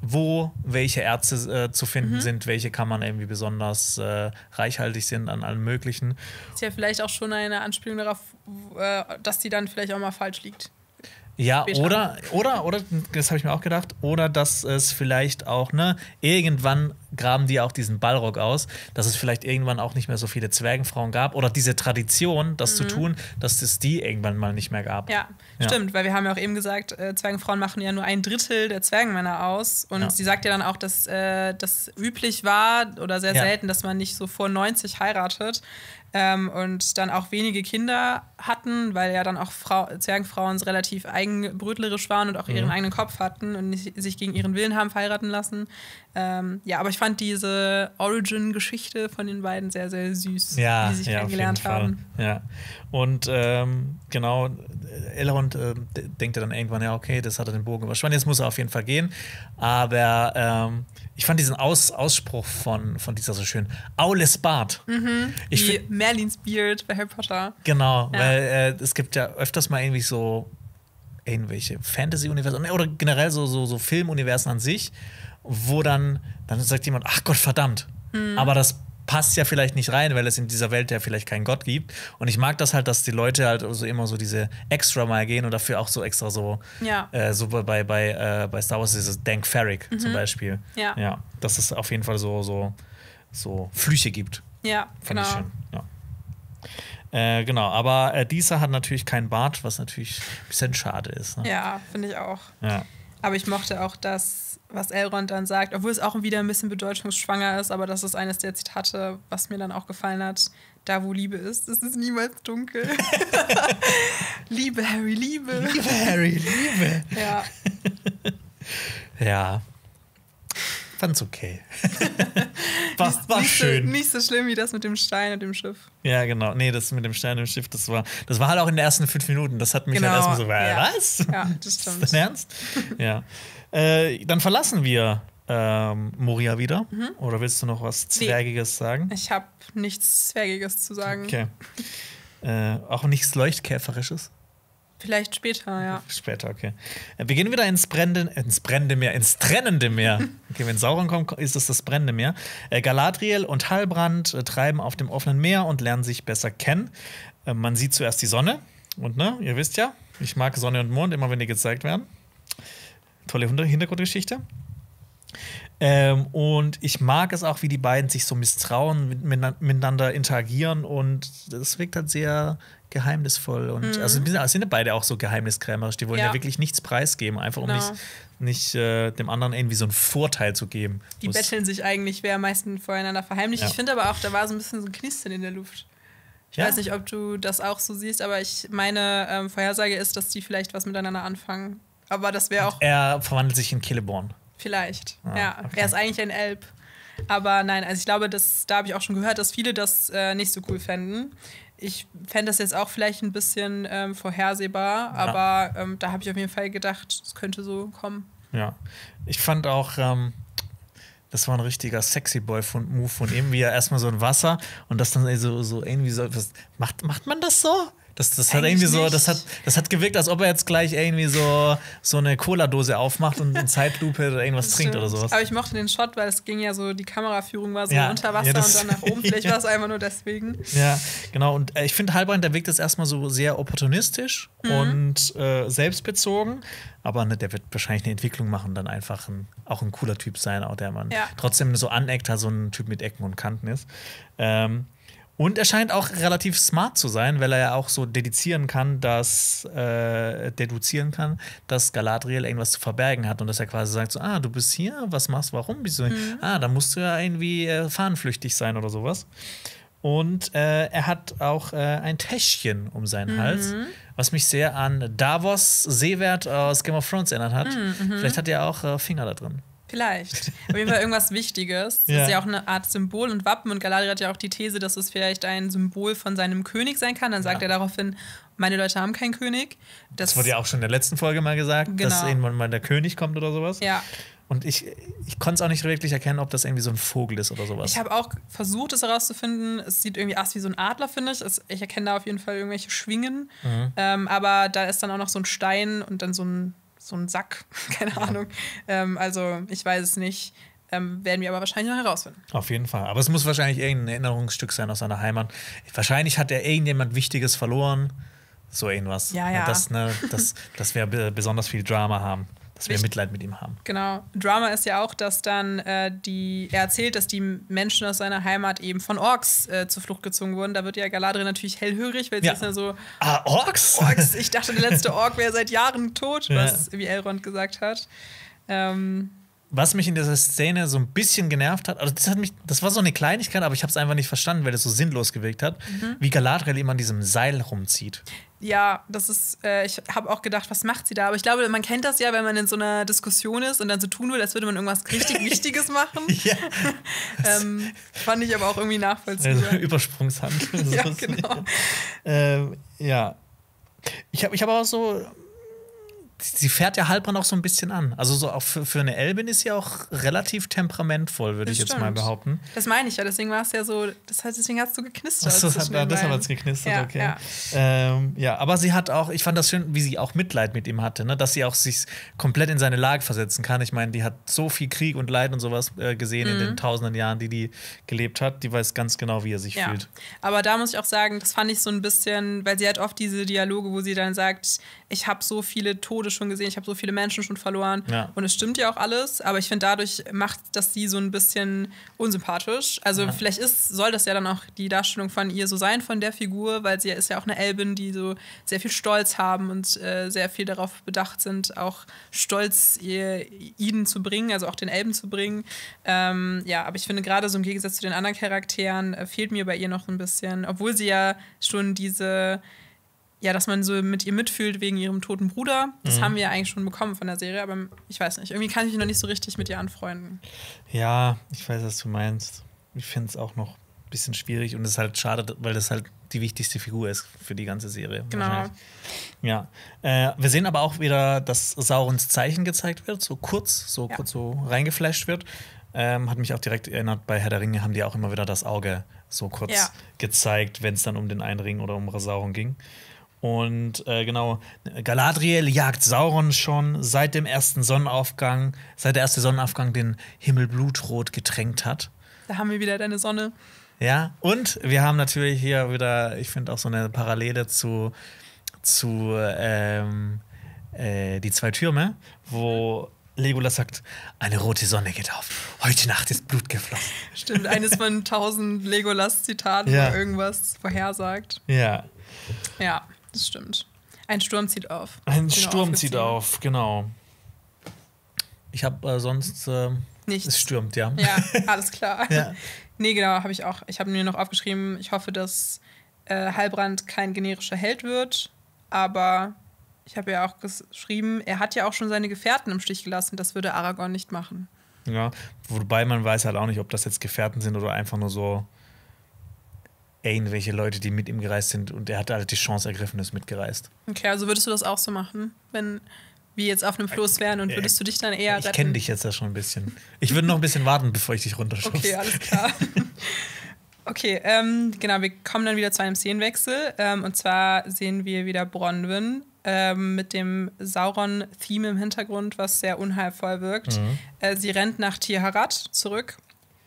wo welche Ärzte äh, zu finden Mhm. sind, welche Kammern irgendwie besonders äh, reichhaltig sind an allem Möglichen. ist ja vielleicht auch schon eine Anspielung darauf, äh, dass die dann vielleicht auch mal falsch liegt. Ja, Später. oder, oder, oder, das habe ich mir auch gedacht, oder dass es vielleicht auch, ne, irgendwann graben die auch diesen Ballrock aus, dass es vielleicht irgendwann auch nicht mehr so viele Zwergenfrauen gab oder diese Tradition, das zu tun, dass es die irgendwann mal nicht mehr gab. Mhm. Ja, Ja. stimmt, weil wir haben ja auch eben gesagt, äh, Zwergenfrauen machen ja nur ein Drittel der Zwergenmänner aus. Und Ja. sie sagt ja dann auch, dass äh, das üblich war oder sehr Ja. selten, dass man nicht so vor 90 heiratet. Ähm, und dann auch wenige Kinder hatten, weil ja dann auch Frau, Zwergenfrauen relativ eigenbrötlerisch waren und auch Mhm. ihren eigenen Kopf hatten und nicht, sich gegen ihren Willen haben verheiraten lassen. Ähm, ja, aber ich fand diese Origin-Geschichte von den beiden sehr, sehr süß, Ja, wie sie sich ja, kennengelernt Fall. haben. Ja. Und ähm, genau, Elrond äh, denkt ja dann irgendwann, ja, okay, das hat er den Bogen überspannt, jetzt muss er auf jeden Fall gehen. Aber ähm, ich fand diesen Aus Ausspruch von, von dieser so schön, Aules Bart. Ich Wie Merlins Beard bei Harry Potter. genau, Ja. weil äh, es gibt ja öfters mal irgendwie so irgendwelche Fantasy-Universen oder generell so, so, so Filmuniversen an sich, wo dann, dann sagt jemand, ach Gott verdammt. Mhm. Aber das passt ja vielleicht nicht rein, weil es in dieser Welt ja vielleicht keinen Gott gibt. Und ich mag das halt, dass die Leute halt so immer so diese extra mal gehen und dafür auch so extra so, Ja. äh, so bei, bei, äh, bei Star Wars dieses Dank Ferrick zum Beispiel. Mhm. Ja. ja. Dass es auf jeden Fall so, so, so Flüche gibt. Ja, Fand genau. ich schön. Ja. Äh, genau, aber äh, dieser hat natürlich keinen Bart, was natürlich ein bisschen schade ist. Ne? Ja, finde ich auch. Ja. Aber ich mochte auch das, was Elrond dann sagt, obwohl es auch wieder ein bisschen bedeutungsschwanger ist, aber das ist eines der Zitate, was mir dann auch gefallen hat. Da, wo Liebe ist, ist es niemals dunkel. Liebe, Harry, Liebe. Liebe Harry, Liebe. Ja. Ja. Fand's okay. war war nicht schön. So, nicht so schlimm wie das mit dem Stein und dem Schiff. Ja, genau. Nee, das mit dem Stein im Schiff, das war, das war halt auch in den ersten fünf Minuten. Das hat mich Genau, halt erstmal so, ja. was? Ja, das Ist stimmt. das ernst? ja. Äh, dann verlassen wir ähm, Moria wieder. Oder willst du noch was Nee. Zwergiges sagen? Ich habe nichts Zwergiges zu sagen. Okay. Äh, auch nichts Leuchtkäferisches? Vielleicht später, ja. Später, okay. Äh, Wir gehen wieder ins brennende, ins brennende Meer, ins trennende Meer. Okay, wenn Sauron kommt, ist es das brennende Meer. Äh, Galadriel und Halbrand äh, treiben auf dem offenen Meer und lernen sich besser kennen. Äh, man sieht zuerst die Sonne. Und ne, ihr wisst ja, ich mag Sonne und Mond immer, wenn die gezeigt werden. Tolle Hinter- Hintergrundgeschichte. Ähm, und ich mag es auch, wie die beiden sich so misstrauen, mit, mit- miteinander interagieren und das wirkt halt sehr geheimnisvoll. Und also sind sind ja beide auch so geheimniskrämerisch. Die wollen ja, Ja. wirklich nichts preisgeben, einfach um Genau. nicht, nicht äh, dem anderen irgendwie so einen Vorteil zu geben. Die Muss- betteln sich eigentlich, wer am meisten voreinander verheimlicht. Ja. Ich finde aber auch, da war so ein bisschen so ein Knistern in der Luft. Ich Ja. weiß nicht, ob du das auch so siehst, aber ich meine ähm, Vorhersage ist, dass die vielleicht was miteinander anfangen. Aber das wäre auch Er verwandelt sich in Celeborn. vielleicht. Ah, ja, okay. er ist eigentlich ein Elb. Aber nein, also ich glaube, das, da habe ich auch schon gehört, dass viele das äh, nicht so cool fänden. Ich fände das jetzt auch vielleicht ein bisschen ähm, vorhersehbar, aber ähm, da habe ich auf jeden Fall gedacht, es könnte so kommen. Ja. Ich fand auch, ähm, das war ein richtiger sexy Boy von Move von ihm, wie er erstmal so ein Wasser und das dann so, so irgendwie so. Was, macht, macht man das so? Das, das hat irgendwie so, das hat, das hat gewirkt, als ob er jetzt gleich irgendwie so, so eine Cola-Dose aufmacht und in Zeitlupe oder irgendwas trinkt oder sowas. Aber ich mochte den Shot, weil es ging ja so, die Kameraführung war so Ja, unter Wasser ja, und dann nach oben. Vielleicht war es einfach nur deswegen. Ja, genau. Und äh, ich finde, Halbrand, der wirkt jetzt erstmal so sehr opportunistisch Mhm. und äh, selbstbezogen. Aber ne, der wird wahrscheinlich eine Entwicklung machen, dann einfach ein, auch ein cooler Typ sein, auch der man Ja. trotzdem so aneckt, so ein Typ mit Ecken und Kanten ist. Ähm, und er scheint auch relativ smart zu sein, weil er ja auch so dedizieren kann, dass äh, deduzieren kann, dass Galadriel irgendwas zu verbergen hat und dass er quasi sagt: so, Ah, du bist hier, was machst du, warum bist du hier? Mhm. Ah, dann musst du ja irgendwie äh, fahnenflüchtig sein oder sowas. Und äh, er hat auch äh, ein Täschchen um seinen Mhm. Hals, was mich sehr an Davos Seewert aus Game of Thrones erinnert hat. Mhm, Vielleicht hat er auch äh, Finger da drin. Vielleicht. Auf jeden Fall irgendwas Wichtiges. Das Ja. ist ja auch eine Art Symbol und Wappen. Und Galadriel hat ja auch die These, dass es vielleicht ein Symbol von seinem König sein kann. Dann sagt Ja. er daraufhin, meine Leute haben keinen König. Das wurde ja auch schon in der letzten Folge mal gesagt, dass Genau. irgendwann mal der König kommt oder sowas. Ja, Und ich, ich konnte es auch nicht wirklich erkennen, ob das irgendwie so ein Vogel ist oder sowas. ich habe auch versucht, es herauszufinden. Es sieht irgendwie aus wie so ein Adler, finde ich. Es, ich erkenne da auf jeden Fall irgendwelche Schwingen. Mhm. Ähm, aber da ist dann auch noch so ein Stein und dann so ein, so ein Sack. Keine Ahnung. Ähm, also, ich weiß es nicht. Ähm, werden wir aber wahrscheinlich noch herausfinden. Auf jeden Fall. Aber es muss wahrscheinlich irgendein Erinnerungsstück sein aus seiner Heimat. Wahrscheinlich hat er irgendjemand Wichtiges verloren. So irgendwas. Ja, ja. Das, ne, das, dass wir be- besonders viel Drama haben. Dass wir Mitleid mit ihm haben. Genau. Drama ist ja auch, dass dann äh, die, er erzählt, dass die Menschen aus seiner Heimat eben von Orks äh, zur Flucht gezogen wurden. Da wird ja Galadriel natürlich hellhörig, weil sie Ja. ist ja so, Ah, Orks? Orks, ich dachte, der letzte Ork wäre seit Jahren tot, Ja. was wie Elrond gesagt hat. Ähm, Was mich in dieser Szene so ein bisschen genervt hat, also das hat mich, das war so eine Kleinigkeit, aber ich habe es einfach nicht verstanden, weil es so sinnlos gewirkt hat, Mhm. wie Galadriel immer an diesem Seil rumzieht. Ja, das ist, äh, ich habe auch gedacht, was macht sie da? Aber ich glaube, man kennt das ja, wenn man in so einer Diskussion ist und dann so tun will, als würde man irgendwas richtig Wichtiges machen. Ja, Ähm, fand ich aber auch irgendwie also nachvollziehbar. Übersprungshandel. Ja, genau. Ähm, ja. Ich habe ich hab auch so. Sie fährt ja Halbrand auch so ein bisschen an. Also so auch für, für eine Elbin ist sie auch relativ temperamentvoll, würde ich jetzt mal behaupten. Das meine ich ja, deswegen war es ja so, das heißt, deswegen hast du geknistert. Achso, das hat, den deshalb hat es geknistert, Ja, okay. ja. Ähm, ja, aber sie hat auch, ich fand das schön, wie sie auch Mitleid mit ihm hatte, ne? dass sie auch sich komplett in seine Lage versetzen kann. Ich meine, die hat so viel Krieg und Leid und sowas äh, gesehen in den tausenden Jahren, die die gelebt hat. Die weiß ganz genau, wie er sich Mhm. Ja, fühlt. aber da muss ich auch sagen, das fand ich so ein bisschen, weil sie hat oft diese Dialoge, wo sie dann sagt, ich habe so viele Tode wurde schon gesehen, ich habe so viele Menschen schon verloren. Ja. Und es stimmt ja auch alles, aber ich finde, dadurch macht das sie so ein bisschen unsympathisch. Also Ja. vielleicht ist, soll das ja dann auch die Darstellung von ihr so sein, von der Figur, weil sie ist ja auch eine Elbin, die so sehr viel Stolz haben und äh, sehr viel darauf bedacht sind, auch Stolz ihr, ihnen zu bringen, also auch den Elben zu bringen. Ähm, ja, aber ich finde gerade so im Gegensatz zu den anderen Charakteren äh, fehlt mir bei ihr noch ein bisschen, obwohl sie ja schon diese ja, dass man so mit ihr mitfühlt wegen ihrem toten Bruder. Das Mhm. haben wir ja eigentlich schon bekommen von der Serie, aber ich weiß nicht. Irgendwie kann ich mich noch nicht so richtig mit ihr anfreunden. Ja, ich weiß, was du meinst. Ich finde es auch noch ein bisschen schwierig und es ist halt schade, weil das halt die wichtigste Figur ist für die ganze Serie. Genau. Ja. Äh, wir sehen aber auch wieder, dass Saurons Zeichen gezeigt wird, so kurz, so Ja. kurz so reingeflasht wird. Ähm, hat mich auch direkt erinnert, bei Herr der Ringe haben die auch immer wieder das Auge so kurz Ja. gezeigt, wenn es dann um den einen Ring oder um Sauron ging. Und äh, genau, Galadriel jagt Sauron schon seit dem ersten Sonnenaufgang, seit der erste Sonnenaufgang den Himmel blutrot getränkt hat. Da haben wir wieder deine Sonne. Ja, und wir haben natürlich hier wieder, ich finde auch so eine Parallele zu, zu ähm, äh, Die zwei Türme, wo Legolas sagt, eine rote Sonne geht auf. Heute Nacht ist Blut geflossen. Stimmt, eines von tausend Legolas-Zitaten, Ja. wo irgendwas vorhersagt. Ja, Ja, das stimmt. Ein Sturm zieht auf. ein Genau, Sturm zieht auf, genau. Ich habe äh, sonst, äh, Nichts. es stürmt, ja. Ja, alles klar. Ja. Nee, genau, habe ich auch. Ich habe mir noch aufgeschrieben, ich hoffe, dass äh, Heilbrand kein generischer Held wird, aber ich habe ja auch geschrieben, er hat ja auch schon seine Gefährten im Stich gelassen. Das würde Aragorn nicht machen. Ja, wobei man weiß halt auch nicht, ob das jetzt Gefährten sind oder einfach nur so irgendwelche Leute, die mit ihm gereist sind und er hat halt die Chance ergriffen, ist mitgereist. Okay, also würdest du das auch so machen, wenn wir jetzt auf einem Floß wären und würdest du dich dann eher Ich kenne dich jetzt ja schon ein bisschen. Ich würde noch ein bisschen warten, bevor ich dich runterschubse. Okay, alles klar. Okay, ähm, genau, wir kommen dann wieder zu einem Szenenwechsel. Ähm, und zwar sehen wir wieder Bronwyn ähm, mit dem Sauron-Theme im Hintergrund, was sehr unheilvoll wirkt. Mhm. Äh, sie rennt nach Tirharat zurück.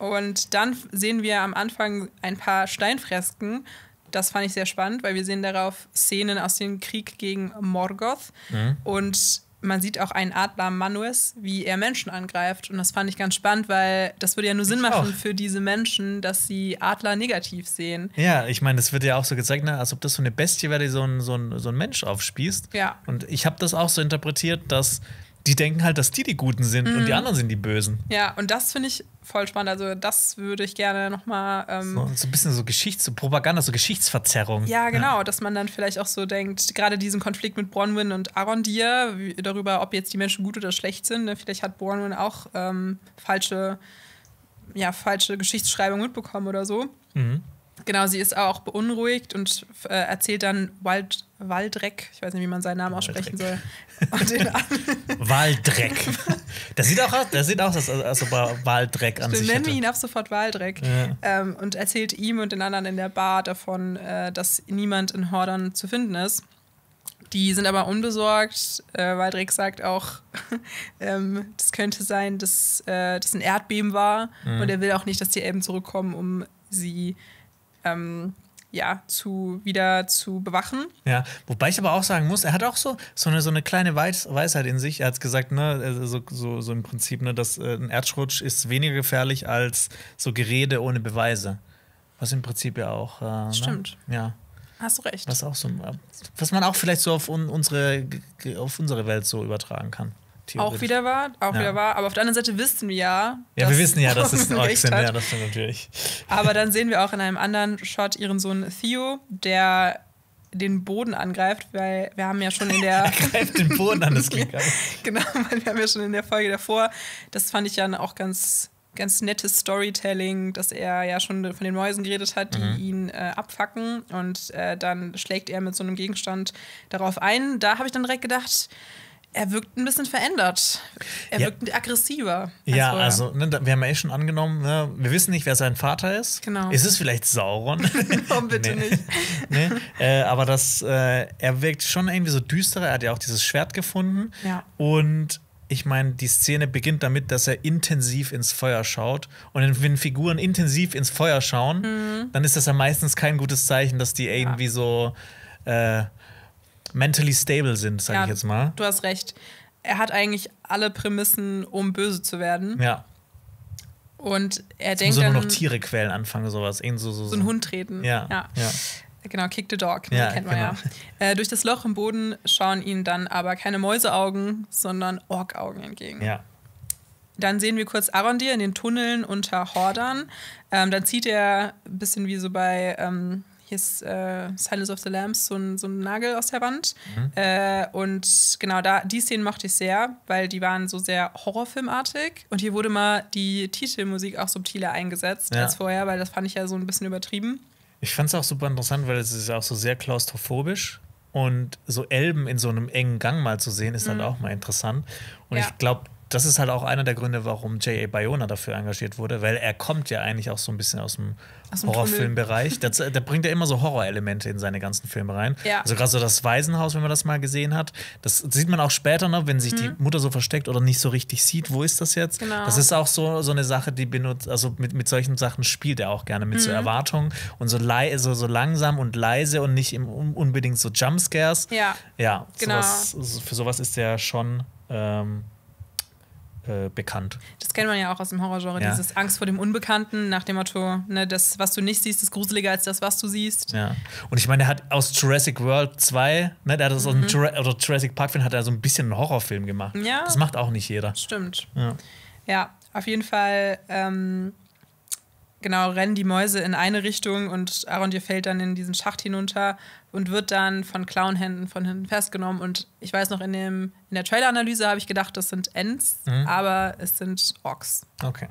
Und dann sehen wir am Anfang ein paar Steinfresken. Das fand ich sehr spannend, weil wir sehen darauf Szenen aus dem Krieg gegen Morgoth. Mhm. Und man sieht auch einen Adler Manues, wie er Menschen angreift. Und das fand ich ganz spannend, weil das würde ja nur Sinn Ich machen auch. für diese Menschen, dass sie Adler negativ sehen. Ja, ich meine, das wird ja auch so gezeigt, ne, als ob das so eine Bestie wäre, die so ein, so ein, so ein Mensch aufspießt. Ja. Und ich habe das auch so interpretiert, dass die denken halt, dass die die Guten sind und Mhm. die anderen sind die Bösen. Ja, und das finde ich voll spannend. Also, das würde ich gerne nochmal. Ähm, So, so ein bisschen so Geschichts-, so Propaganda, so Geschichtsverzerrung. Ja, genau, dass man dann vielleicht auch so denkt, gerade diesen Konflikt mit Bronwyn und Arondir, wie- darüber, ob jetzt die Menschen gut oder schlecht sind. Ne? Vielleicht hat Bronwyn auch ähm, falsche, ja, falsche Geschichtsschreibung mitbekommen oder so. Mhm. Genau, sie ist auch beunruhigt und äh, erzählt dann Wald, Waldreck, ich weiß nicht, wie man seinen Namen aussprechen soll. Waldreck. der sieht auch aus, der sieht aus, als, ob er Waldreck an sich nennen wir ihn ab sofort Waldreck. Ja. Ähm, und erzählt ihm und den anderen in der Bar davon, äh, dass niemand in Hordern zu finden ist. Die sind aber unbesorgt. Äh, Waldreck sagt auch, ähm, das könnte sein, dass äh, das ein Erdbeben war. Mhm. Und er will auch nicht, dass die Elben zurückkommen, um sie ähm, ja, zu, wieder zu bewachen. Ja, wobei ich aber auch sagen muss, er hat auch so, so, eine, so eine kleine Weis Weisheit in sich. Er hat gesagt, ne, also so, so, so im Prinzip, ne, dass äh, ein Erdrutsch ist weniger gefährlich als so Gerede ohne Beweise. Was im Prinzip ja auch. Äh, ne? Stimmt. Ja. Hast du recht. Was auch so, was man auch vielleicht so auf un unsere, auf unsere Welt so übertragen kann. Auch wieder wahr, auch Ja. wieder wahr. Aber auf der anderen Seite wissen wir ja. Ja, wir wissen ja, dass es Bronwyn Orks sind, ja, das stimmt natürlich. Aber dann sehen wir auch in einem anderen Shot ihren Sohn Theo, der den Boden angreift, weil wir haben ja schon in der Greift den Boden an, das klingt geil. genau, weil wir haben ja schon in der Folge davor, das fand ich ja auch ganz ganz nettes Storytelling, dass er ja schon von den Mäusen geredet hat, die Mhm. ihn äh, abfacken und äh, dann schlägt er mit so einem Gegenstand darauf ein. Da habe ich dann direkt gedacht, er wirkt ein bisschen verändert. Er Ja. wirkt aggressiver. als Ja, vorher. also, ne, wir haben ja eh schon angenommen, ne, wir wissen nicht, wer sein Vater ist. Genau. Ist es vielleicht Sauron? Oh, bitte Nee. nicht. ne? äh, aber das, äh, er wirkt schon irgendwie so düsterer. Er hat ja auch dieses Schwert gefunden. Ja. Und ich meine, die Szene beginnt damit, dass er intensiv ins Feuer schaut. Und wenn Figuren intensiv ins Feuer schauen, dann ist das ja meistens kein gutes Zeichen, dass die irgendwie so äh, mentally stable sind, sag Ja, ich jetzt mal. Du hast recht. Er hat eigentlich alle Prämissen, um böse zu werden. Ja. Und er denkt muss nur noch Tiere quälen anfangen, sowas. Irgend so, so, so einen Hund treten. Ja. ja. ja. Genau, Kick the Dog, ne, Ja, kennt man genau. ja. Äh, durch das Loch im Boden schauen ihnen dann aber keine Mäuseaugen, sondern Orkaugen entgegen. ja. Dann sehen wir kurz Arondir in den Tunneln unter Hordern. Ähm, dann zieht er ein bisschen wie so bei ähm, hier ist äh, Silence of the Lambs so ein, so ein Nagel aus der Wand. Mhm. Äh, und genau da, die Szenen mochte ich sehr, weil die waren so sehr horrorfilmartig. Und hier wurde mal die Titelmusik auch subtiler eingesetzt Ja. als vorher, weil das fand ich ja so ein bisschen übertrieben. Ich fand es auch super interessant, weil es ist auch so sehr klaustrophobisch. Und so Elben in so einem engen Gang mal zu sehen, ist halt auch mal interessant. Und Ja. ich glaube, das ist halt auch einer der Gründe, warum J.A. Bayona dafür engagiert wurde, weil er kommt ja eigentlich auch so ein bisschen aus dem, Horrorfilmbereich. Der, der bringt ja immer so Horrorelemente in seine ganzen Filme rein. Ja. Also gerade so das Waisenhaus, wenn man das mal gesehen hat. Das sieht man auch später noch, wenn sich die Mutter so versteckt oder nicht so richtig sieht, wo ist das jetzt? Mhm. Genau. Das ist auch so, so eine Sache, die benutzt, also mit, mit solchen Sachen spielt er auch gerne, mit Mhm. so Erwartungen und so, lei so, so langsam und leise und nicht im, un- unbedingt so Jumpscares. Ja. Ja, Genau. sowas, für sowas ist er schon ähm, äh, bekannt. Das kennt man ja auch aus dem Horrorgenre, Ja. dieses Angst vor dem Unbekannten, nach dem Motto, ne, das, was du nicht siehst, ist gruseliger als das, was du siehst. Ja. Und ich meine, er hat aus Jurassic World 2, ne, der hat aus dem Jura oder Jurassic Park Film, hat er so ein bisschen einen Horrorfilm gemacht. Mhm. Ja. Das macht auch nicht jeder. Stimmt. Ja. Ja, auf jeden Fall, ähm, genau, rennen die Mäuse in eine Richtung und Arondir fällt dann in diesen Schacht hinunter und wird dann von Clownhänden von hinten festgenommen. Und ich weiß noch, in, dem, in der Trailer-Analyse habe ich gedacht, das sind Ents, Mhm. aber es sind Orks. Okay.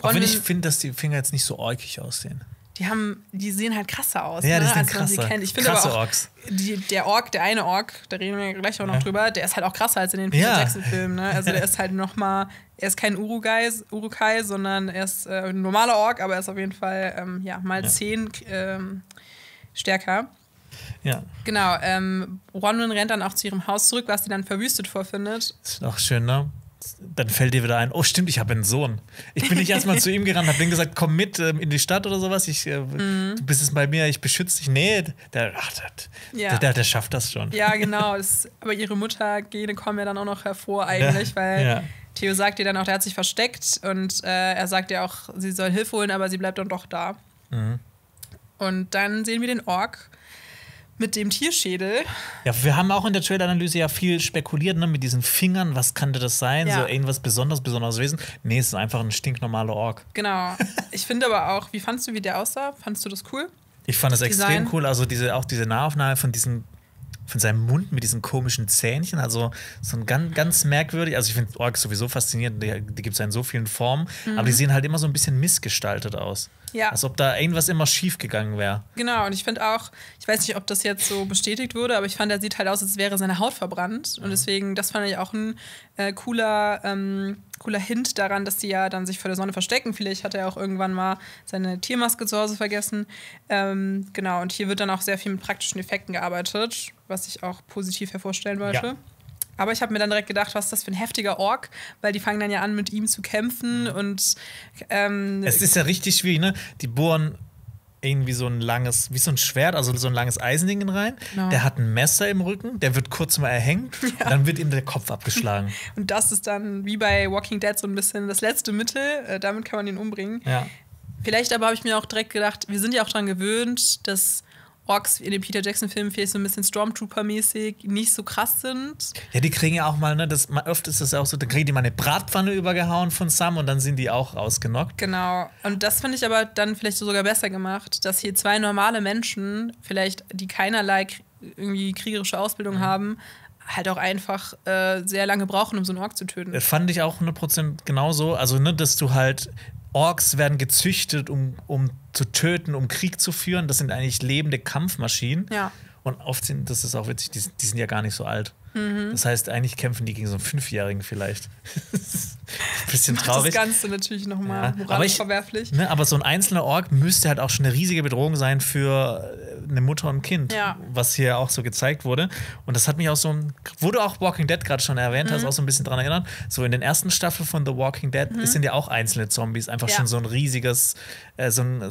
Bronwyn- ich finde, dass die Finger jetzt nicht so orkig aussehen. Die haben, die sehen halt krasser aus. Ja, ne? die sind als man sie krasser. kennt. Ich finde aber auch, Orks. Die, der Ork, der eine Ork, da reden wir gleich auch noch Ja. drüber, der ist halt auch krasser als in den Peter Ja. Jackson-Filmen. Ne? Also der ist halt noch mal, er ist kein Urukai, Urukai sondern er ist äh, ein normaler Ork, aber er ist auf jeden Fall ähm, ja, mal zehn ähm, stärker. Ja. Genau, ähm, Ronwyn rennt dann auch zu ihrem Haus zurück, was sie dann verwüstet vorfindet. Ist auch schön, ne? Dann fällt dir wieder ein, oh stimmt, ich habe einen Sohn. Ich bin nicht erstmal zu ihm gerannt, habe ihm gesagt, komm mit ähm, in die Stadt oder sowas. Ich, äh, Mhm. Du bist es bei mir, ich beschütze dich. Nee, der, ach, der, Ja. der, der, der schafft das schon. Ja, genau. Das, aber ihre Muttergene kommen ja dann auch noch hervor eigentlich, Ja, weil ja. Theo sagt ihr dann auch, der hat sich versteckt und äh, er sagt ihr auch, sie soll Hilfe holen, aber sie bleibt dann doch da. Mhm. Und dann sehen wir den Ork mit dem Tierschädel. Ja, wir haben auch in der Trailer-Analyse ja viel spekuliert, ne, mit diesen Fingern, was könnte das sein? Ja. So irgendwas besonders, besonderes Wesen. Nee, es ist einfach ein stinknormaler Ork. Genau. Ich finde aber auch, wie fandst du, wie der aussah? Fandst du das cool? Ich fand das Design. extrem cool. Also diese, auch diese Nahaufnahme von diesen von seinem Mund mit diesen komischen Zähnchen, also so ein ganz, ganz merkwürdig. Also ich finde Orks sowieso faszinierend, die, die gibt es ja in so vielen Formen, aber die sehen halt immer so ein bisschen missgestaltet aus. Mhm. Ja. Als ob da irgendwas immer schief gegangen wäre. Genau, und ich finde auch, ich weiß nicht, ob das jetzt so bestätigt wurde, aber ich fand, er sieht halt aus, als wäre seine Haut verbrannt. Mhm. Und deswegen, das fand ich auch ein äh, cooler, ähm, cooler Hint daran, dass die ja dann sich vor der Sonne verstecken. Vielleicht hat er auch irgendwann mal seine Tiermaske zu Hause vergessen. Ähm, genau, und hier wird dann auch sehr viel mit praktischen Effekten gearbeitet, was ich auch positiv hervorstellen wollte. Ja. Aber ich habe mir dann direkt gedacht, was ist das für ein heftiger Ork, weil die fangen dann ja an, mit ihm zu kämpfen und ähm, Es ist ja richtig schwierig, ne? Die bohren irgendwie so ein langes, wie so ein Schwert, also so ein langes Eisending rein. Genau. Der hat ein Messer im Rücken, der wird kurz mal erhängt, und dann wird ihm der Kopf abgeschlagen. Und das ist dann wie bei Walking Dead so ein bisschen das letzte Mittel. Äh, damit kann man ihn umbringen. ja. Vielleicht aber habe ich mir auch direkt gedacht, wir sind ja auch daran gewöhnt, dass Orks in den Peter Jackson-Filmen vielleicht so ein bisschen Stormtrooper-mäßig nicht so krass sind. Ja, die kriegen ja auch mal, ne, das, oft ist das ja auch so, dann kriegen die mal eine Bratpfanne übergehauen von Sam und dann sind die auch ausgenockt. Genau. Und das finde ich aber dann vielleicht sogar besser gemacht, dass hier zwei normale Menschen, vielleicht die keinerlei irgendwie kriegerische Ausbildung haben, halt auch einfach äh, sehr lange brauchen, um so einen Ork zu töten. Das fand ich auch 100% genauso. Also, ne, dass du halt, Orks werden gezüchtet, um, um zu töten, um Krieg zu führen. Das sind eigentlich lebende Kampfmaschinen. Ja. Und oft sind, das ist auch witzig, die, die sind ja gar nicht so alt. Mhm. Das heißt, eigentlich kämpfen die gegen so einen Fünfjährigen vielleicht. Bisschen traurig. Das Ganze natürlich nochmal Ja, moralisch verwerflich. Ne, aber so ein einzelner Ork müsste halt auch schon eine riesige Bedrohung sein für äh, eine Mutter und ein Kind, Ja. was hier auch so gezeigt wurde. Und das hat mich auch so, wo du auch Walking Dead gerade schon erwähnt Mhm. hast, auch so ein bisschen dran erinnert. So in den ersten Staffeln von The Walking Dead sind ja auch einzelne Zombies, einfach Mhm. Ja. schon so ein riesiges, äh, so, ein, äh,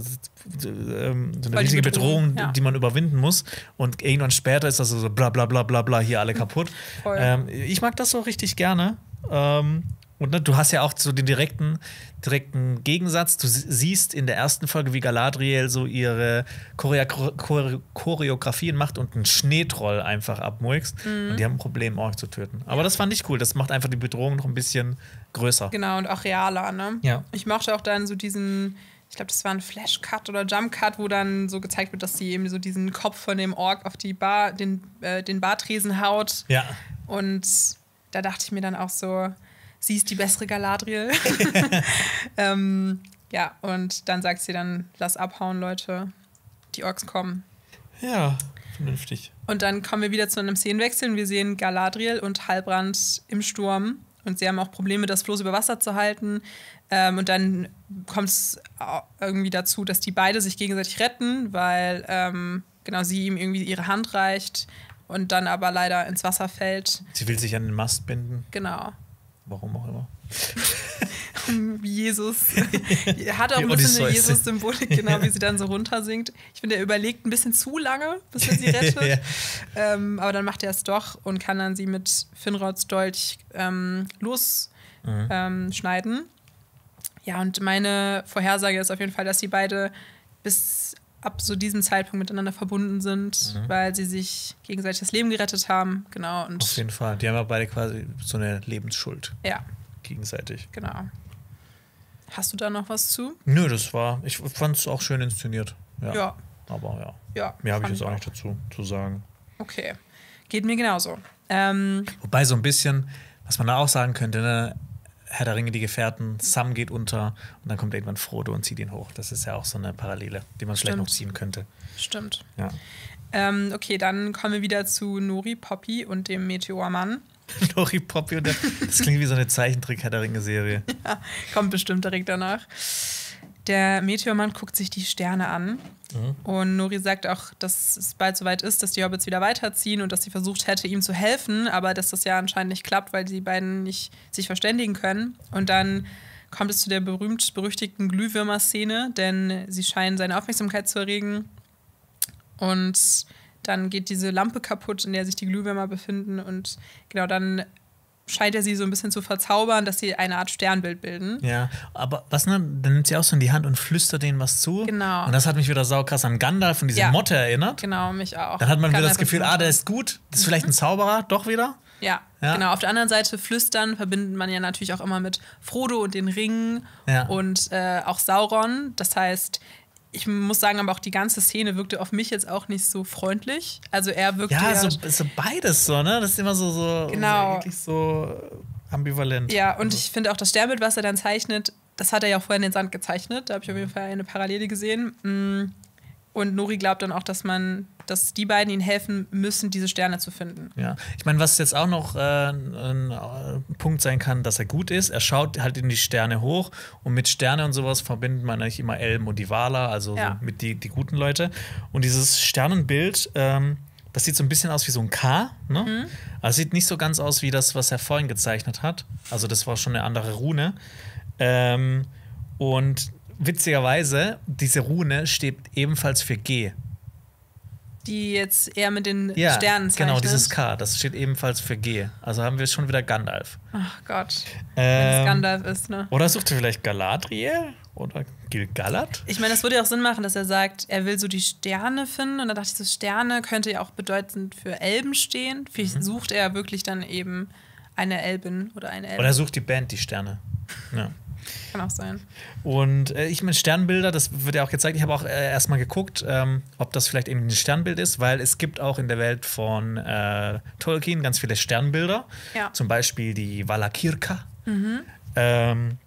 so ähm, so eine riesige Bedrohung, Bedrohung, die man überwinden muss. Und irgendwann später ist das so bla bla bla bla bla, hier alle kaputt. Voll. Ähm, ich mag das so richtig gerne. Ähm, und ne, du hast ja auch so den direkten, direkten Gegensatz. Du sie- siehst in der ersten Folge, wie Galadriel so ihre Choreo Chore Choreografien macht und einen Schneetroll einfach abmurkst. Mhm. Und die haben ein Problem, Ork zu töten. Aber das fand ich cool. Das macht einfach die Bedrohung noch ein bisschen größer. Genau, und auch realer, ne? Ja. Ich mochte auch dann so diesen, ich glaube, das war ein Flash-Cut oder Jump-Cut, wo dann so gezeigt wird, dass sie eben so diesen Kopf von dem Ork auf die Bar, den, äh, den Bartresen haut. Ja. Und da dachte ich mir dann auch so, sie ist die bessere Galadriel. ähm, ja, und dann sagt sie dann, lass abhauen, Leute. Die Orks kommen. Ja, vernünftig. Und dann kommen wir wieder zu einem Szenenwechsel. und Wir sehen Galadriel und Halbrand im Sturm. Und sie haben auch Probleme, das Floß über Wasser zu halten. Ähm, und dann kommt es irgendwie dazu, dass die beide sich gegenseitig retten, weil ähm, genau sie ihm irgendwie ihre Hand reicht und dann aber leider ins Wasser fällt. Sie will sich an den Mast binden, Genau. Warum auch immer. Jesus. Hat auch Die ein bisschen eine. Jesus-Symbolik, genau, wie sie dann so runtersinkt. Ich finde, er überlegt ein bisschen zu lange, bis er sie rettet. Ja. ähm, aber dann macht er es doch und kann dann sie mit Finrods Dolch ähm, losschneiden. Ähm, schneiden. ja, und meine Vorhersage ist auf jeden Fall, dass sie beide bis ab so diesem Zeitpunkt miteinander verbunden sind, weil sie sich gegenseitig das Leben gerettet haben. Genau. Auf Und jeden Fall. Die haben ja beide quasi so eine Lebensschuld ja, gegenseitig. genau. Hast du da noch was zu? Nö, das war, ich fand es auch schön inszeniert. Ja. Ja. Aber ja, Ja. mehr habe ich jetzt auch nicht dazu zu sagen. Okay. Geht mir genauso. Ähm, Wobei so ein bisschen, was man da auch sagen könnte, ne? Herr der Ringe, die Gefährten, Sam geht unter und dann kommt irgendwann Frodo und zieht ihn hoch. Das ist ja auch so eine Parallele, die man vielleicht noch ziehen könnte. stimmt. Ja. Ähm, okay, dann kommen wir wieder zu Nori, Poppy und dem Meteormann. Lori Poppy und der, das klingt wie so eine Zeichentrick-Herr der Ringe-Serie. Kommt bestimmt direkt danach. Der Meteormann guckt sich die Sterne an. Und Nori sagt auch, dass es bald soweit ist, dass die Hobbits wieder weiterziehen und dass sie versucht hätte, ihm zu helfen, aber dass das ja anscheinend nicht klappt, weil die beiden nicht sich verständigen können. Und dann kommt es zu der berühmt-berüchtigten Glühwürmer-Szene, denn sie scheinen seine Aufmerksamkeit zu erregen. Und dann geht diese Lampe kaputt, in der sich die Glühwürmer befinden. Und genau dann scheint er sie so ein bisschen zu verzaubern, dass sie eine Art Sternbild bilden. Ja, aber was ne, dann nimmt sie auch so in die Hand und flüstert denen was zu. Genau. Und das hat mich wieder saukrass an Gandalf und diese Ja. Motte erinnert. Genau, mich auch. Dann hat man wieder Gandalf das Gefühl, ah, der ist gut, das ist vielleicht ein Zauberer, doch wieder. Ja, Ja. genau. Auf der anderen Seite flüstern verbindet man ja natürlich auch immer mit Frodo und den Ringen Ja. und äh, auch Sauron. Das heißt, ich muss sagen, aber auch die ganze Szene wirkte auf mich jetzt auch nicht so freundlich. Also er wirkte Ja, ja, so, so beides so, ne? Das ist immer so, so, Genau. eigentlich so ambivalent. Ja, und ich finde auch das Sternbild, was er dann zeichnet, das hat er ja auch vorher in den Sand gezeichnet. Da habe ich auf jeden Fall eine Parallele gesehen. Mm. Und Nori glaubt dann auch, dass man, dass die beiden ihnen helfen müssen, diese Sterne zu finden. Ja, ich meine, was jetzt auch noch äh, ein äh, Punkt sein kann, dass er gut ist, er schaut halt in die Sterne hoch und mit Sterne und sowas verbindet man eigentlich immer Elben und die Wala, also Ja. so mit die, die guten Leute. Und dieses Sternenbild, ähm, das sieht so ein bisschen aus wie so ein K, ne? Mhm. Also sieht nicht so ganz aus wie das, was er vorhin gezeichnet hat. Also das war schon eine andere Rune. Ähm, und witzigerweise, diese Rune steht ebenfalls für G. Die jetzt eher mit den Ja, Sternen zeichnet. genau, dieses K, das steht ebenfalls für G. Also haben wir schon wieder Gandalf. Ach Gott, wenn es Ähm, Gandalf ist, ne? Oder sucht er vielleicht Galadriel? Oder Gilgalad? Ich meine, das würde ja auch Sinn machen, dass er sagt, er will so die Sterne finden. Und da dachte ich, so Sterne könnte ja auch bedeutend für Elben stehen. Vielleicht Mhm. sucht er wirklich dann eben eine Elbin oder eine Elbe. Oder er sucht die Band, die Sterne. Ja. Kann auch sein. Und äh, ich meine, Sternbilder, das wird ja auch gezeigt. Ich habe auch äh, erstmal geguckt, ähm, ob das vielleicht irgendwie ein Sternbild ist, weil es gibt auch in der Welt von äh, Tolkien ganz viele Sternbilder. Ja. Zum Beispiel die Valakirka. Ähm,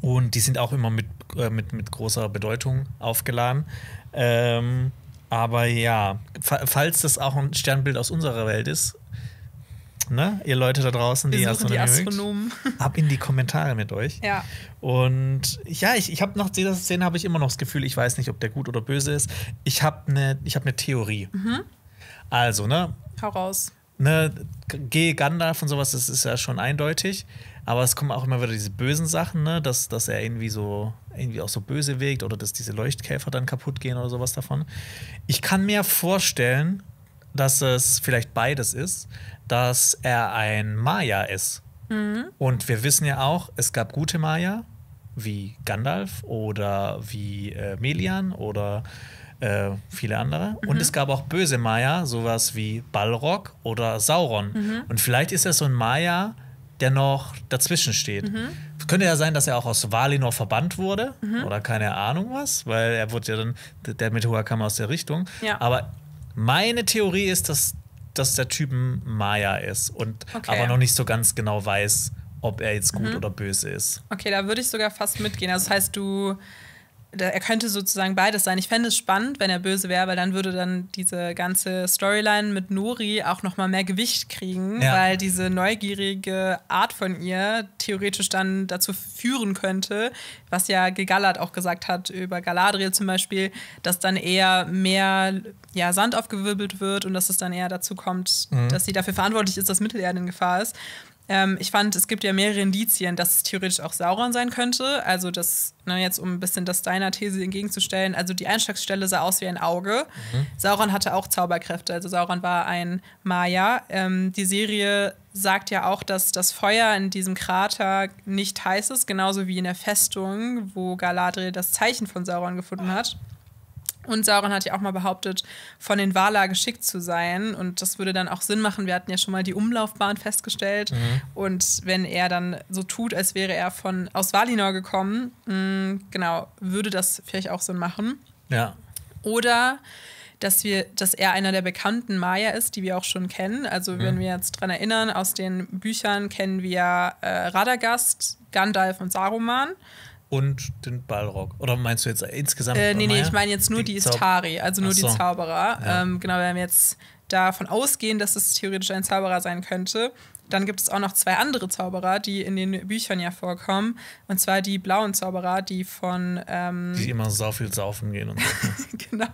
und die sind auch immer mit, äh, mit, mit großer Bedeutung aufgeladen. Ähm, aber ja, fa falls das auch ein Sternbild aus unserer Welt ist, ne? Ihr Leute da draußen, die suchen die Astronomie mögt. Astronomen. Ab in die Kommentare mit euch. Ja. Und ja, ich, ich habe nach dieser Szene habe ich immer noch das Gefühl, ich weiß nicht, ob der gut oder böse ist. Ich habe eine hab ne Theorie. Mhm. Also, ne, Hau raus. ne, G. Gandalf und sowas, das ist ja schon eindeutig. Aber es kommen auch immer wieder diese bösen Sachen, ne, dass, dass er irgendwie so, irgendwie auch so böse wirkt oder dass diese Leuchtkäfer dann kaputt gehen oder sowas davon. Ich kann mir vorstellen, dass es vielleicht beides ist, dass er ein Maya ist. Und wir wissen ja auch, es gab gute Maya, wie Gandalf oder wie äh, Melian oder äh, viele andere. Und es gab auch böse Maya, sowas wie Balrog oder Sauron. Und vielleicht ist er so ein Maya, der noch dazwischen steht. Könnte ja sein, dass er auch aus Valinor verbannt wurde oder keine Ahnung was, weil er wurde ja dann, der Meteor kam aus der Richtung. Ja. Aber meine Theorie ist, dass, dass der Typ Maya ist und Okay. aber noch nicht so ganz genau weiß, ob er jetzt gut oder böse ist. Okay, da würde ich sogar fast mitgehen. Also das heißt, du, er könnte sozusagen beides sein. Ich fände es spannend, wenn er böse wäre, weil dann würde dann diese ganze Storyline mit Nori auch noch mal mehr Gewicht kriegen, Ja. weil diese neugierige Art von ihr theoretisch dann dazu führen könnte, was ja Gegallert auch gesagt hat über Galadriel zum Beispiel, dass dann eher mehr ja, Sand aufgewirbelt wird und dass es dann eher dazu kommt, dass sie dafür verantwortlich ist, dass Mittelerde in Gefahr ist. Ähm, ich fand, es gibt ja mehrere Indizien, dass es theoretisch auch Sauron sein könnte. Also, das, ne, jetzt um ein bisschen das deiner These entgegenzustellen, also die Einschlagsstelle sah aus wie ein Auge. Sauron hatte auch Zauberkräfte, also Sauron war ein Maya. Ähm, die Serie sagt ja auch, dass das Feuer in diesem Krater nicht heiß ist, genauso wie in der Festung, wo Galadriel das Zeichen von Sauron gefunden hat. Und Sauron hat ja auch mal behauptet, von den Valar geschickt zu sein. Und das würde dann auch Sinn machen. Wir hatten ja schon mal die Umlaufbahn festgestellt. Und wenn er dann so tut, als wäre er von aus Valinor gekommen, mh, genau, würde das vielleicht auch Sinn machen. Ja. Oder dass wir, dass er einer der bekannten Maya ist, die wir auch schon kennen. Also wenn wir jetzt dran erinnern, aus den Büchern kennen wir äh, Radagast, Gandalf und Saruman. Und den Balrog. Oder meinst du jetzt insgesamt? Äh, nee, nee, ich meine jetzt nur die, Istari, also nur Ach die so. Zauberer. Ja. Ähm, genau, wenn wir jetzt davon ausgehen, dass es theoretisch ein Zauberer sein könnte, dann gibt es auch noch zwei andere Zauberer, die in den Büchern ja vorkommen. Und zwar die blauen Zauberer, die von ähm, Die immer sau viel saufen gehen und so. genau,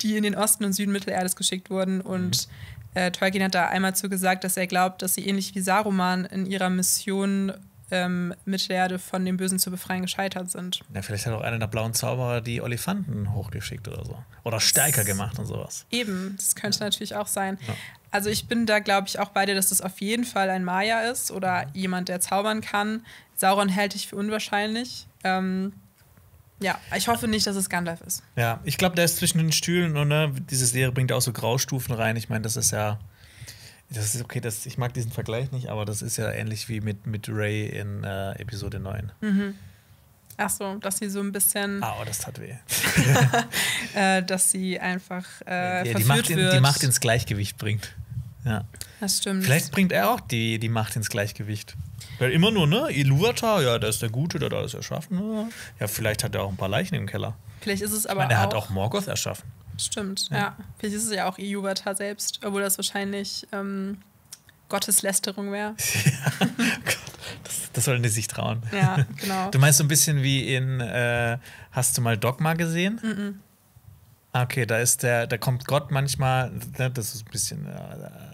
die in den Osten und Süden Mittelerdes geschickt wurden. Und äh, Tolkien hat da einmal zu gesagt, dass er glaubt, dass sie ähnlich wie Saruman in ihrer Mission ähm, Mittelerde von dem Bösen zu befreien gescheitert sind. ja, vielleicht hat auch einer der blauen Zauberer die Olifanten hochgeschickt oder so. Oder stärker gemacht und sowas. Eben, das könnte natürlich auch sein. Also ich bin da, glaube ich, auch bei dir, dass das auf jeden Fall ein Maya ist oder jemand, der zaubern kann. Sauron hält ich für unwahrscheinlich. Ähm, ja, ich hoffe nicht, dass es Gandalf ist. Ja, ich glaube, der ist zwischen den Stühlen und ne, diese Serie bringt ja auch so Graustufen rein. Ich meine, das ist ja. Das ist okay, das, ich mag diesen Vergleich nicht, aber das ist ja ähnlich wie mit, mit Ray in äh, Episode 9. Ach so, dass sie so ein bisschen, Ah, oh, das tat weh. äh, dass sie einfach äh, Ja, die, Macht in, die Macht ins Gleichgewicht bringt. Ja. das stimmt. Vielleicht bringt er auch die, die Macht ins Gleichgewicht. Weil immer nur, ne? Iluvatar, ja, der ist der Gute, der hat alles erschaffen. Ja, vielleicht hat er auch ein paar Leichen im Keller. Vielleicht ist es Ich aber meine, er hat auch Morgoth erschaffen. Stimmt, ja. Vielleicht ist es ja auch Iuvatar selbst, obwohl das wahrscheinlich ähm, Gotteslästerung wäre. Das, das sollen die sich trauen. Ja, genau. Du meinst so ein bisschen wie in, äh, hast du mal Dogma gesehen? Mhm. Ah, Okay, da ist der, da kommt Gott manchmal, ne, das ist ein bisschen, äh,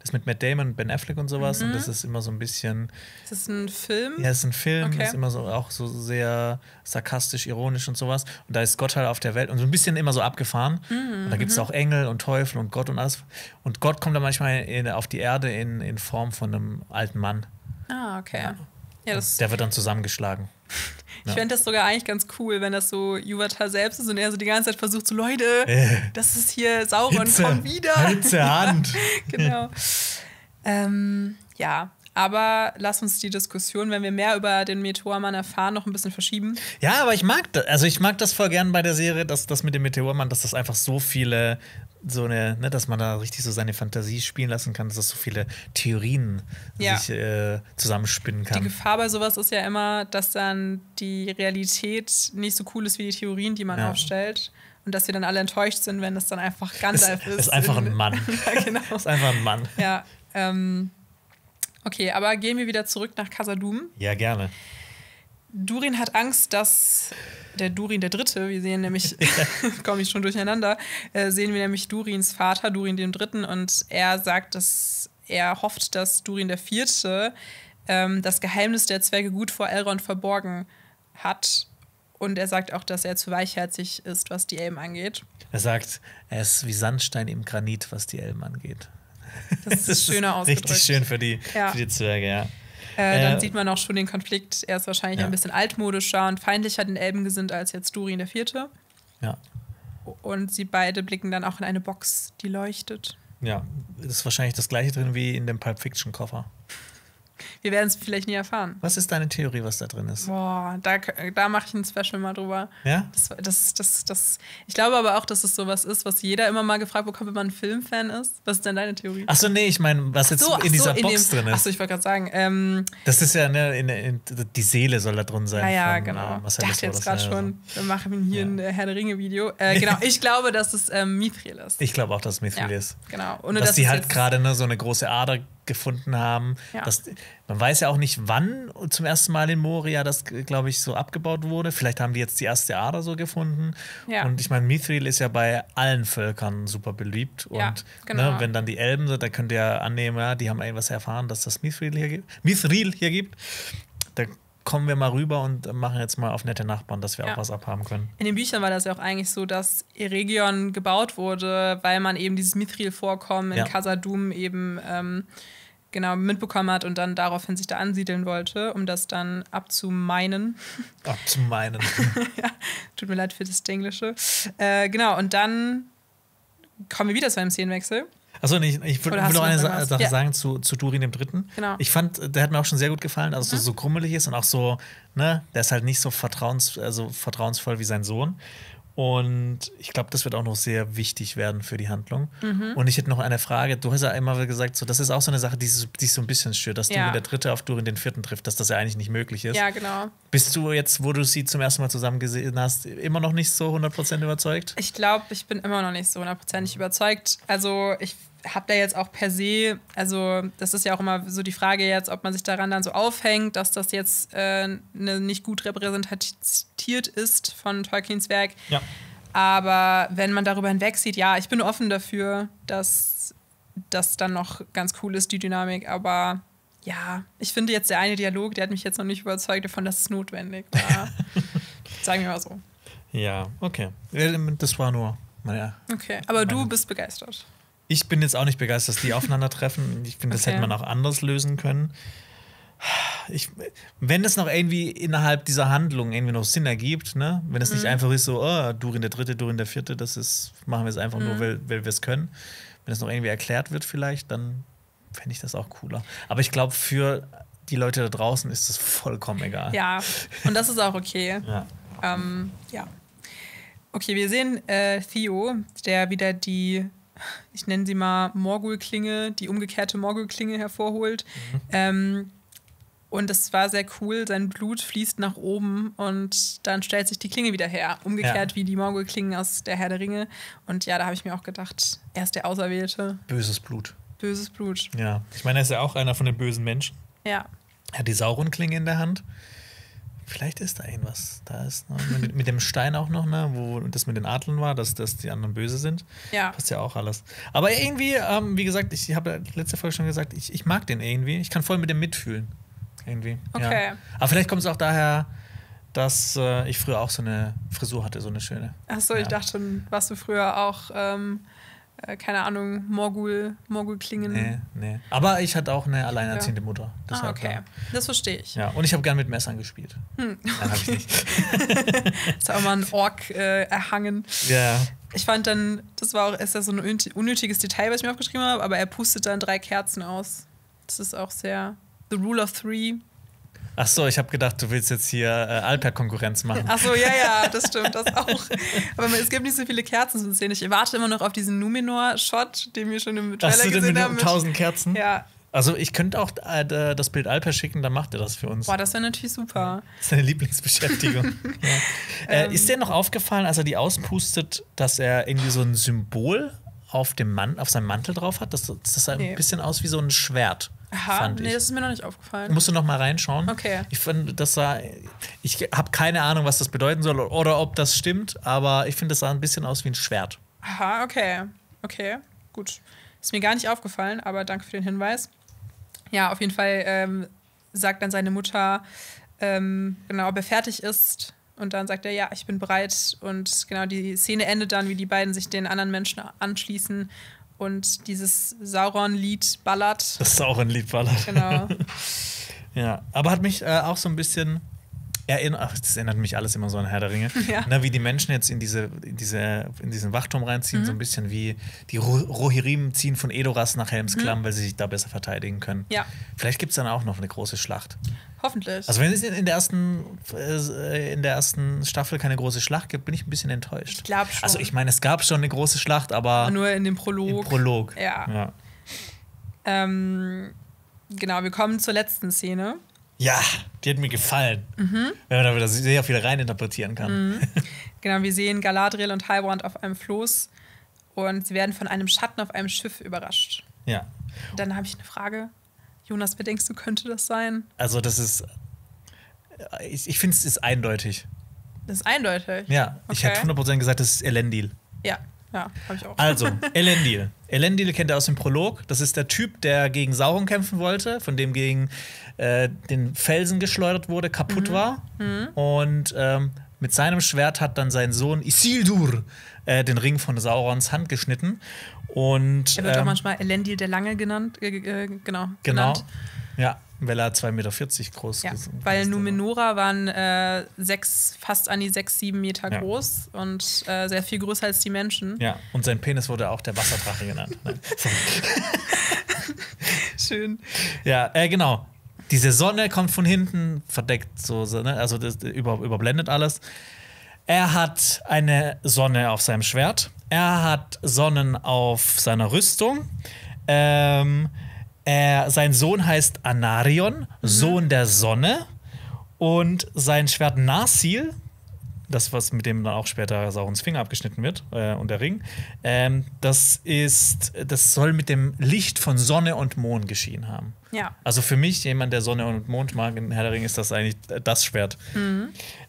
das mit Matt Damon und Ben Affleck und sowas Mhm. und das ist immer so ein bisschen, Ist das ein Film? ja, es ist ein Film, Okay. ist immer so auch so sehr sarkastisch, ironisch und sowas und da ist Gott halt auf der Welt und so ein bisschen immer so abgefahren Mhm, und da gibt es auch Engel und Teufel und Gott und alles und Gott kommt dann manchmal in, auf die Erde in, in Form von einem alten Mann. Ah, okay. Ja, das, Der wird dann zusammengeschlagen. Ich fände das sogar eigentlich ganz cool, wenn das so Iuvatar selbst ist und er so die ganze Zeit versucht, so Leute, Äh. das ist hier Sauron, komm wieder. Hitze Hand. genau. ähm, ja, aber lass uns die Diskussion, wenn wir mehr über den Meteormann erfahren, noch ein bisschen verschieben. Ja, aber ich mag das. Also ich mag das voll gern bei der Serie, dass das mit dem Meteormann, dass das einfach so viele, so eine, ne, dass man da richtig so seine Fantasie spielen lassen kann, dass das so viele Theorien Ja. sich äh, zusammenspinnen Die kann. Gefahr bei sowas ist ja immer, dass dann die Realität nicht so cool ist wie die Theorien, die man Ja. aufstellt. Und dass wir dann alle enttäuscht sind, wenn es dann einfach Gandalf Ist- ist. ist einfach ein Mann. ja, genau. ist einfach ein Mann. Ja, ähm, Okay, aber gehen wir wieder zurück nach Casadum. Ja, gerne. Durin hat Angst, dass der Durin der Dritte, wir sehen nämlich, komme ich schon durcheinander, äh, sehen wir nämlich Durins Vater, Durin dem Dritten, und er sagt, dass er hofft, dass Durin der Vierte ähm, das Geheimnis der Zwerge gut vor Elrond verborgen hat. Und er sagt auch, dass er zu weichherzig ist, was die Elben angeht. Er sagt, er ist wie Sandstein im Granit, was die Elben angeht. Das ist schöner ausgedrückt. Richtig schön für die, Ja. für die Zwerge, ja. Äh, dann Äh, sieht man auch schon den Konflikt. Er ist wahrscheinlich Ja. ein bisschen altmodischer und feindlicher den Elben gesinnt als jetzt Durin der Vierte. ja. Und sie beide blicken dann auch in eine Box, die leuchtet. Ja, ist wahrscheinlich das gleiche drin wie in dem Pulp Fiction Koffer. Wir werden es vielleicht nie erfahren. Was ist deine Theorie, was da drin ist? Boah, da, da mache ich ein Special mal drüber. Ja? Das, das, das, das, ich glaube aber auch, dass es sowas ist, was jeder immer mal gefragt bekommt, wenn man ein Filmfan ist. Was ist denn deine Theorie? Achso, nee, ich meine, was jetzt So, in dieser so, Box dem, drin ist. Achso, ich wollte gerade sagen, ähm, Das ist ja, ne, in, in, die Seele soll da drin sein. ja, ja, genau. Ich Marcel dachte Lissauer, jetzt gerade schon, wir machen hier Ja. ein äh, Herr der Ringe-Video. Äh, genau, ich glaube, dass es ähm, Mithril ist. Ich glaube auch, dass es Mithril ja, ist. genau. Ohne, dass dass die halt gerade ne, so eine große Ader gefunden haben. Ja. Das, man weiß ja auch nicht, wann zum ersten Mal in Moria das, glaube ich, so abgebaut wurde. Vielleicht haben die jetzt die erste Ader so gefunden. Ja. Und ich meine, Mithril ist ja bei allen Völkern super beliebt. Ja, Und genau. ne, wenn dann die Elben sind, dann könnt ihr ja annehmen, ja, die haben irgendwas erfahren, dass das Mithril hier gibt. Mithril hier gibt. Da kommen wir mal rüber und machen jetzt mal auf nette Nachbarn, dass wir Ja. auch was abhaben können. In den Büchern war das ja auch eigentlich so, dass Eregion gebaut wurde, weil man eben dieses Mithril-Vorkommen in. Casadum eben ähm, genau mitbekommen hat und dann daraufhin sich da ansiedeln wollte, um das dann abzumeinen. Ab zu meinen. Tut mir leid für das Englische. Äh, genau, und dann kommen wir wieder zu einem Szenenwechsel. Achso, nee, ich, ich du noch eine Sa? Sache Ja. sagen zu, zu Durin dem Dritten. Genau. Mhm. Ich fand, der hat mir auch schon sehr gut gefallen, also dass es so krummelig ist und auch so, ne, der ist halt nicht so vertrauens, also vertrauensvoll wie sein Sohn. Und ich glaube, das wird auch noch sehr wichtig werden für die Handlung. Mhm. Und ich hätte noch eine Frage. Du hast ja immer wieder gesagt, so, das ist auch so eine Sache, die dich so ein bisschen stört, dass Ja. Durin der Dritte auf Durin den Vierten trifft, dass das ja eigentlich nicht möglich ist. Ja, genau. Bist du jetzt, wo du sie zum ersten Mal zusammen gesehen hast, immer noch nicht so 100% überzeugt? Ich glaube, ich bin immer noch nicht so hundertprozentig überzeugt. Also ich habe da jetzt auch per se, also das ist ja auch immer so die Frage jetzt, ob man sich daran dann so aufhängt, dass das jetzt äh, ne, nicht gut repräsentiert ist von Tolkiens Werk. Ja. Aber wenn man darüber hinweg sieht, ja, ich bin offen dafür, dass das dann noch ganz cool ist, die Dynamik. Aber ja, ich finde jetzt der eine Dialog, der hat mich jetzt noch nicht überzeugt davon, dass es notwendig war. Sagen wir mal so. Ja, okay. Das war nur meine Okay, aber du bist begeistert. Ich bin jetzt auch nicht begeistert, dass die aufeinandertreffen. Ich finde, das Okay. hätte man auch anders lösen können. Ich, wenn es noch irgendwie innerhalb dieser Handlung irgendwie noch Sinn ergibt, ne? wenn es nicht Mhm. einfach ist so, oh, Durin der Dritte, Durin der Vierte, das ist, machen wir es einfach Mhm. nur, weil, weil wir es können. Wenn es noch irgendwie erklärt wird vielleicht, dann fände ich das auch cooler. Aber ich glaube, für die Leute da draußen ist das vollkommen egal. Ja, und das ist auch okay. Ja. Ähm, ja. Okay, wir sehen äh, Theo, der wieder die, ich nenne sie mal Morgul-Klinge, die umgekehrte Morgul-Klinge hervorholt. Ähm, und das war sehr cool. Sein Blut fließt nach oben und dann stellt sich die Klinge wieder her. Umgekehrt Ja. wie die Morgul-Klingen aus der Herr der Ringe. Und ja, da habe ich mir auch gedacht, er ist der Auserwählte. Böses Blut. Böses Blut. Ja. Ich meine, er ist ja auch einer von den bösen Menschen. Ja. Er hat die Sauron-Klinge in der Hand. Vielleicht ist da irgendwas. Da ist noch, mit, mit dem Stein auch noch, ne, wo das mit den Adlern war, dass, dass die anderen böse sind. Ja. Passt ja auch alles. Aber irgendwie, ähm, wie gesagt, ich habe letzte Folge schon gesagt, ich, ich mag den irgendwie. Ich kann voll mit dem mitfühlen. Irgendwie. Okay. Ja. Aber vielleicht kommt es auch daher, dass äh, ich früher auch so eine Frisur hatte, so eine schöne. Achso, ich Ja. dachte schon, warst du früher auch, ähm, äh, keine Ahnung, Morgul, Morgul-Klingen. Nee, nee. Aber ich hatte auch eine alleinerziehende Mutter. Ah, Deshalb, okay. ja. Das verstehe ich. Ja, und ich habe gern mit Messern gespielt. Hm. Nein, habe ich nicht. Ist auch mal ein Ork äh, erhangen. Ja, Ich fand dann, das war auch, ist ja so ein unnöt- unnötiges Detail, was ich mir aufgeschrieben habe, aber er pustet dann drei Kerzen aus. Das ist auch sehr. The Rule of Three. Ach so, ich habe gedacht, du willst jetzt hier äh, Alper-Konkurrenz machen. Achso, ja, ja, das stimmt, das auch. Aber es gibt nicht so viele Kerzen zu sehen. Ich warte immer noch auf diesen Numenor-Shot, den wir schon im Trailer Hast du denn gesehen mit haben. 1000 Kerzen? Ja, Also ich könnte auch äh, das Bild Alper schicken, dann macht er das für uns. boah, das wäre natürlich super. Das ist seine Lieblingsbeschäftigung. ja. Ähm. äh, ist dir noch aufgefallen, als er die auspustet, dass er irgendwie so ein Symbol auf, dem Mann, auf seinem Mantel drauf hat? Das, das sah Nee. ein bisschen aus wie so ein Schwert. Aha, nee, ich. das ist mir noch nicht aufgefallen. Musst du noch mal reinschauen. Okay. Ich fand, das sah. Ich habe keine Ahnung, was das bedeuten soll oder ob das stimmt, aber ich finde, das sah ein bisschen aus wie ein Schwert. Aha, okay. Okay, gut. Ist mir gar nicht aufgefallen, aber danke für den Hinweis. Ja, auf jeden Fall ähm, sagt dann seine Mutter, ähm, genau, ob er fertig ist. Und dann sagt er, ja, ich bin bereit. Und genau, die Szene endet dann, wie die beiden sich den anderen Menschen anschließen und dieses Sauron-Lied ballert. Das ein Liedballert. Genau. Ja, aber hat mich äh, auch so ein bisschen erinnert, ach, das erinnert mich alles immer so an Herr der Ringe, Ja. Na, wie die Menschen jetzt in, diese, in, diese, in diesen Wachturm reinziehen, Mhm. so ein bisschen wie die Ro Rohirrim ziehen von Edoras nach Helmsklamm, weil sie sich da besser verteidigen können. Mhm. Ja. Vielleicht gibt es dann auch noch eine große Schlacht. Hoffentlich. Also wenn es in der ersten, äh, in der ersten Staffel keine große Schlacht gibt, bin ich ein bisschen enttäuscht. Ich glaub schon. Also ich meine, es gab schon eine große Schlacht, aber Nur in dem im Prolog. Prolog. Ja. ja. Ähm, genau, wir kommen zur letzten Szene. Ja, die hat mir gefallen. Mhm. Wenn man da wieder sehr viel reininterpretieren kann. Genau, wir sehen Galadriel und Halbrand auf einem Floß und sie werden von einem Schatten auf einem Schiff überrascht. Ja. Dann habe ich eine Frage. Jonas, wer denkst du, könnte das sein? Also, das ist. Ich, ich finde, es ist eindeutig. Das ist eindeutig. Ja, ich Okay. hätte 100% gesagt, das ist Elendil. Ja, ja, habe ich auch. Also, Elendil. Elendil kennt ihr aus dem Prolog. Das ist der Typ, der gegen Sauron kämpfen wollte, von dem gegen äh, den Felsen geschleudert wurde, Mhm. kaputt war. Und ähm, mit seinem Schwert hat dann sein Sohn Isildur äh, den Ring von Saurons Hand geschnitten. Und er wird auch ähm, manchmal Elendil der Lange genannt. Äh, äh, genau. Genau. Genannt. Ja, weil er 2,40 Meter groß Ja, ist. weil Numenora waren äh, sechs, fast an die sechs, sieben Meter Ja. groß und äh, sehr viel größer als die Menschen. Ja, und sein Penis wurde auch der Wasserdrache genannt. Schön. ja, äh, genau. Diese Sonne kommt von hinten, verdeckt so, so ne? also das über, überblendet alles. Er hat eine Sonne auf seinem Schwert. Er hat Sonnen auf seiner Rüstung. Ähm, er, sein Sohn heißt Anarion, Sohn der Sonne. Und sein Schwert Narsil, das, was mit dem dann auch später Saurons Finger abgeschnitten wird äh, und der Ring, ähm, das ist, das soll mit dem Licht von Sonne und Mond geschienen haben. Ja. Also für mich, jemand, der Sonne und Mond mag, in Herr der Ring ist das eigentlich das Schwert.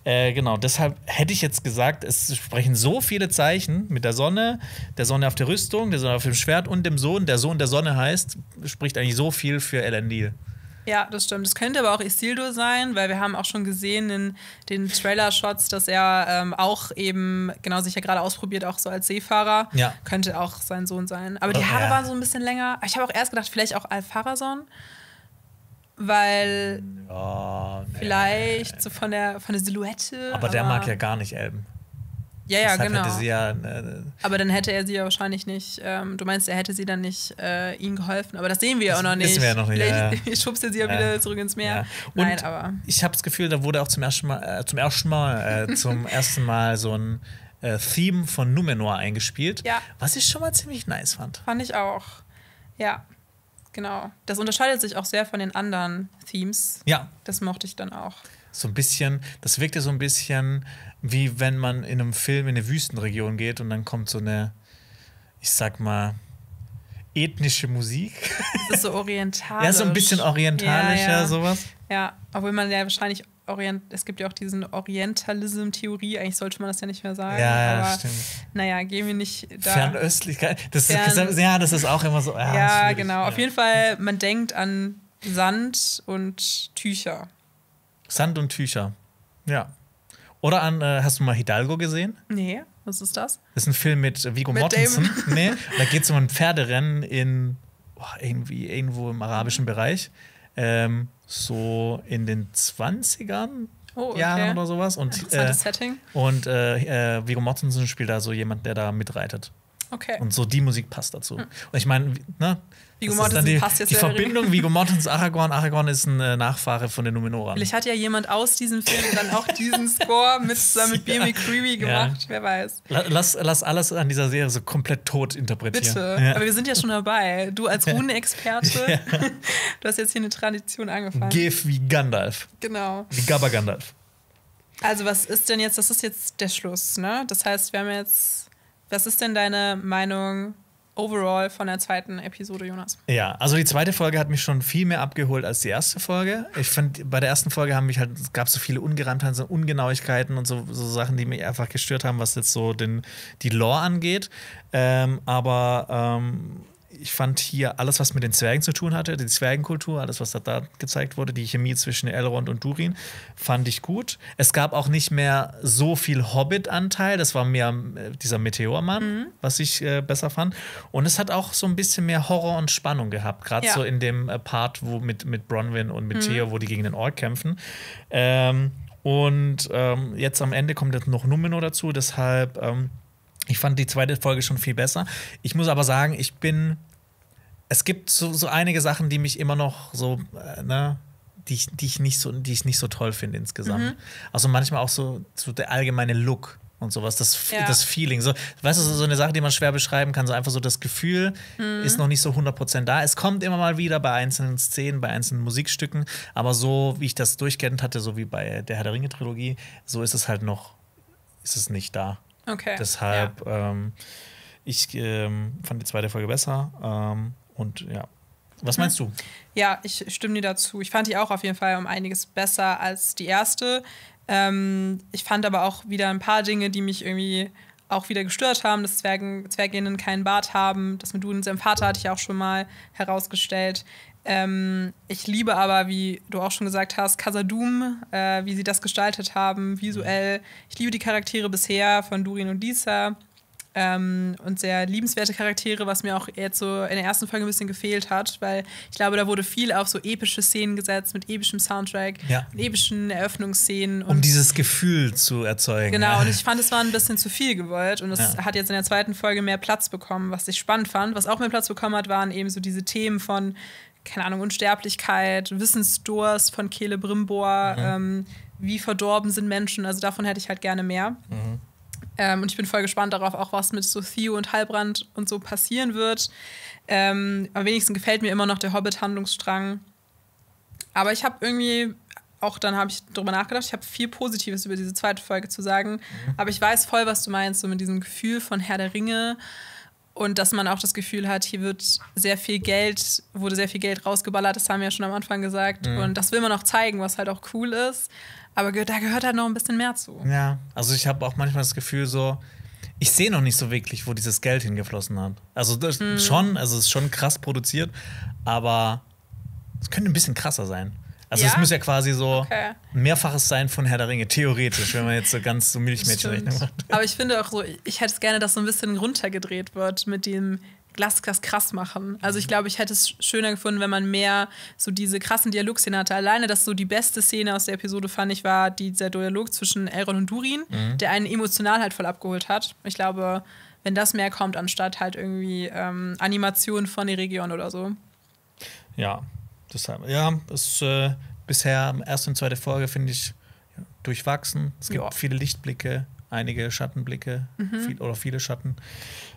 Äh, genau, deshalb hätte ich jetzt gesagt, es sprechen so viele Zeichen mit der Sonne, der Sonne auf der Rüstung, der Sonne auf dem Schwert und dem Sohn. Der Sohn der Sonne heißt, spricht eigentlich so viel für Elendil. Ja, das stimmt. Es könnte aber auch Isildur sein, weil wir haben auch schon gesehen in den Trailer-Shots, dass er ähm, auch eben, genau, sich ja gerade ausprobiert, auch so als Seefahrer. Ja. Könnte auch sein Sohn sein. Aber die Oh, Haare ja. waren so ein bisschen länger. Ich habe auch erst gedacht, vielleicht auch Al-Farazon, weil Ja, nee. vielleicht so von der, von der Silhouette. Aber der mag ja gar nicht Elben. Ja, ja, Deshalb genau. ja. Äh, Aber dann hätte er sie ja wahrscheinlich nicht. Ähm, du meinst, er hätte sie dann nicht äh, ihm geholfen. Aber das sehen wir ja auch noch nicht. wissen wir ja noch nicht, ja, Vielleicht schubst er sie ja, Ja. wieder zurück ins Meer. Ja. Und Nein, aber. ich habe das Gefühl, da wurde auch zum ersten Mal, äh, zum ersten Mal, äh, zum ersten Mal so ein äh, Theme von Numenor eingespielt, Ja. was ich schon mal ziemlich nice fand. Fand ich auch. Ja, genau. Das unterscheidet sich auch sehr von den anderen Themes. Ja, Das mochte ich dann auch. so ein bisschen, das wirkte so ein bisschen wie wenn man in einem Film in eine Wüstenregion geht und dann kommt so eine, ich sag mal, ethnische Musik. Das ist so orientalisch. ja, so ein bisschen orientalischer, ja, ja. sowas. Ja, obwohl man ja wahrscheinlich Orient, es gibt ja auch diesen Orientalism-Theorie, eigentlich sollte man das ja nicht mehr sagen. Ja, aber stimmt. naja, gehen wir nicht da. Fernöstlichkeit. Das Fern- ist, ja, das ist auch immer so. Ja, ja, genau. ja. Auf jeden Fall, man denkt an Sand und Tücher. Sand und Tücher. Ja. Oder an, äh, hast du mal Hidalgo gesehen? Nee, was ist das? Das ist ein Film mit Vigo Mit Mortensen. Nee, da geht es um ein Pferderennen in boah, irgendwie irgendwo im arabischen Bereich. Ähm, so in den 20ern Oh, okay. Jahren oder sowas. Und, äh, Setting. und äh, äh, Viggo Mortensen spielt da so jemand, der da mitreitet. Okay. Und so die Musik passt dazu. Und ich meine, ne? Dann Mortensen die, passt jetzt die ja. Verbindung Viggo Mortensen, Aragorn. Aragorn ist ein äh, Nachfahre von den Numenorern. Vielleicht hat ja jemand aus diesem Film dann auch diesen Score mit, zusammen mit Ja. Beer McCreevy gemacht. Wer weiß. La- Lass, lass alles an dieser Serie so komplett tot interpretieren. Bitte. Ja. Aber wir sind ja schon dabei. Du als Runenexperte, du hast jetzt hier eine Tradition angefangen. Gif wie Gandalf. genau. Wie Gabba Gandalf. Also, was ist denn jetzt, das ist jetzt der Schluss, ne? Das heißt, wir haben jetzt, was ist denn deine Meinung overall von der zweiten Episode, Jonas? Ja, also die zweite Folge hat mich schon viel mehr abgeholt als die erste Folge. Ich fand, bei der ersten Folge haben mich halt, es gab so viele Ungereimtheiten, so Ungenauigkeiten und so, so Sachen, die mich einfach gestört haben, was jetzt so den, die Lore angeht. Ähm, aber ähm, ich fand hier alles, was mit den Zwergen zu tun hatte, die Zwergenkultur, alles, was da, da gezeigt wurde, die Chemie zwischen Elrond und Durin, fand ich gut. Es gab auch nicht mehr so viel Hobbit-Anteil, das war mehr äh, dieser Meteormann, mhm. was ich äh, besser fand. Und es hat auch so ein bisschen mehr Horror und Spannung gehabt, gerade ja. so in dem äh, Part, wo mit, mit Bronwyn und mit mhm. Theo, wo die gegen den Ork kämpfen. Ähm, und ähm, jetzt am Ende kommt jetzt noch Numenor dazu, deshalb. Ähm, ich fand die zweite Folge schon viel besser. Ich muss aber sagen, ich bin es gibt so, so einige Sachen, die mich immer noch so, äh, ne, die ich, die ich nicht so, die ich nicht so toll finde insgesamt. Mhm. Also manchmal auch so, so der allgemeine Look und sowas, das, ja. das Feeling. So, weißt du, so eine Sache, die man schwer beschreiben kann, so einfach so das Gefühl mhm. ist noch nicht so 100% da. Es kommt immer mal wieder bei einzelnen Szenen, bei einzelnen Musikstücken, aber so, wie ich das durchkennt hatte, so wie bei der Herr der Ringe-Trilogie, so ist es halt noch, ist es nicht da. Okay. Deshalb, ja. ähm, ich ähm, fand die zweite Folge besser. Ähm, und ja. Was meinst du? Ja, ich stimme dir dazu. Ich fand die auch auf jeden Fall um einiges besser als die erste. Ähm, ich fand aber auch wieder ein paar Dinge, die mich irgendwie auch wieder gestört haben, dass Zwergen, Zwerginnen keinen Bart haben. Das mit du und seinem Vater hatte ich auch schon mal herausgestellt. Ähm, ich liebe aber, wie du auch schon gesagt hast, Casadum, äh, wie sie das gestaltet haben, visuell. Ich liebe die Charaktere bisher von Durin und Lisa ähm, und sehr liebenswerte Charaktere, was mir auch jetzt so in der ersten Folge ein bisschen gefehlt hat, weil ich glaube, da wurde viel auf so epische Szenen gesetzt mit epischem Soundtrack, ja. epischen Eröffnungsszenen. um dieses Gefühl zu erzeugen. Genau, und ich fand, es war ein bisschen zu viel gewollt und es ja. hat jetzt in der zweiten Folge mehr Platz bekommen, was ich spannend fand. Was auch mehr Platz bekommen hat, waren eben so diese Themen von keine Ahnung, Unsterblichkeit, Wissensdurst von Kehle Brimbor, mhm. ähm, wie verdorben sind Menschen. Also davon hätte ich halt gerne mehr. Mhm. Ähm, und ich bin voll gespannt darauf, auch was mit so Theo und Halbrand und so passieren wird. Ähm, am wenigsten gefällt mir immer noch der Hobbit-Handlungsstrang. Aber ich habe irgendwie, auch dann habe ich darüber nachgedacht, ich habe viel Positives über diese zweite Folge zu sagen. Mhm. Aber ich weiß voll, was du meinst, so mit diesem Gefühl von Herr der Ringe. Und dass man auch das Gefühl hat, hier wird sehr viel Geld, wurde sehr viel Geld rausgeballert, das haben wir ja schon am Anfang gesagt. Mhm. Und das will man auch zeigen, was halt auch cool ist. Aber da gehört halt noch ein bisschen mehr zu. Ja, also ich habe auch manchmal das Gefühl, so, ich sehe noch nicht so wirklich, wo dieses Geld hingeflossen hat. Also das mhm. schon, also es ist schon krass produziert, aber es könnte ein bisschen krasser sein. Also es muss ja quasi so okay. mehrfaches sein von Herr der Ringe, theoretisch, wenn man jetzt so ganz so Milchmädchenrechnung macht. Aber ich finde auch so, ich hätte es gerne, dass so ein bisschen runtergedreht wird mit dem Glasglas krass machen. Also ich mhm. glaube, ich hätte es schöner gefunden, wenn man mehr so diese krassen Dialogszenen hatte. Alleine, dass so die beste Szene aus der Episode fand ich war dieser Dialog zwischen Elrond und Durin, mhm. der einen emotional halt voll abgeholt hat. Ich glaube, wenn das mehr kommt, anstatt halt irgendwie ähm, Animationen von der Region oder so. Ja, deshalb, ja, ist äh, bisher erste und zweite Folge finde ich durchwachsen. Es gibt ja. viele Lichtblicke, einige Schattenblicke mhm. viel, oder viele Schatten.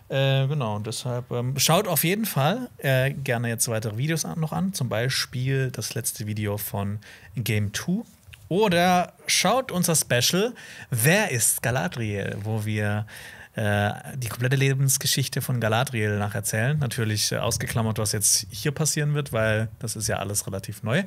Äh, genau, deshalb ähm, schaut auf jeden Fall äh, gerne jetzt weitere Videos an, noch an. Zum Beispiel das letzte Video von Game 2. Oder schaut unser Special Wer ist Galadriel? Wo wir äh, die komplette Lebensgeschichte von Galadriel nacherzählen. Natürlich äh, ausgeklammert, was jetzt hier passieren wird, weil das ist ja alles relativ neu.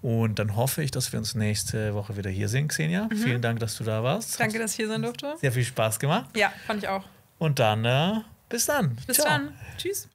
Und dann hoffe ich, dass wir uns nächste Woche wieder hier sehen, Xenia. Mhm. Vielen Dank, dass du da warst. Danke, dass ich hier sein durfte. Sehr viel Spaß gemacht. Ja, fand ich auch. Und dann, äh, bis dann. Bis Ciao. dann. Tschüss.